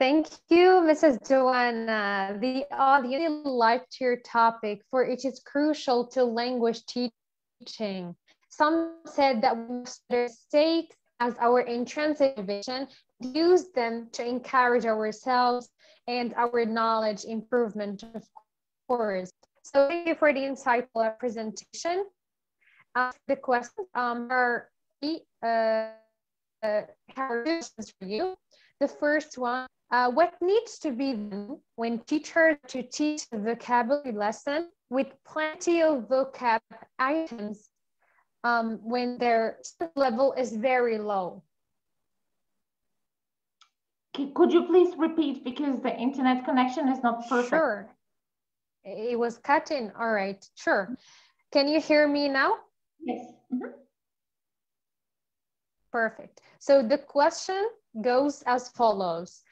Thank you, Mrs. Joanna. The audience liked your topic for it is crucial to language teaching. Some said that we mistakes as our intrinsic vision, use them to encourage ourselves and our knowledge improvement, of course. So thank you for the insightful presentation. Uh, the question um, are uh, uh, questions for you. The first one, uh, what needs to be done when teachers to teach a vocabulary lesson with plenty of vocab items um, when their level is very low? Could you please repeat because the internet connection is not perfect? Sure. It was cutting. All right, sure. Can you hear me now? Yes. Mm -hmm. Perfect. So the question goes as follows.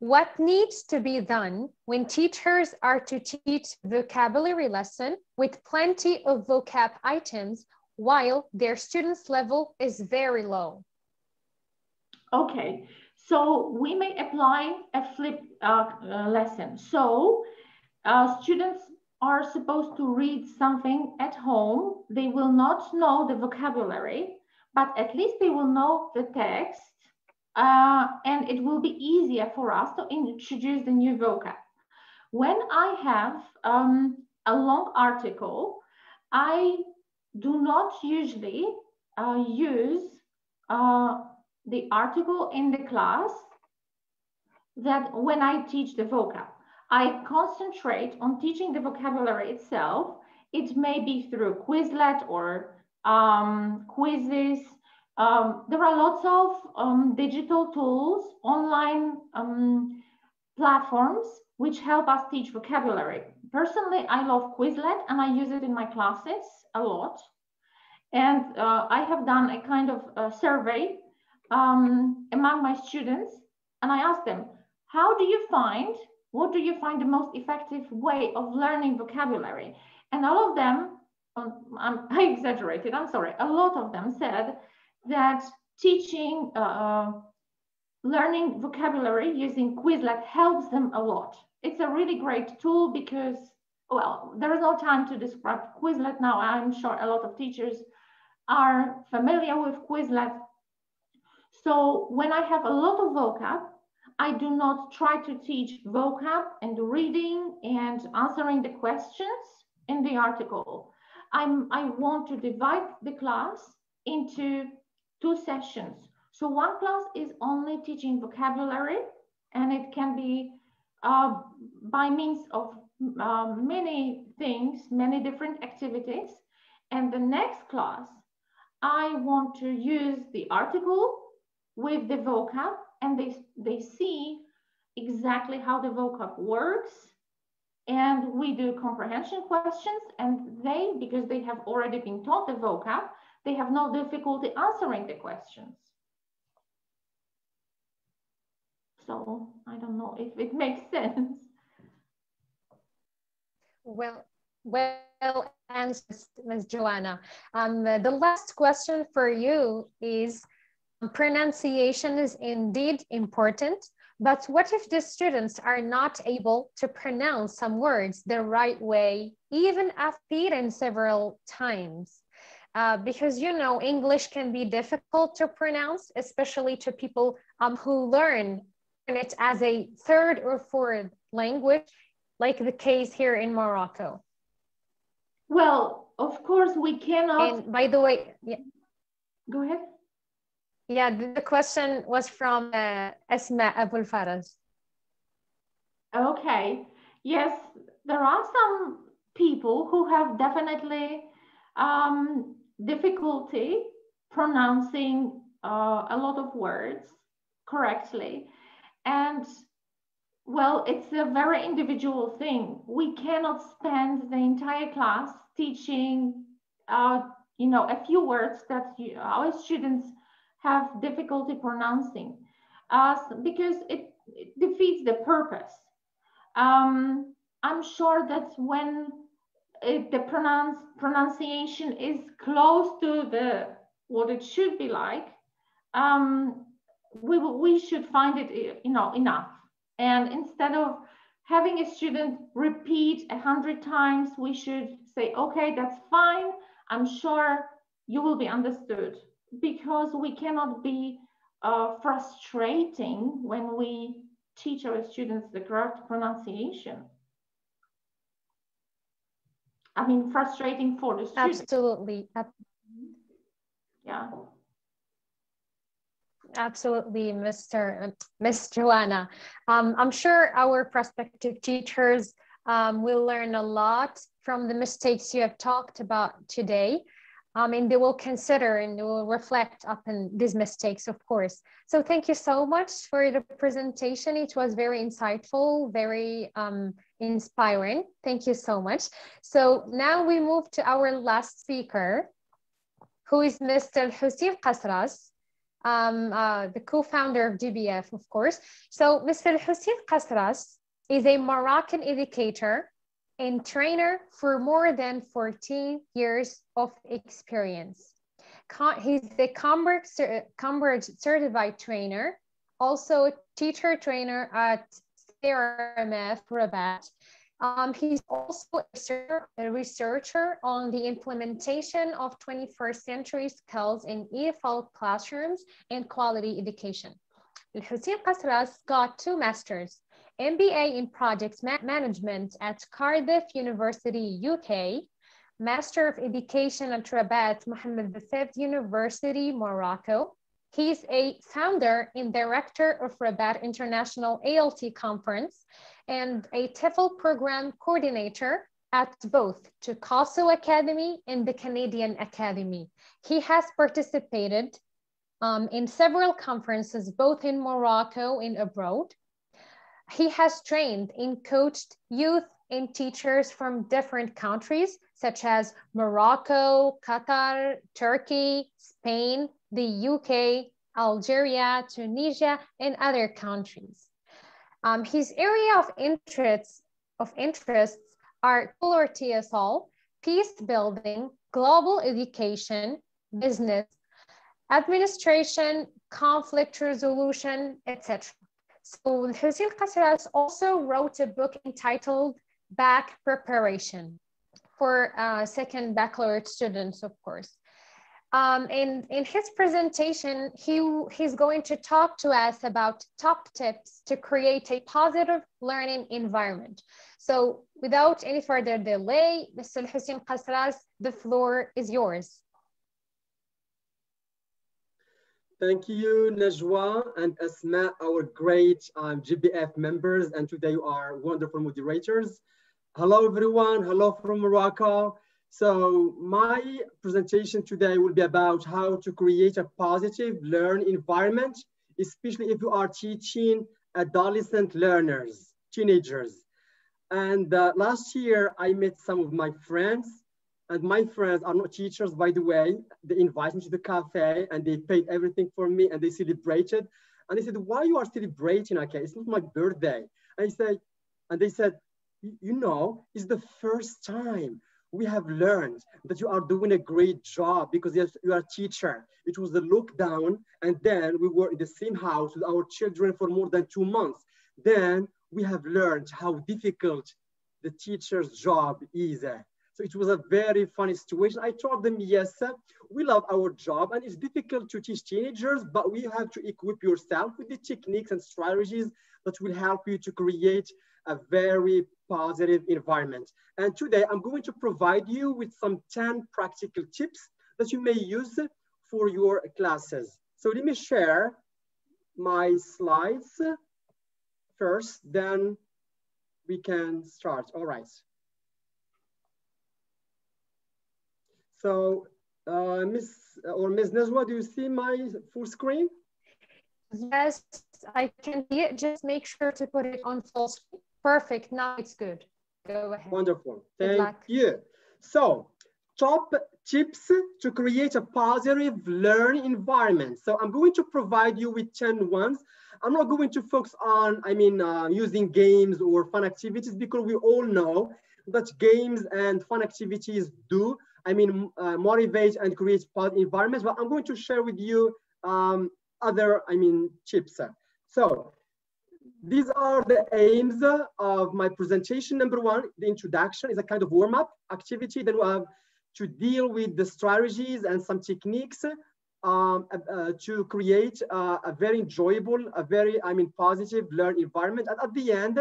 What needs to be done when teachers are to teach vocabulary lesson with plenty of vocab items while their students level is very low? Okay, so we may apply a flip uh, uh, lesson. So uh, students are supposed to read something at home. They will not know the vocabulary, but at least they will know the text uh, and it will be easier for us to introduce the new vocab. When I have um, a long article, I do not usually uh, use uh, the article in the class that when I teach the vocab. I concentrate on teaching the vocabulary itself. It may be through Quizlet or um, quizzes. Um, there are lots of um, digital tools, online um, platforms which help us teach vocabulary. Personally, I love Quizlet and I use it in my classes a lot. And uh, I have done a kind of a survey um, among my students and I asked them, how do you find, what do you find the most effective way of learning vocabulary? And all of them, um, [LAUGHS] I exaggerated, I'm sorry, a lot of them said that teaching, uh, uh, learning vocabulary using Quizlet helps them a lot. It's a really great tool because, well, there is no time to describe Quizlet now. I'm sure a lot of teachers are familiar with Quizlet. So when I have a lot of vocab, I do not try to teach vocab and reading and answering the questions in the article. I'm, I want to divide the class into two sessions. So one class is only teaching vocabulary and it can be uh, by means of uh, many things, many different activities. And the next class, I want to use the article with the vocab and they, they see exactly how the vocab works. And we do comprehension questions and they, because they have already been taught the vocab, they have no difficulty answering the questions. So I don't know if it makes sense. Well, well answered, Ms. Joanna. Um, the last question for you is, pronunciation is indeed important, but what if the students are not able to pronounce some words the right way, even after several times? Uh, because you know English can be difficult to pronounce, especially to people um, who learn it as a third or fourth language, like the case here in Morocco. Well, of course we cannot. And by the way, yeah. Go ahead. Yeah, the question was from uh, Asma Abul Faraz. Okay. Yes, there are some people who have definitely um, difficulty pronouncing uh, a lot of words correctly. And well, it's a very individual thing. We cannot spend the entire class teaching, uh, you know, a few words that you, our students have difficulty pronouncing uh, because it, it, defeats the purpose. Um, I'm sure that when it, the pronounce, pronunciation is close to the what it should be like, um, we, we should find it you know, enough. And instead of having a student repeat a hundred times, we should say, okay, that's fine. I'm sure you will be understood because we cannot be uh, frustrating when we teach our students the correct pronunciation. I mean, frustrating for the students. Absolutely. Yeah. Absolutely, Mr. Miss Joanna. Um, I'm sure our prospective teachers um, will learn a lot from the mistakes you have talked about today. Um, and they will consider and they will reflect upon these mistakes, of course. So thank you so much for the presentation. It was very insightful, very um, inspiring. Thank you so much. So now we move to our last speaker, who is Mr. Hussein Qasserras, um, uh, the co-founder of GBF, of course. So Mr. Hussein Qasserras is a Moroccan educator and trainer for more than 14 years of experience. He's the Cambridge, Cambridge certified trainer, also a teacher trainer at CRMEF Rabat. Um, he's also a researcher on the implementation of 21st century skills in EFL classrooms and quality education. Hussein Qasserras got two masters MBA in Project Management at Cardiff University, UK, Master of Education at Rabat Mohammed V University, Morocco. He's a founder and director of Rabat International ELT Conference and a TEFL program coordinator at both Tucaso Academy and the Canadian Academy. He has participated um, in several conferences, both in Morocco and abroad. He has trained and coached youth and teachers from different countries such as Morocco, Qatar, Turkey, Spain, the UK, Algeria, Tunisia, and other countries. Um, his area of interests of interests are Color TESOL, peace building, global education, business, administration, conflict resolution, etc. So Hussein Qasserras also wrote a book entitled Bac Preparation for uh, second baccalaureate students, of course. Um, in, in his presentation, he, he's going to talk to us about top tips to create a positive learning environment. So without any further delay, Mr. Hussein Qasserras, the floor is yours. Thank you, Najwa and Asma, our great um, GBF members, and today you are wonderful moderators. Hello, everyone. Hello from Morocco. So my presentation today will be about how to create a positive learn environment, especially if you are teaching adolescent learners, teenagers. And uh, last year, I met some of my friends and my friends are not teachers, by the way. They invited me to the cafe and they paid everything for me and they celebrated. And they said, why you are celebrating? Okay, it's not my birthday. And I said, and they said, you know, it's the first time we have learned that you are doing a great job because you are a teacher. It was the lockdown, and then we were in the same house with our children for more than two months. Then we have learned how difficult the teacher's job is. Eh? So it was a very funny situation. I told them, yes, we love our job and it's difficult to teach teenagers, but we have to equip yourself with the techniques and strategies that will help you to create a very positive environment. And today I'm going to provide you with some 10 practical tips that you may use for your classes. So let me share my slides first, then we can start. All right. So uh, Miss or Ms. Najwa, do you see my full screen? Yes, I can see it. Just make sure to put it on full screen. Perfect. Now it's good. Go ahead. Wonderful. Thank you. So, top tips to create a positive learning environment. So I'm going to provide you with 10 ones. I'm not going to focus on, I mean, uh, using games or fun activities because we all know that games and fun activities do, I mean, uh, motivate and create positive environments. But I'm going to share with you um, other, I mean, tips. So these are the aims of my presentation. Number one, the introduction is a kind of warm-up activity. Then we have to deal with the strategies and some techniques um, uh, to create uh, a very enjoyable, a very, I mean, positive learn environment. And at the end,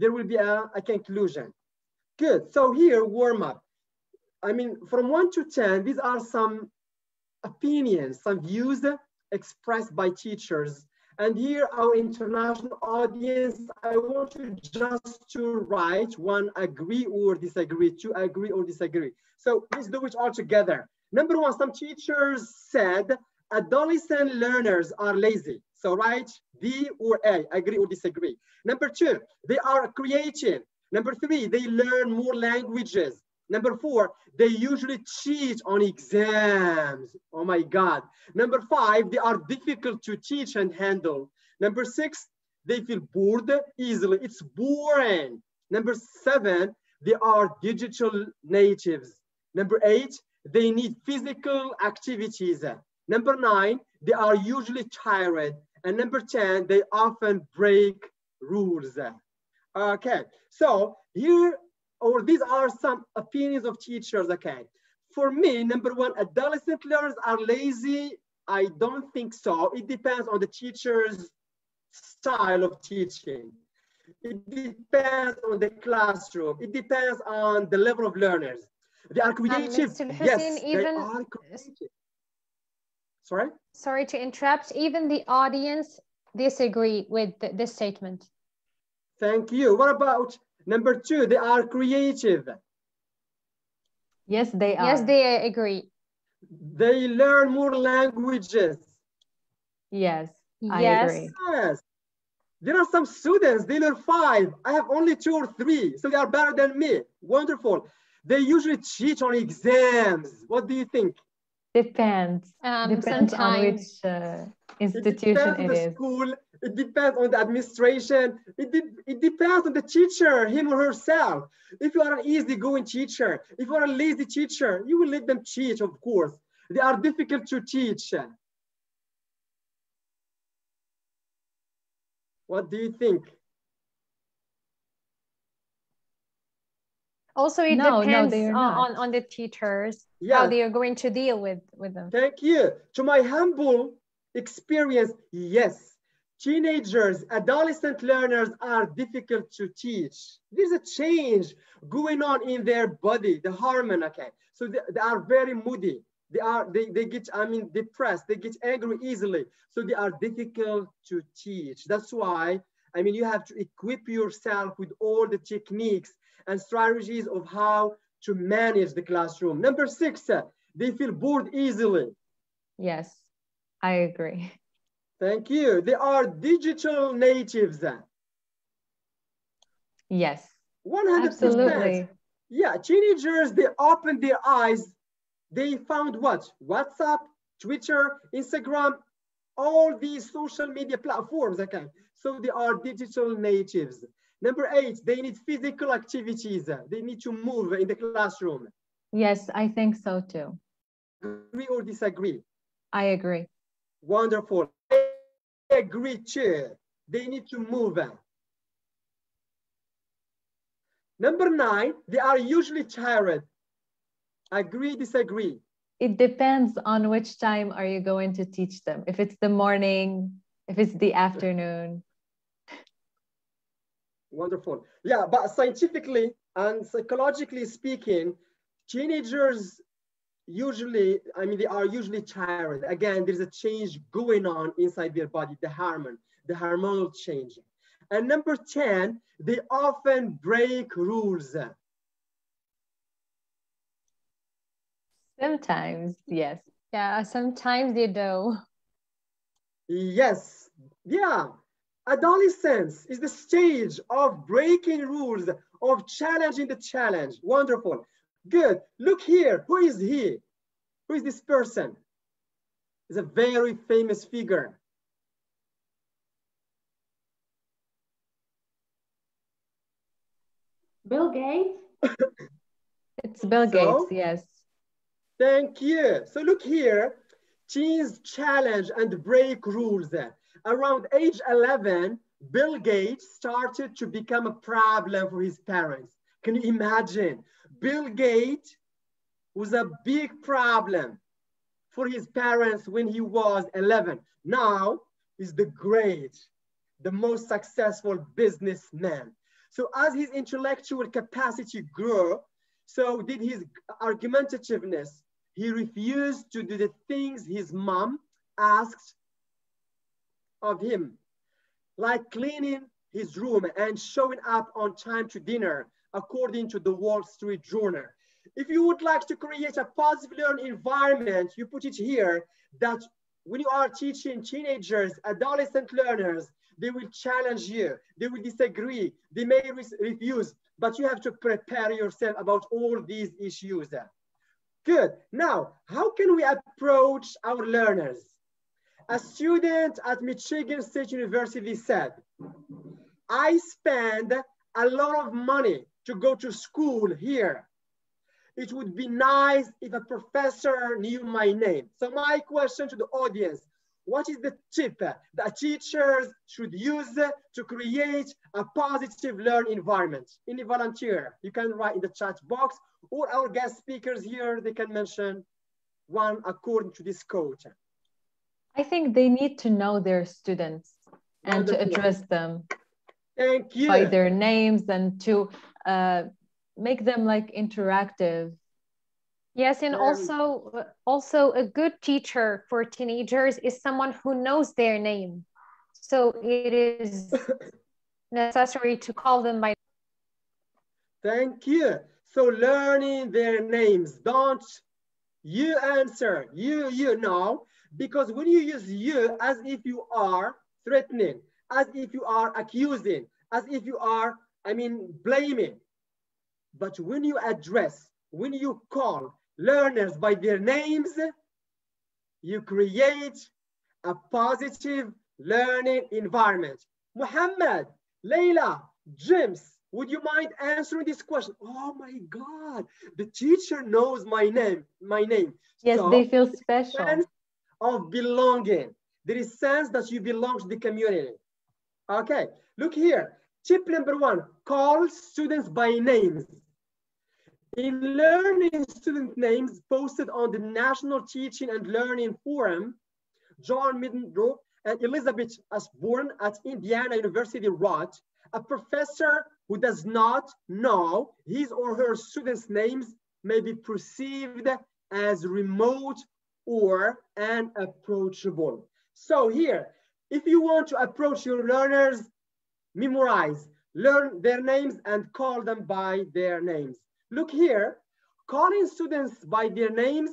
there will be a, a conclusion. Good, so here, warm up. I mean, from one to 10, these are some opinions, some views expressed by teachers and here, our international audience, I want you just to write one agree or disagree, two agree or disagree. So let's do it all together. Number one, some teachers said adolescent learners are lazy. So write D or A, agree or disagree. Number two, they are creative. Number three, they learn more languages. Number four, they usually cheat on exams. Oh my God. Number five, they are difficult to teach and handle. Number six, they feel bored easily. It's boring. Number seven, they are digital natives. Number eight, they need physical activities. Number nine, they are usually tired. And number 10, they often break rules. Okay, so here or these are some opinions of teachers, okay. For me, number one, adolescent learners are lazy. I don't think so. It depends on the teacher's style of teaching. It depends on the classroom. It depends on the level of learners. They are creative. Um, yes, even, they are creative. Sorry? Sorry to interrupt. Even the audience disagree with this statement. Thank you. What about Number two, they are creative. Yes, they are. Yes, they agree. They learn more languages. Yes, I yes. agree. Yes. There are some students, they learn five. I have only two or three, so they are better than me. Wonderful. They usually cheat on exams. What do you think? Depends. Um, depends sometimes. on which uh, institution it, it is. School. It depends on the administration. It, de it depends on the teacher, him or herself. If you are an easygoing teacher, if you are a lazy teacher, you will let them teach, of course. They are difficult to teach. What do you think? Also, it no, depends no, on, on, on, the teachers, yeah. how they are going to deal with, with them. Thank you. To my humble experience, yes, teenagers, adolescent learners are difficult to teach. There's a change going on in their body, the hormone, okay? So they, they are very moody. They are, they, they get, I mean, depressed, they get angry easily. So they are difficult to teach. That's why, I mean, you have to equip yourself with all the techniques and strategies of how to manage the classroom. Number six, they feel bored easily. Yes, I agree. Thank you. They are digital natives. Yes. 100%. Absolutely. Yeah, teenagers, they opened their eyes. They found what? WhatsApp, Twitter, Instagram, all these social media platforms, okay? So they are digital natives. Number eight, they need physical activities. They need to move in the classroom. Yes, I think so too. Agree or disagree? I agree. Wonderful. Agree chair, They need to move. out. Number nine, they are usually tired. Agree, disagree? It depends on which time are you going to teach them. If it's the morning, if it's the afternoon. Wonderful. Yeah, but scientifically and psychologically speaking, teenagers usually, I mean, they are usually tired. Again, there's a change going on inside their body, the hormone, the hormonal change. And number 10, they often break rules. Sometimes, yes. Yeah, sometimes they do. Yes, yeah. Adolescence is the stage of breaking rules, of challenging the challenge. Wonderful. Good. Look here. Who is he? Who is this person? He's a very famous figure. Bill Gates? [LAUGHS] it's Bill so, Gates, yes. Thank you. So look here. Teens challenge and break rules around age 11, Bill Gates started to become a problem for his parents. Can you imagine? Bill Gates was a big problem for his parents when he was 11. Now he's the great, the most successful businessman. So as his intellectual capacity grew, so did his argumentativeness. He refused to do the things his mom asked of him, like cleaning his room and showing up on time to dinner, according to the Wall Street Journal. If you would like to create a positive learning environment, you put it here that when you are teaching teenagers, adolescent learners, they will challenge you, they will disagree, they may re refuse, but you have to prepare yourself about all these issues. Good. Now, how can we approach our learners? A student at Michigan State University said, I spend a lot of money to go to school here. It would be nice if a professor knew my name. So my question to the audience, what is the tip that teachers should use to create a positive learn environment? Any volunteer, you can write in the chat box or our guest speakers here, they can mention one according to this quote. I think they need to know their students and to address them Thank you. by their names and to uh, make them like interactive. Yes, and also also a good teacher for teenagers is someone who knows their name. So it is [COUGHS] necessary to call them by Thank you. So learning their names, don't you answer, you, you know, because when you use you as if you are threatening, as if you are accusing, as if you are, I mean, blaming. But when you address, when you call learners by their names, you create a positive learning environment. Muhammad, Layla, James, would you mind answering this question? Oh my God, the teacher knows my name, my name. Yes, so, they feel special. Sense of belonging. There is sense that you belong to the community. Okay, look here. Tip number one, call students by names. In learning student names posted on the National Teaching and Learning Forum, John Middendorf and Elizabeth Osborne at Indiana University wrote, a professor who does not know his or her students' names may be perceived as remote or unapproachable. So here, if you want to approach your learners, memorize, learn their names and call them by their names. Look here, calling students by their names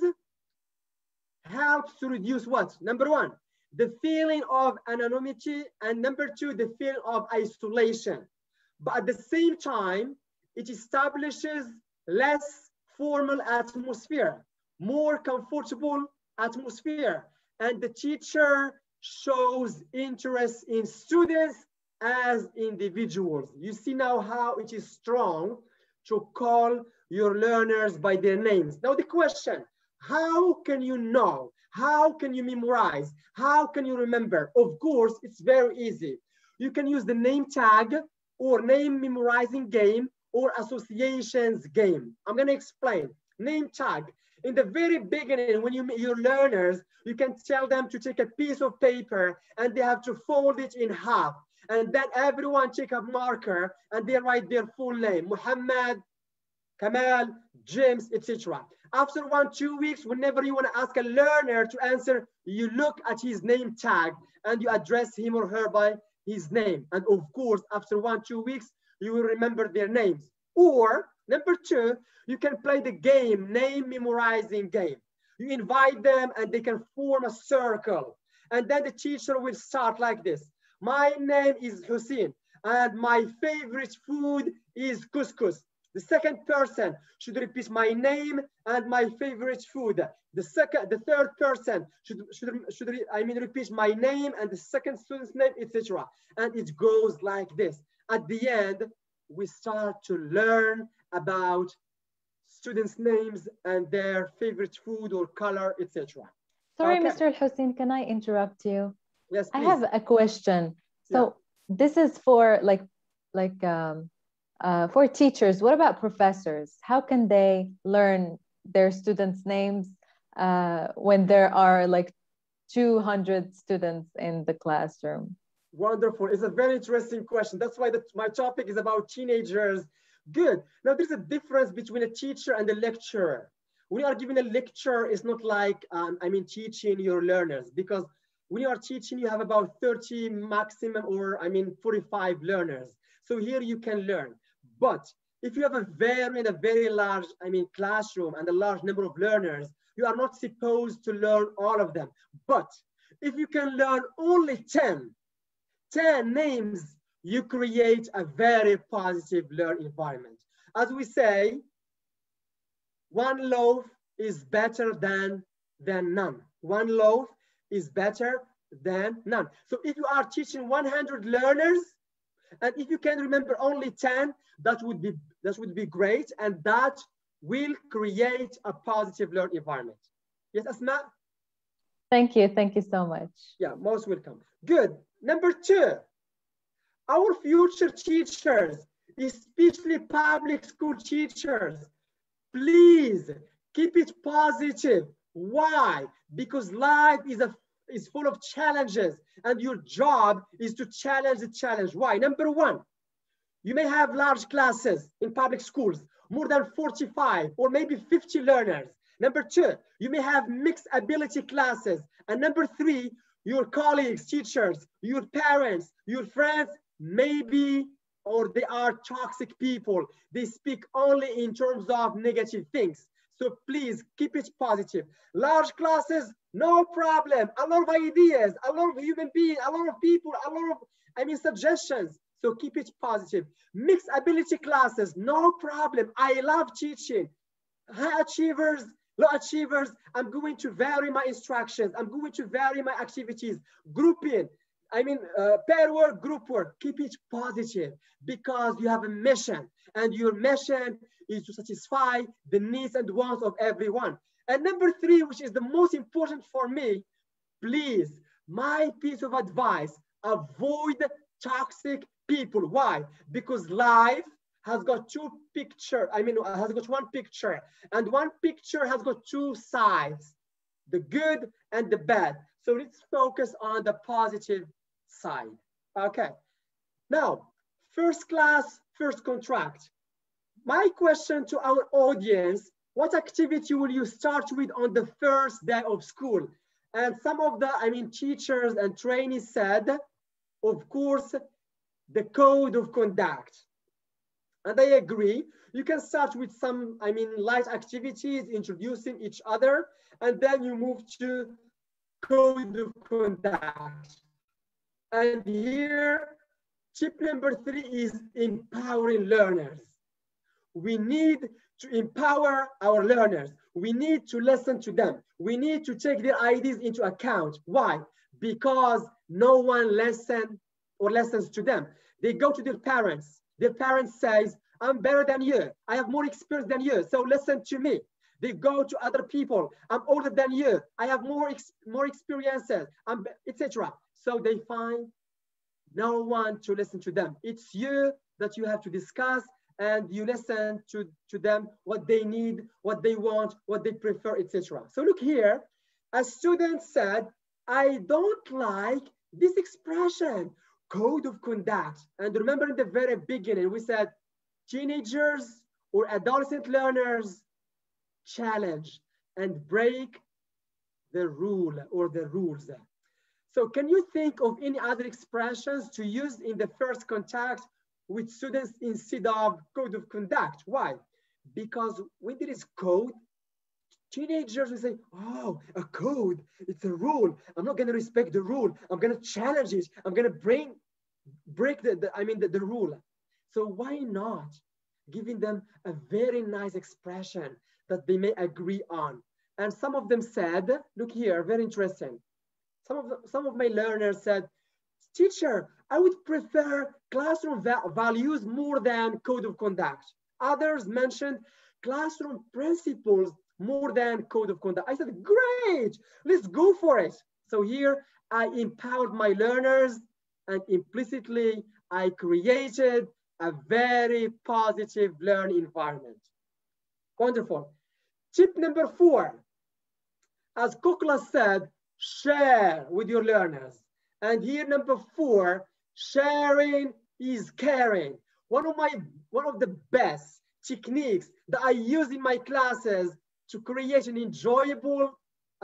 helps to reduce what? Number one, the feeling of anonymity, and number two, the feeling of isolation. But at the same time, it establishes less formal atmosphere, more comfortable atmosphere, and the teacher shows interest in students as individuals. You see now how it is strong to call your learners by their names. Now the question, how can you know? How can you memorize? How can you remember? Of course, it's very easy. You can use the name tag or name memorizing game or associations game. I'm gonna explain. Name tag. In the very beginning, when you meet your learners, you can tell them to take a piece of paper and they have to fold it in half. And then everyone take a marker and they write their full name, Muhammad, Kamal, James, etc. After one, two weeks, whenever you want to ask a learner to answer, you look at his name tag and you address him or her by his name. And of course, after one, two weeks, you will remember their names. Or number two, you can play the game, name memorizing game. You invite them and they can form a circle. And then the teacher will start like this. My name is Hussein and my favorite food is couscous. The second person should repeat my name and my favorite food. The second, the third person should, should, should I mean, repeat my name and the second student's name, etc. And it goes like this. At the end, we start to learn about students' names and their favorite food or color, etc. Sorry, okay. Mr. Hussein, can I interrupt you? Yes, please. I have a question. So yeah. this is for like, like um, uh, for teachers, what about professors? How can they learn their students' names uh, when there are like 200 students in the classroom? Wonderful. It's a very interesting question. That's why the, my topic is about teenagers. Good. Now, there's a difference between a teacher and a lecturer. When you are giving a lecture, it's not like, um, I mean, teaching your learners because when you are teaching, you have about 30 maximum or, I mean, 45 learners. So here you can learn. But if you have a very, a very large, I mean, classroom and a large number of learners, you are not supposed to learn all of them. But if you can learn only 10, 10 names, you create a very positive learn environment. As we say, one loaf is better than, than none. One loaf is better than none. So if you are teaching 100 learners, and if you can remember only 10, that would be, that would be great. And that will create a positive learning environment. Yes, Asma? Thank you. Thank you so much. Yeah, most welcome. Good. Number two, our future teachers, especially public school teachers, please keep it positive. Why? Because life is a is full of challenges and your job is to challenge the challenge. Why? Number one, you may have large classes in public schools, more than 45 or maybe 50 learners. Number two, you may have mixed ability classes. And number three, your colleagues, teachers, your parents, your friends, maybe, or they are toxic people. They speak only in terms of negative things. So please keep it positive. Large classes, no problem. A lot of ideas, a lot of human beings, a lot of people, a lot of, I mean, suggestions. So keep it positive. Mixed ability classes, no problem. I love teaching. High achievers, low achievers, I'm going to vary my instructions. I'm going to vary my activities. Grouping, I mean, uh, pair work, group work, keep it positive because you have a mission and your mission is to satisfy the needs and wants of everyone. And number three, which is the most important for me, please, my piece of advice, avoid toxic people. Why? Because life has got two picture. I mean, has got one picture and one picture has got two sides, the good and the bad. So let's focus on the positive side. Okay. Now, first class, first contract. My question to our audience, what activity will you start with on the first day of school? And some of the, I mean, teachers and trainees said, of course, the code of conduct. And I agree. You can start with some, I mean, light activities, introducing each other, and then you move to code of conduct. And here, tip number three is empowering learners. We need to empower our learners. We need to listen to them. We need to take their ideas into account. Why? Because no one listens or listens to them. They go to their parents. Their parents says, I'm better than you. I have more experience than you. So listen to me. They go to other people. I'm older than you. I have more, ex more experiences, etc. So they find no one to listen to them. It's you that you have to discuss and you listen to, to them what they need, what they want, what they prefer, etc. So look here, a student said, I don't like this expression, code of conduct. And remember in the very beginning, we said teenagers or adolescent learners challenge and break the rule or the rules. So can you think of any other expressions to use in the first contact with students instead of code of conduct? Why? Because when there is code, teenagers will say, oh, a code, it's a rule. I'm not gonna respect the rule. I'm gonna challenge it. I'm gonna bring, break the, the I mean, the, the rule. So why not giving them a very nice expression that they may agree on? And some of them said, look here, very interesting. Some of, the, some of my learners said, teacher, I would prefer classroom va values more than code of conduct. Others mentioned classroom principles more than code of conduct. I said, great, let's go for it. So here I empowered my learners and implicitly I created a very positive learning environment. Wonderful. Tip number four, as Kokolas said, share with your learners. And here, number four, sharing is caring. One of my, one of the best techniques that I use in my classes to create an enjoyable,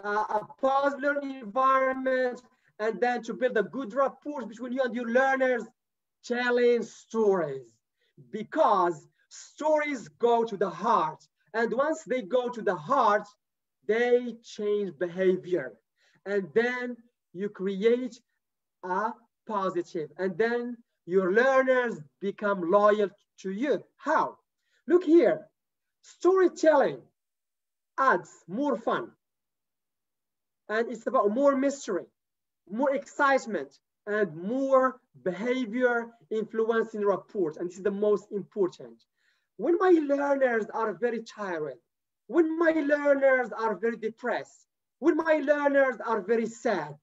uh, a positive learning environment, and then to build a good rapport between you and your learners, telling stories. Because stories go to the heart. And once they go to the heart, they change behavior and then you create a positive and then your learners become loyal to you. How? Look here, storytelling adds more fun and it's about more mystery, more excitement and more behavior influencing rapport. And this is the most important. When my learners are very tired, when my learners are very depressed, when my learners are very sad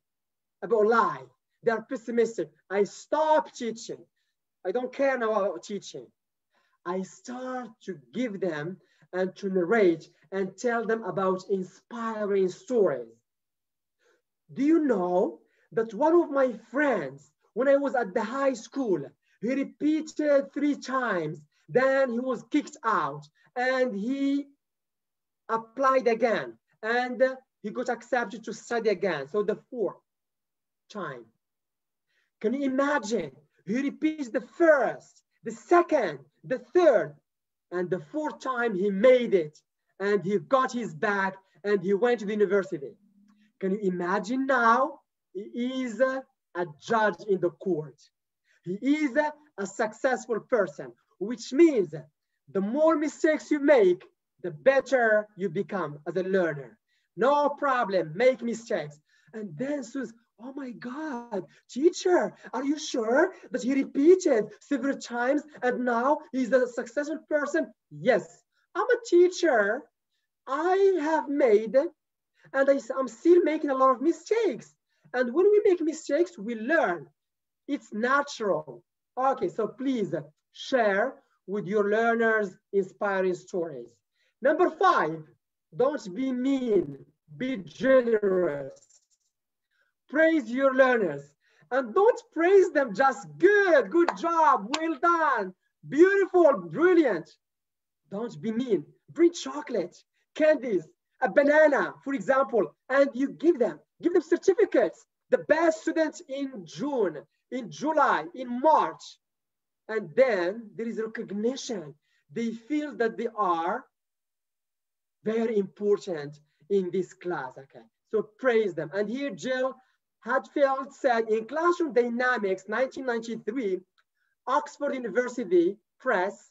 about life, they are pessimistic, I stop teaching. I don't care now about teaching. I start to give them and to narrate and tell them about inspiring stories. Do you know that one of my friends, when I was at the high school, he repeated three times, then he was kicked out and he applied again. And he got accepted to study again. So the fourth time. Can you imagine? He repeats the first, the second, the third, and the fourth time he made it. and he got his bag and he went to the university. Can you imagine now? He is a, a judge in the court. He is a, a successful person, which means the more mistakes you make, the better you become as a learner. No problem, make mistakes. And then oh my God, teacher, are you sure that he repeated several times and now he's a successful person? Yes, I'm a teacher. I have made, and I, I'm still making a lot of mistakes. And when we make mistakes, we learn. It's natural. Okay, so please share with your learners inspiring stories. Number five, don't be mean, be generous. Praise your learners and don't praise them just good, good job, well done, beautiful, brilliant. Don't be mean. Bring chocolate, candies, a banana, for example, and you give them, give them certificates. The best students in June, in July, in March. And then there is recognition. They feel that they are very important in this class, okay? So praise them. And here Jill Hadfield said in Classroom Dynamics 1993, Oxford University Press,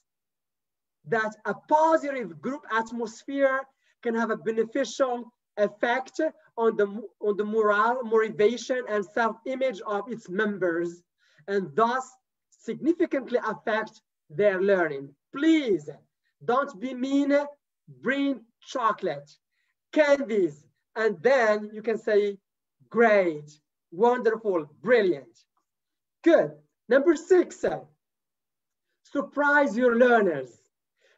that a positive group atmosphere can have a beneficial effect on the, on the morale, motivation, and self-image of its members, and thus significantly affect their learning. Please don't be mean, bring chocolate, candies, and then you can say, great, wonderful, brilliant. Good. Number six, surprise your learners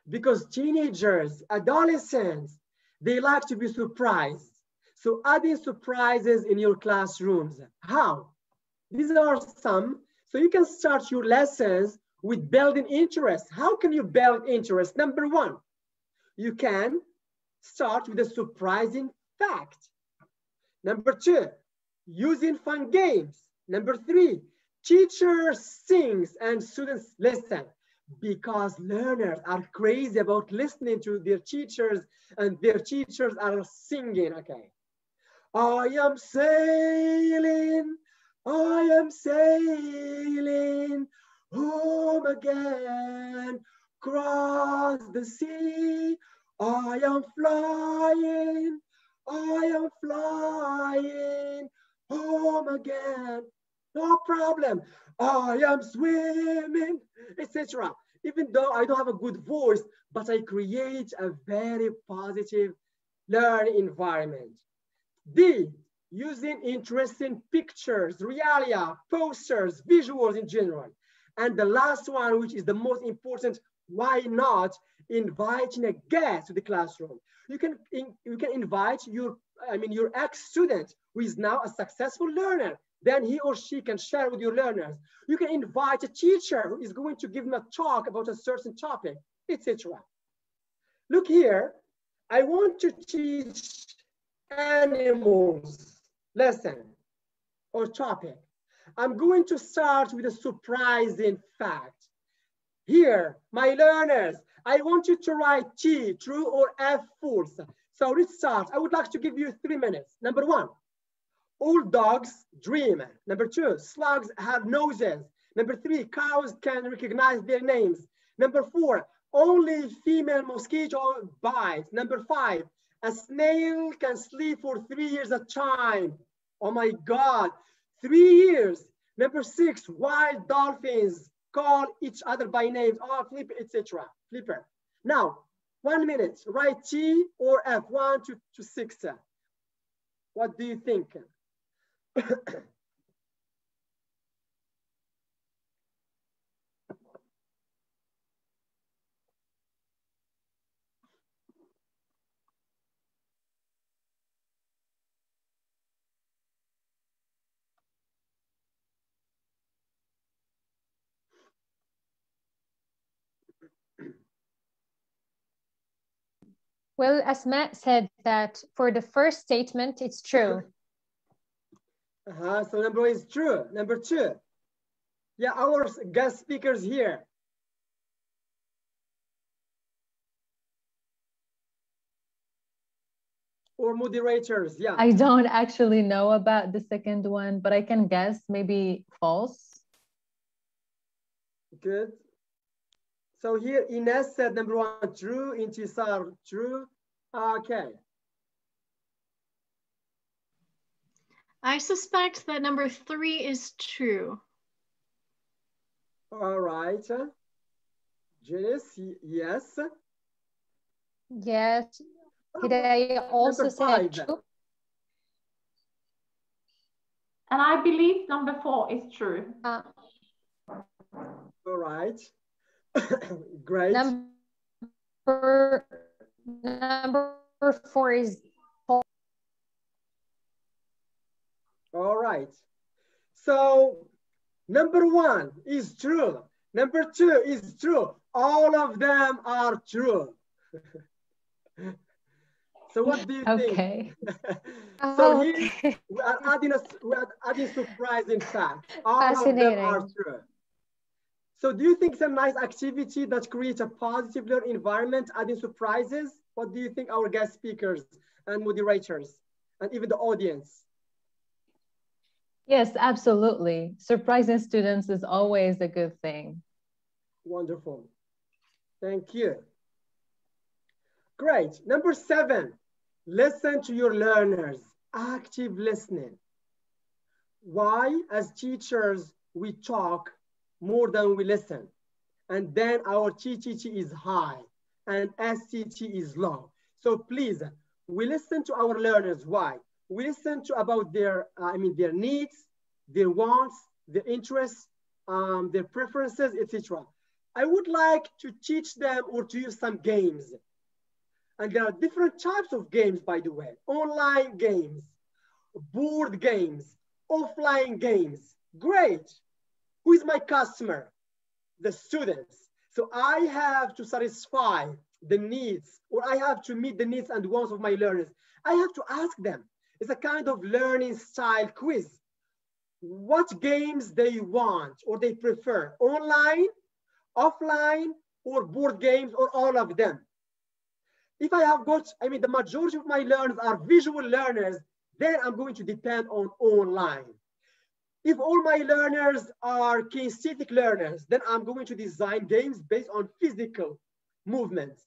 because teenagers, adolescents, they like to be surprised. So adding surprises in your classrooms. How? These are some. So you can start your lessons with building interest. How can you build interest? Number one, you can start with a surprising fact. Number two, using fun games. Number three, teacher sings and students listen because learners are crazy about listening to their teachers and their teachers are singing, okay. I am sailing, I am sailing home again, cross the sea, I am flying, I am flying home again. No problem. I am swimming, etc. Even though I don't have a good voice, but I create a very positive learning environment. D, using interesting pictures, realia, posters, visuals in general. And the last one, which is the most important, why not inviting a guest to the classroom? You can, in, you can invite your, I mean, your ex-student who is now a successful learner. Then he or she can share with your learners. You can invite a teacher who is going to give them a talk about a certain topic, etc. Look here, I want to teach animals lesson or topic. I'm going to start with a surprising fact. Here, my learners, I want you to write T, true or F, false. So start. I would like to give you three minutes. Number one, all dogs dream. Number two, slugs have noses. Number three, cows can recognize their names. Number four, only female mosquito bites. Number five, a snail can sleep for three years at a time. Oh my God, three years. Number six, wild dolphins call each other by names, oh, flipper, etc. Flipper. Now, one minute, write T or F, one to, to six. What do you think? [COUGHS] Well, as Matt said that for the first statement, it's true. [LAUGHS] Uh -huh. So number one is true. Number two, yeah, our guest speakers here. or moderators? Yeah. I don't actually know about the second one, but I can guess maybe false. Good. So here Ines said number one true, Intisar true. Okay. I suspect that number three is true. All right. Janice, yes. Yes. Did I also say true? And I believe number four is true. Uh, All right. [COUGHS] Great. Number, number four is. All right. So number one is true. Number two is true. All of them are true. [LAUGHS] so what do you okay. think? [LAUGHS] so okay. here we are adding a we are adding surprising fact. All of them are true. So do you think it's a nice activity that creates a positive learning environment, adding surprises? What do you think our guest speakers and moderators and even the audience? Yes, absolutely. Surprising students is always a good thing. Wonderful. Thank you. Great. Number seven, listen to your learners. Active listening. Why, as teachers, we talk more than we listen. And then our TTT is high and STT is low. So please, we listen to our learners. Why? We listen to about their, uh, I mean, their needs, their wants, their interests, um, their preferences, etc. I would like to teach them or to use some games. And there are different types of games, by the way, online games, board games, offline games. Great. Who is my customer? The students. So I have to satisfy the needs or I have to meet the needs and wants of my learners. I have to ask them. It's a kind of learning style quiz. What games they want or they prefer, online, offline, or board games, or all of them. If I have got, I mean, the majority of my learners are visual learners, then I'm going to depend on online. If all my learners are kinesthetic learners, then I'm going to design games based on physical movements.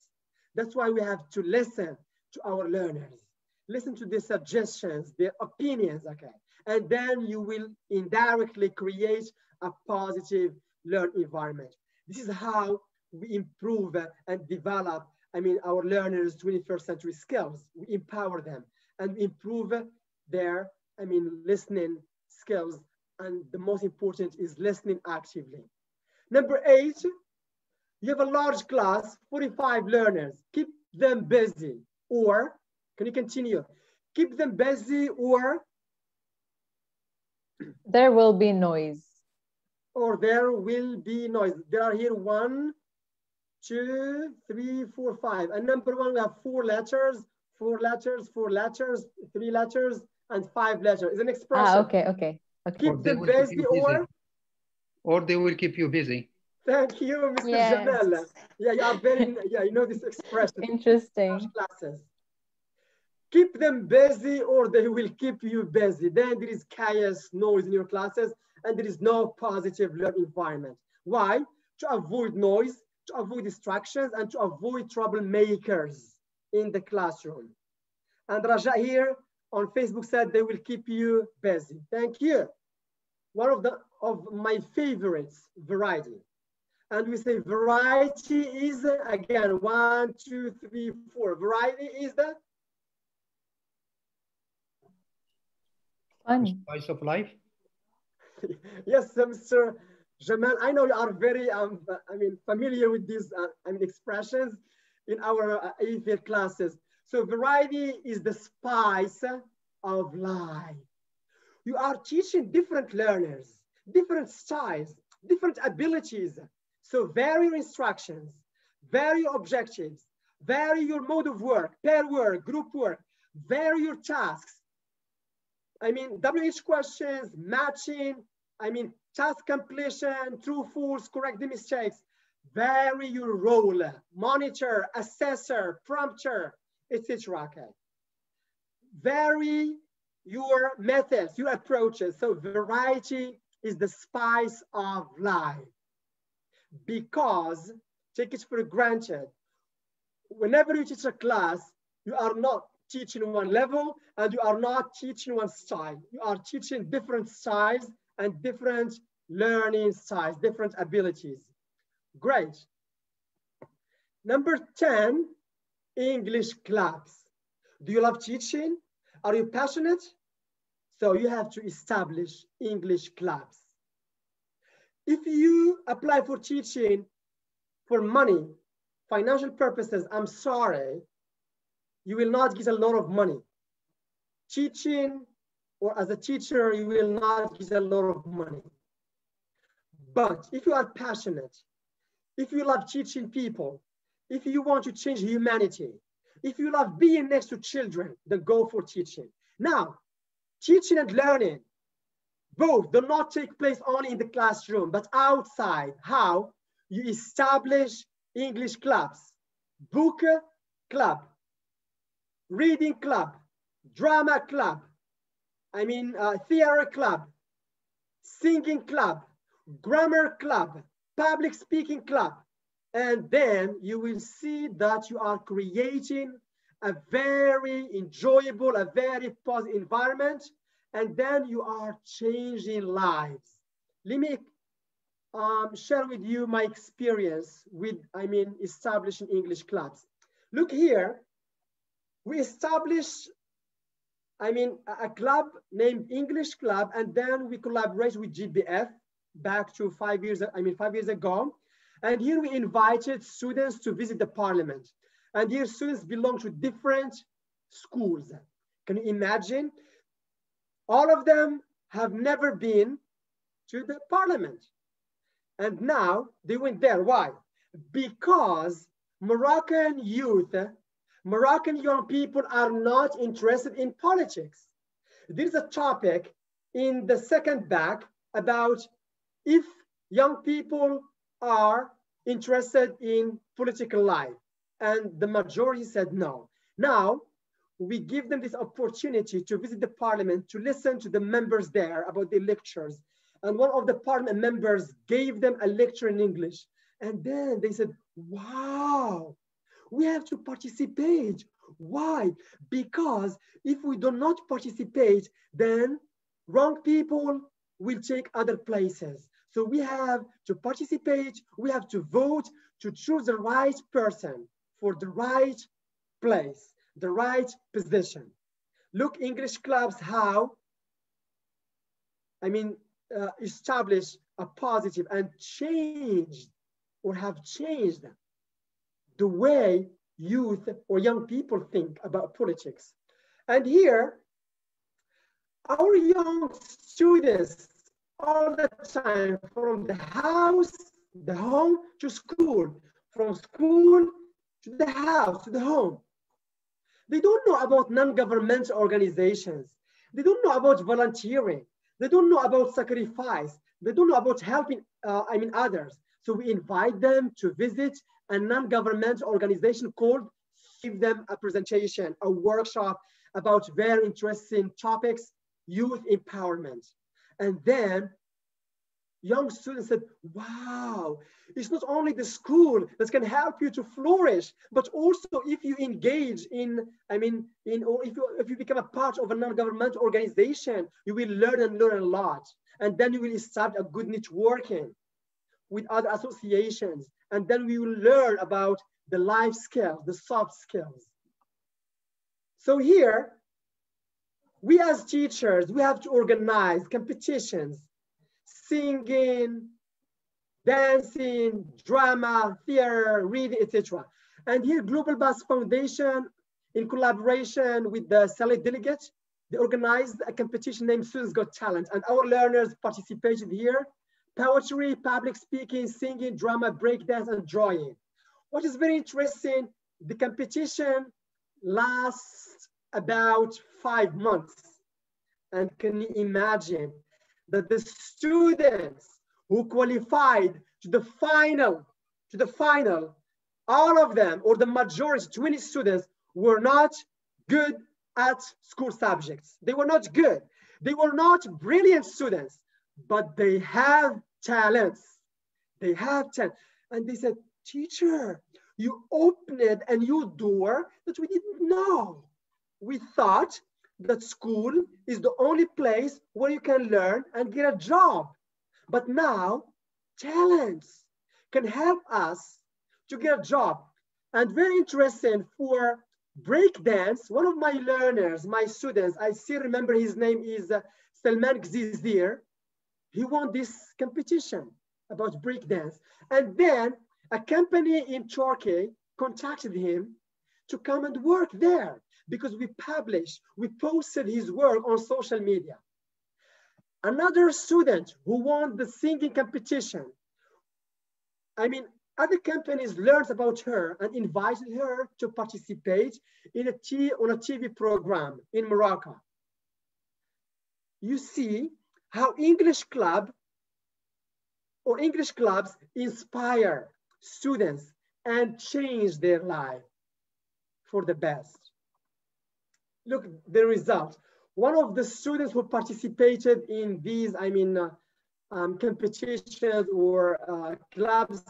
That's why we have to listen to our learners, listen to their suggestions, their opinions, okay? And then you will indirectly create a positive learn environment. This is how we improve and develop, I mean, our learners' 21st century skills. We empower them and improve their, I mean, listening skills and the most important is listening actively. Number eight, you have a large class, 45 learners, keep them busy or, can you continue? Keep them busy or? There will be noise. Or there will be noise. There are here one, two, three, four, five. And number one, we have four letters, four letters, four letters, three letters, and five letters. It's an expression. Ah, okay, okay. Okay. Keep them busy or? Or they will keep you busy. Thank you, Mr. Yes. Jamel. Yeah, you are very, yeah, you know this expression. Interesting. Classes. Keep them busy or they will keep you busy. Then there is chaos, noise in your classes, and there is no positive learning environment. Why? To avoid noise, to avoid distractions, and to avoid troublemakers in the classroom. And Raja here on Facebook said they will keep you busy. Thank you. One of the of my favorites, variety. And we say variety is again one, two, three, four. Variety is the Fun. Spice of life. [LAUGHS] yes, Mr. Jamal. I know you are very, um, I mean, familiar with these, uh, I mean, expressions in our uh, EFL classes. So variety is the spice of life. You are teaching different learners, different styles, different abilities. So vary your instructions, vary your objectives, vary your mode of work, pair work, group work, vary your tasks. I mean, WH questions, matching, I mean, task completion, true, false, correct the mistakes. Vary your role, monitor, assessor, prompter, etc. Okay. vary your methods, your approaches. So variety is the spice of life. Because, take it for granted, whenever you teach a class, you are not teaching one level and you are not teaching one style. You are teaching different styles and different learning styles, different abilities. Great. Number 10, English clubs. Do you love teaching? Are you passionate? So you have to establish English clubs. If you apply for teaching for money, financial purposes, I'm sorry, you will not get a lot of money. Teaching or as a teacher, you will not get a lot of money. But if you are passionate, if you love teaching people, if you want to change humanity, if you love being next to children, then go for teaching. Now, teaching and learning, both do not take place only in the classroom, but outside. How? You establish English clubs, book club, reading club, drama club, I mean uh, theater club, singing club, grammar club, public speaking club. And then you will see that you are creating a very enjoyable, a very positive environment. And then you are changing lives. Let me um, share with you my experience with, I mean, establishing English clubs. Look here, we established, I mean, a club named English Club, and then we collaborated with GBF back to five years, I mean, five years ago. And here we invited students to visit the parliament. And here students belong to different schools. Can you imagine? All of them have never been to the parliament. And now they went there. Why? Because Moroccan youth, Moroccan young people are not interested in politics. There's a topic in the second Bac about if young people are interested in political life. And the majority said no. Now, we give them this opportunity to visit the parliament, to listen to the members there about the lectures, and one of the parliament members gave them a lecture in English. And then they said, wow, we have to participate. Why? Because if we do not participate, then wrong people will take other places. So we have to participate, we have to vote to choose the right person for the right place, the right position. Look English clubs how, I mean, uh, establish a positive and changed or have changed the way youth or young people think about politics. And here, our young students all the time from the house, the home to school, from school to the house, to the home. They don't know about non-governmental organizations. They don't know about volunteering. They don't know about sacrifice. They don't know about helping, uh, I mean, others. So we invite them to visit a non-governmental organization called, give them a presentation, a workshop about very interesting topics, youth empowerment. And then young students said, wow, it's not only the school that can help you to flourish, but also if you engage in, I mean, in, or if you, if you become a part of a non-governmental organization, you will learn and learn a lot. And then you will start a good networking with other associations. And then we will learn about the life skills, the soft skills. So here, we as teachers, we have to organize competitions, singing, dancing, drama, theater, reading, etc. And here Global Bus Foundation, in collaboration with the select delegates, they organized a competition named Students Got Talent and our learners participated here. Poetry, public speaking, singing, drama, breakdance, and drawing. What is very interesting, the competition lasts about five months. And can you imagine that the students who qualified to the final, to the final, all of them or the majority, 20 students were not good at school subjects. They were not good. They were not brilliant students, but they have talents. They have talent. And they said, teacher, you opened a new door that we didn't know. We thought that school is the only place where you can learn and get a job. But now talents can help us to get a job. And very interesting for breakdance, one of my learners, my students, I still remember his name is uh, Salman Gzizir. He won this competition about breakdance. And then a company in Turkey contacted him to come and work there because we published, we posted his work on social media. Another student who won the singing competition, I mean, other companies learned about her and invited her to participate in a t on a TV program in Morocco. You see how English club or English clubs inspire students and change their life for the best. Look, the result. One of the students who participated in these, I mean, uh, um, competitions or uh, clubs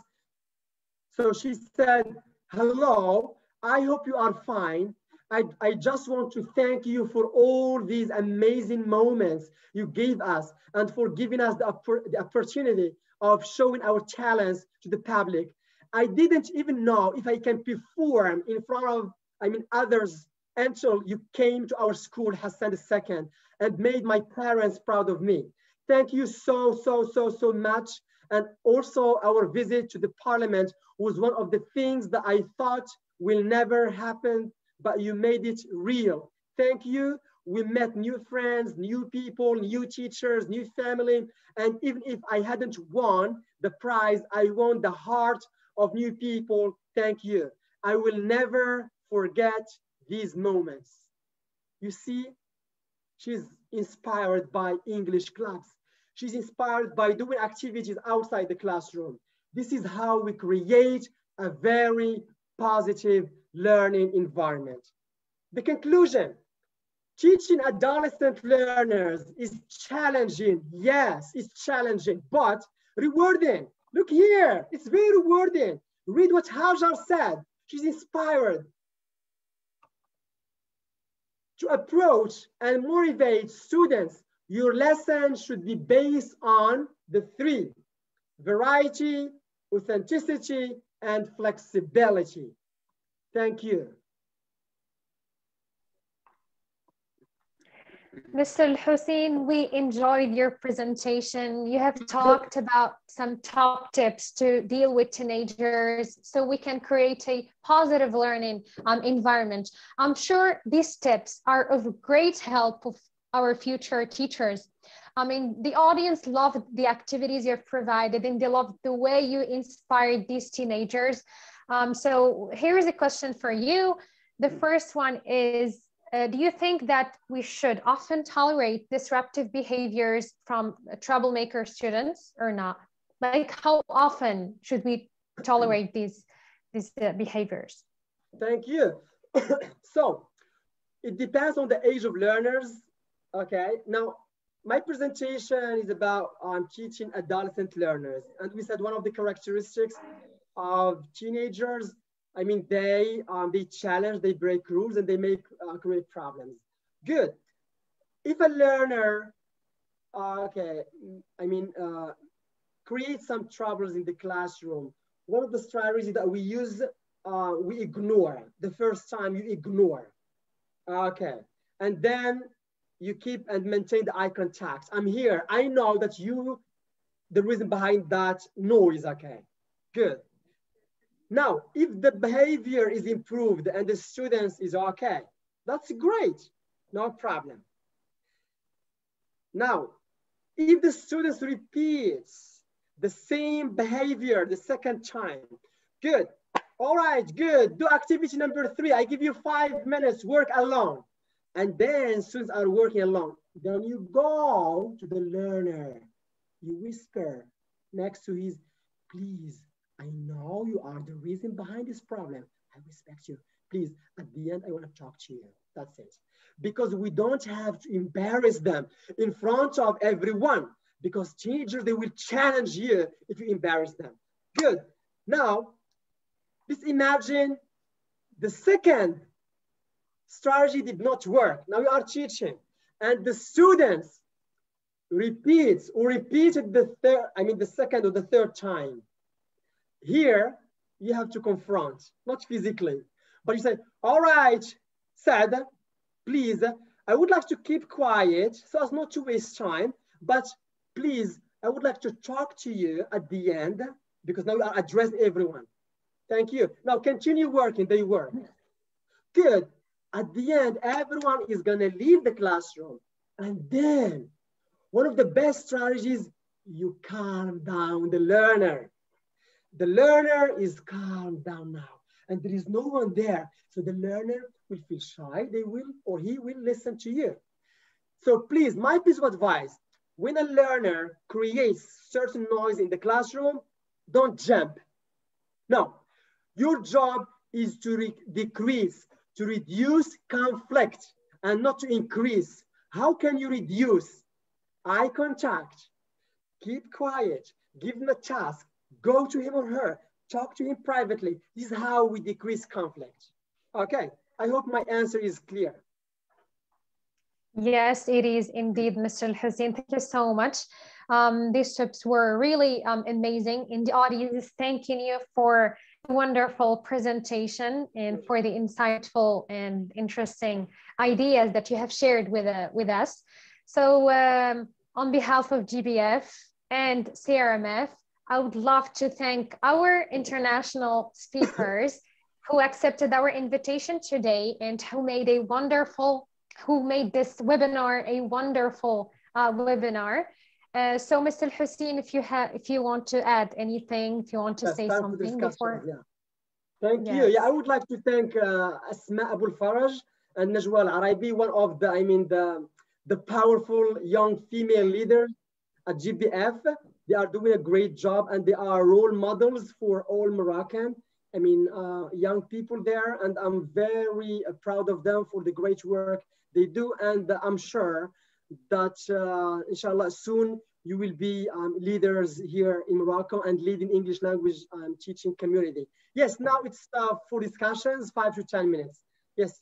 so she said, hello, I hope you are fine. I, I just want to thank you for all these amazing moments you gave us and for giving us the, the opportunity of showing our talents to the public. I didn't even know if I can perform in front of, I mean, others until you came to our school, Hassan II, and made my parents proud of me. Thank you so, so, so, so much. And also our visit to the parliament was one of the things that I thought will never happen, but you made it real. Thank you. We met new friends, new people, new teachers, new family. And even if I hadn't won the prize, I won the heart of new people. Thank you. I will never forget these moments. You see, she's inspired by English clubs. She's inspired by doing activities outside the classroom. This is how we create a very positive learning environment. The conclusion, teaching adolescent learners is challenging. Yes, it's challenging, but rewarding. Look here, it's very rewarding. Read what Hajar said. She's inspired to approach and motivate students your lesson should be based on the three, variety, authenticity, and flexibility. Thank you. Mr. Hussein, we enjoyed your presentation. You have talked about some top tips to deal with teenagers so we can create a positive learning um, environment. I'm sure these tips are of great help of our future teachers. I mean, the audience loved the activities you've provided and they loved the way you inspired these teenagers. Um, so here's a question for you. The first one is, uh, do you think that we should often tolerate disruptive behaviors from troublemaker students or not? Like how often should we tolerate these, these uh, behaviors? Thank you. [COUGHS] so it depends on the age of learners Okay, now my presentation is about um, teaching adolescent learners. And we said one of the characteristics of teenagers, I mean, they, um, they challenge, they break rules and they make uh, create problems. Good. If a learner, uh, okay, I mean, uh, create some troubles in the classroom, one of the strategies that we use, uh, we ignore. The first time you ignore. Okay. And then you keep and maintain the eye contact. I'm here. I know that you, the reason behind that noise, okay? Good. Now, if the behavior is improved and the students is okay, that's great, no problem. Now, if the students repeats the same behavior the second time, good. All right, good. Do activity number three. I give you five minutes, work alone. And then students are working alone. Then you go to the learner. You whisper next to his, please, I know you are the reason behind this problem. I respect you. Please, at the end, I want to talk to you. That's it. Because we don't have to embarrass them in front of everyone because teachers, they will challenge you if you embarrass them. Good. Now, let's imagine the second strategy did not work. Now we are teaching and the students repeats or repeated the third, I mean the second or the third time. Here, you have to confront, not physically, but you say, all right, said, please, I would like to keep quiet so as not to waste time, but please, I would like to talk to you at the end because now I address everyone. Thank you. Now continue working, they work. Good. At the end, everyone is gonna leave the classroom and then one of the best strategies, you calm down the learner. The learner is calm down now and there is no one there. So the learner will feel shy, they will, or he will listen to you. So please, my piece of advice, when a learner creates certain noise in the classroom, don't jump. No, your job is to decrease, to reduce conflict and not to increase. How can you reduce? Eye contact, keep quiet, give him a task, go to him or her, talk to him privately. This is how we decrease conflict. Okay, I hope my answer is clear. Yes, it is indeed, Mr. Hussein. Thank you so much. Um, these tips were really um, amazing. And the audience is thanking you for wonderful presentation and for the insightful and interesting ideas that you have shared with, uh, with us. So um, on behalf of GBF and CRMEF, I would love to thank our international speakers [LAUGHS] who accepted our invitation today and who made a wonderful, who made this webinar a wonderful uh, webinar. Uh, so, Mr. Hussein, if you have, if you want to add anything, if you want to yes, say something before. Yeah. Thank yes. you. Yeah, I would like to thank uh, Asma Abul Faraj and Najwa Al Arabi, one of the, I mean, the, the powerful young female leaders at GBF. They are doing a great job and they are role models for all Moroccan, I mean, uh, young people there. And I'm very uh, proud of them for the great work they do. And I'm sure that uh, inshallah soon you will be um, leaders here in Morocco and leading English language um, teaching community. Yes, now it's uh, for discussions, five to 10 minutes. Yes.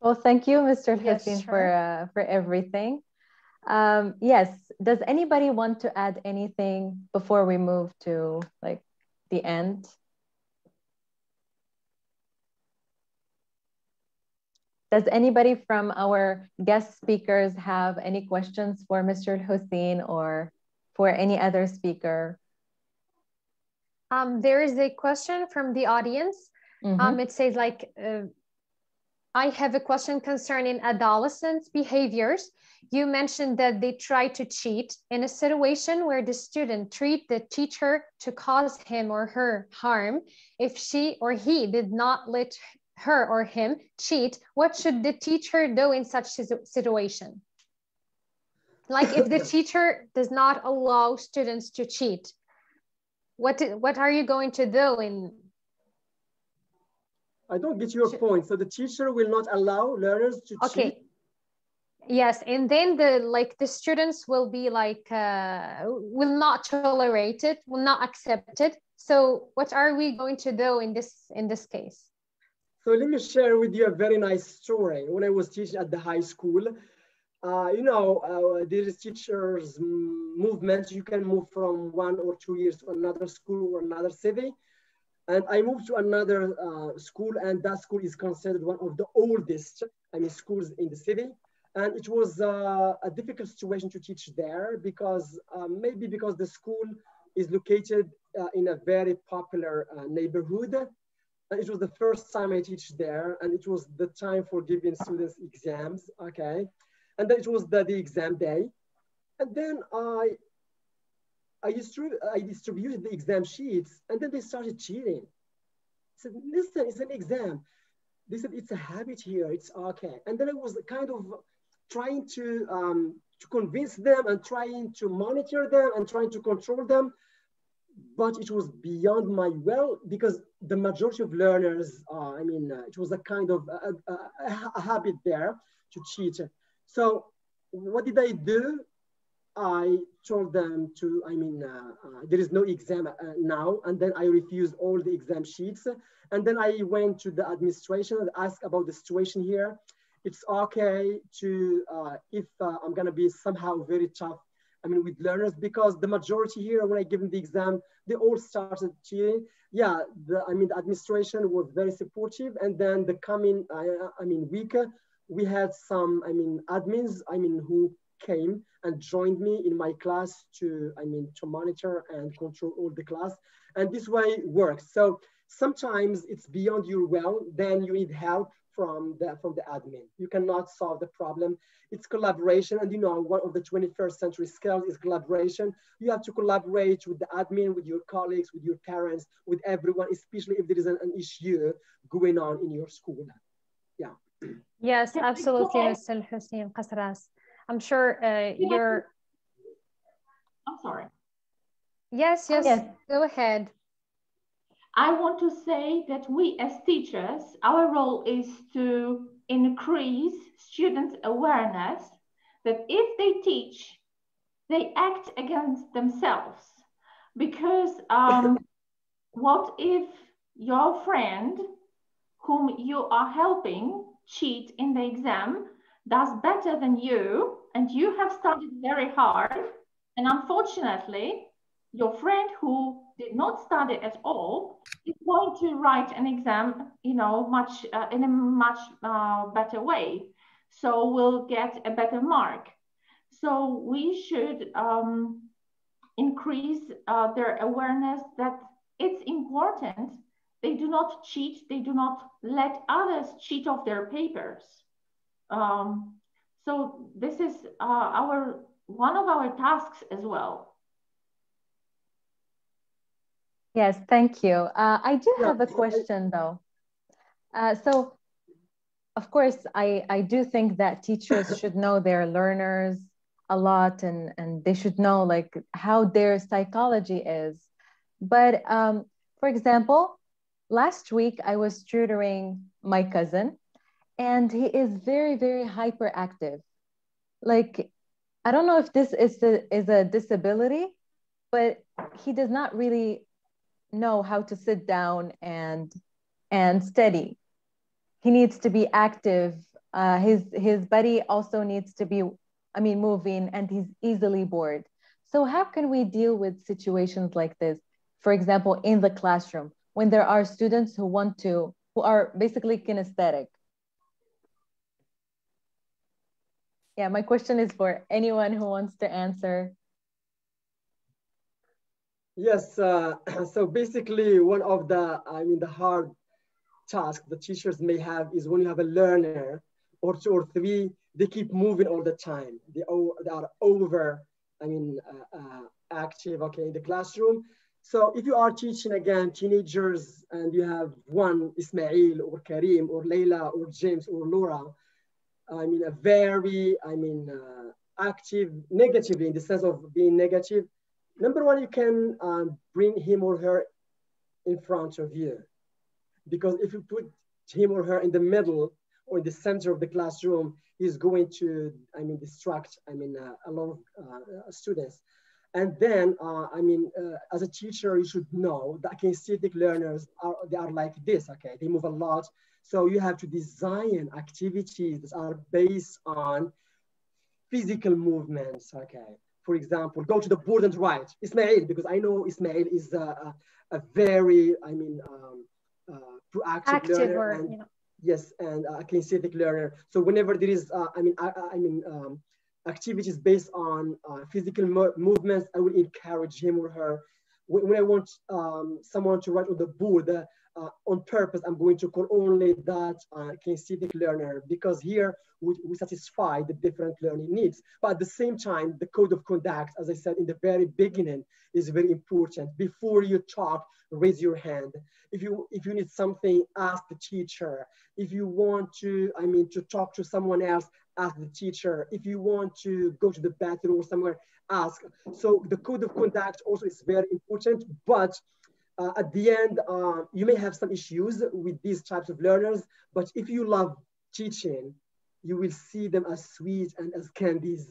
Well, thank you, Mr. Yes, sure. for, uh, for everything. Um, yes, does anybody want to add anything before we move to like the end? Does anybody from our guest speakers have any questions for Mr. Hussein or for any other speaker? Um, there is a question from the audience. Mm -hmm. um, it says like, uh, I have a question concerning adolescents' behaviors. You mentioned that they try to cheat in a situation where the student treat the teacher to cause him or her harm. If she or he did not let her or him cheat, what should the teacher do in such situation? Like if the [LAUGHS] teacher does not allow students to cheat, what, what are you going to do in I don't get your point. So the teacher will not allow learners to okay. cheat? Yes, and then the like the students will be like uh, will not tolerate it, will not accept it. So what are we going to do in this in this case? So let me share with you a very nice story. When I was teaching at the high school, uh, you know, uh, there is teachers movement. You can move from one or two years to another school or another city. And I moved to another uh, school and that school is considered one of the oldest, I mean, schools in the city. And it was uh, a difficult situation to teach there because uh, maybe because the school is located uh, in a very popular uh, neighborhood. And it was the first time I teach there and it was the time for giving students exams, okay? And then it was the, the exam day. And then I I, distrib I distributed the exam sheets and then they started cheating. I said, listen, it's an exam. They said, it's a habit here, it's okay. And then I was kind of trying to, um, to convince them and trying to monitor them and trying to control them. But it was beyond my well, because the majority of learners, uh, I mean, uh, it was a kind of a, a, a, habit there to cheat. So what did I do? I told them to, I mean, uh, uh, there is no exam uh, now. And then I refused all the exam sheets. And then I went to the administration and asked about the situation here. It's okay to, if I'm gonna be somehow very tough, I mean, with learners, because the majority here, when I give them the exam, they all started cheating. Yeah, the, I mean, the administration was very supportive. And then the coming, I mean, week, we had some, I mean, admins, I mean, who came and joined me in my class to, I mean, to monitor and control all the class. And this way works. So sometimes it's beyond your will, then you need help from the, from the admin. You cannot solve the problem. It's collaboration. And you know, one of the 21st century skills is collaboration. You have to collaborate with the admin, with your colleagues, with your parents, with everyone, especially if there is an, an issue going on in your school. Yeah. Yes, absolutely, Mr. Hussein Qasserras. I'm sure uh, you're. I'm sorry. Yes, yes, yes, go ahead. I want to say that we as teachers, our role is to increase students' awareness that if they teach, they act against themselves. Because um, [LAUGHS] what if your friend whom you are helping cheat in the exam does better than you and you have studied very hard and unfortunately your friend who did not study at all is going to write an exam you know much uh, in a much uh, better way. So we'll get a better mark. So we should um, increase uh, their awareness that it's important. They do not cheat. They do not let others cheat off their papers um, so this is uh, our one of our tasks as well. Yes, thank you. Uh, I do have a question though. Uh, so, of course, I, I do think that teachers [COUGHS] should know their learners a lot and, and they should know like how their psychology is. But um, for example, last week I was tutoring my cousin and he is very very hyperactive. Like i don't know if this is a, is a disability but he does not really know how to sit down and and steady. He needs to be active. Uh, his his body also needs to be i mean moving and he's easily bored. So how can we deal with situations like this? For example in the classroom when there are students who want to who are basically kinesthetic yeah, my question is for anyone who wants to answer. Yes, uh, [CLEARS THROAT] so basically one of the, I mean, the hard task the teachers may have is when you have a learner or two or three, they keep moving all the time. They, they are over, I mean, uh, uh, active, okay, in the classroom. So if you are teaching again teenagers and you have one Ismail or Karim or Leila or James or Laura, I mean, a very, I mean, uh, active negatively in the sense of being negative. Number one, you can um, bring him or her in front of you. Because if you put him or her in the middle or in the center of the classroom, he's going to, I mean, distract, I mean, uh, a lot of uh, students. And then, uh, I mean, uh, as a teacher, you should know that kinesthetic learners are, they are like this, okay? They move a lot. So you have to design activities that are based on physical movements, okay? For example, go to the board and write. Ismail, because I know Ismail is a, a, a very, I mean, um, uh, proactive Active learner. Or, and, Yes, and a kinesthetic learner. So whenever there is, uh, I mean, I, I mean, um, activities based on uh, physical mo movements, I will encourage him or her. When, when I want um, someone to write on the board, uh, uh, on purpose, I'm going to call only that uh, kinesthetic learner because here we, we, satisfy the different learning needs. But at the same time, the code of conduct, as I said in the very beginning, is very important. Before you talk, raise your hand. If you, if you need something, ask the teacher. If you want to, I mean, to talk to someone else, ask the teacher. If you want to go to the bathroom or somewhere, ask. So the code of conduct also is very important, but uh, at the end, uh, you may have some issues with these types of learners, but if you love teaching, you will see them as sweet and as candies,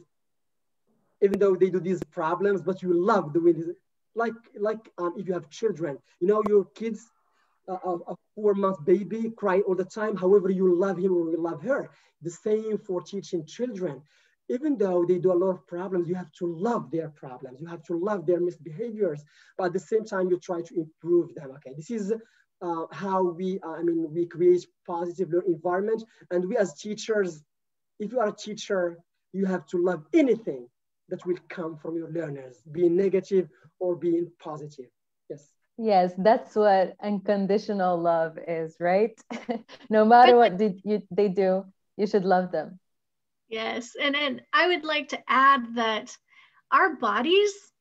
even though they do these problems, but you love doing this. Like, like um, if you have children, you know, your kids, uh, a four month baby crying all the time, however you love him or you love her. The same for teaching children even though they do a lot of problems, you have to love their problems. You have to love their misbehaviors, but at the same time, you try to improve them. Okay, this is uh, how we, uh, I mean, we create positive learning environment. And we as teachers, if you are a teacher, you have to love anything that will come from your learners, being negative or being positive. Yes. Yes, that's what unconditional love is, right? [LAUGHS] no matter what did you, they do, you should love them. Yes, and and I would like to add that our bodies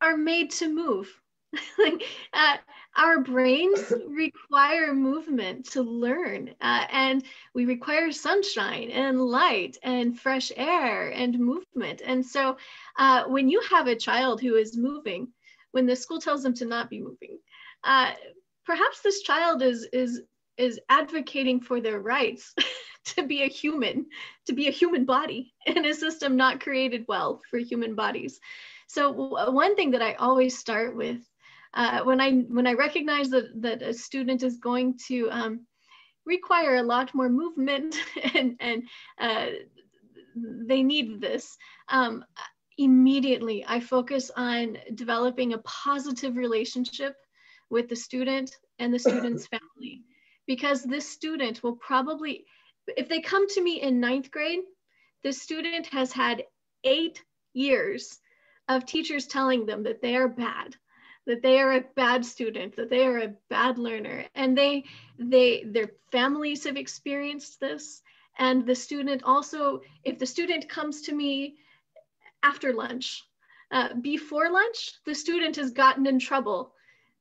are made to move. [LAUGHS] like uh, our brains require movement to learn, uh, and we require sunshine and light and fresh air and movement. And so, uh, when you have a child who is moving, when the school tells them to not be moving, uh, perhaps this child is is is advocating for their rights [LAUGHS] to be a human, to be a human body [LAUGHS] in a system not created well for human bodies. So one thing that I always start with uh, when I when I recognize that that a student is going to um, require a lot more movement [LAUGHS] and and uh, they need this. Um, immediately, I focus on developing a positive relationship with the student and the student's family because this student will probably if they come to me in ninth grade, the student has had eight years of teachers telling them that they are bad, that they are a bad student, that they are a bad learner. And they, they, their families have experienced this. And the student also, if the student comes to me after lunch, uh, before lunch, the student has gotten in trouble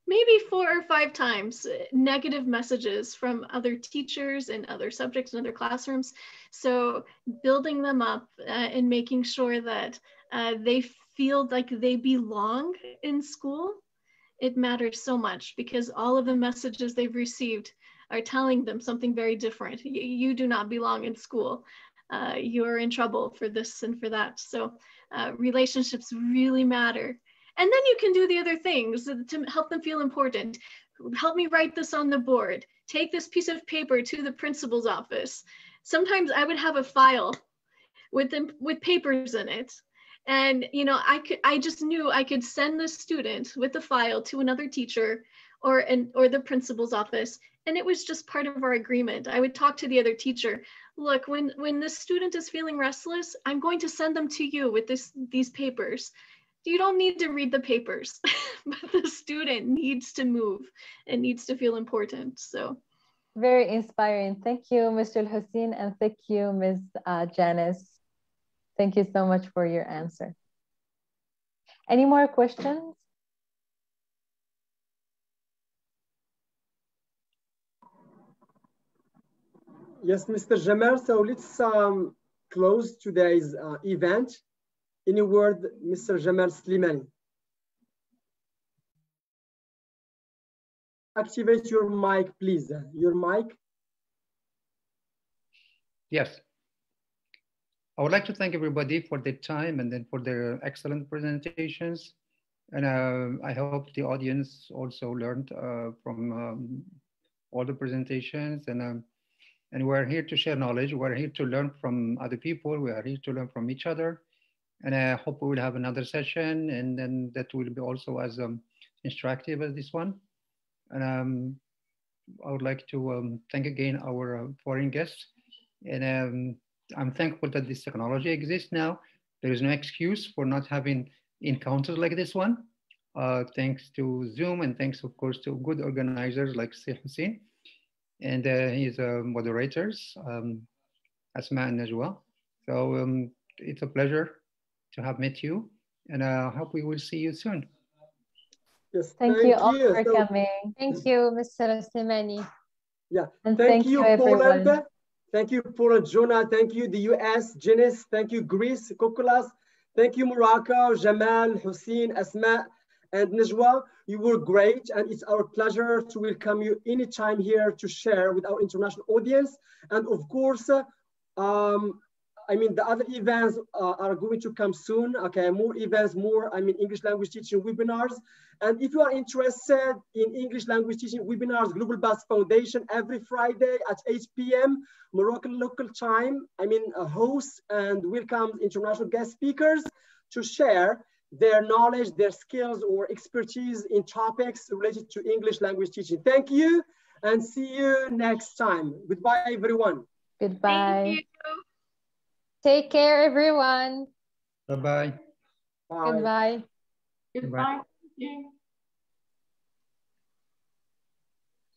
maybe four or five times uh, negative messages from other teachers and other subjects in other classrooms. So building them up uh, and making sure that uh, they feel like they belong in school, it matters so much because all of the messages they've received are telling them something very different. You, you do not belong in school. Uh, you're in trouble for this and for that. So uh, relationships really matter. And then you can do the other things to help them feel important. Help me write this on the board. Take this piece of paper to the principal's office. Sometimes I would have a file with them with papers in it. And you know, I could I just knew I could send the student with the file to another teacher or an or the principal's office. And it was just part of our agreement. I would talk to the other teacher. Look, when when the student is feeling restless, I'm going to send them to you with this these papers you don't need to read the papers, [LAUGHS] but the student needs to move and needs to feel important. So very inspiring. Thank you, Mr. Hussein, and thank you, Ms. Uh, Jennice. Thank you so much for your answer. Any more questions? Yes, Mr. Jamal. So let's um, close today's uh, event. Any word, Mr. Jamal Slimani? Activate your mic, please. Your mic. Yes. I would like to thank everybody for their time and then for their excellent presentations. And uh, I hope the audience also learned uh, from um, all the presentations. And, um, and we're here to share knowledge. We're here to learn from other people. We are here to learn from each other. And I hope we will have another session and then that will be also as um, instructive as this one. And um, I would like to um, thank again our uh, foreign guests. And um, I'm thankful that this technology exists now. There is no excuse for not having encounters like this one. Uh, thanks to Zoom and thanks of course to good organizers like Sheikh Hussein and uh, his uh, moderators, um, Asma and Najwa. So um, it's a pleasure to have met you and I hope we will see you soon. Yes, thank, thank you all you. for so, coming. Thank you, Mr. Semani. Yeah, and thank, thank you, you Poland. Thank you, Poland, Joanna. Thank you, the US, Jennice. Thank you, Greece, Kokolas. Thank you, Morocco, Jamal, Hussein, Asma, And Najwa, you were great, and it's our pleasure to welcome you anytime here to share with our international audience. And of course, um, I mean, the other events uh, are going to come soon. Okay, more events, more, I mean, English language teaching webinars. And if you are interested in English language teaching webinars, Global Bus Foundation every Friday at 8 p.m. Moroccan local time. I mean, a host and welcomes international guest speakers to share their knowledge, their skills or expertise in topics related to English language teaching. Thank you and see you next time. Goodbye, everyone. Goodbye. Take care, everyone. Bye-bye. Goodbye. Goodbye. Goodbye.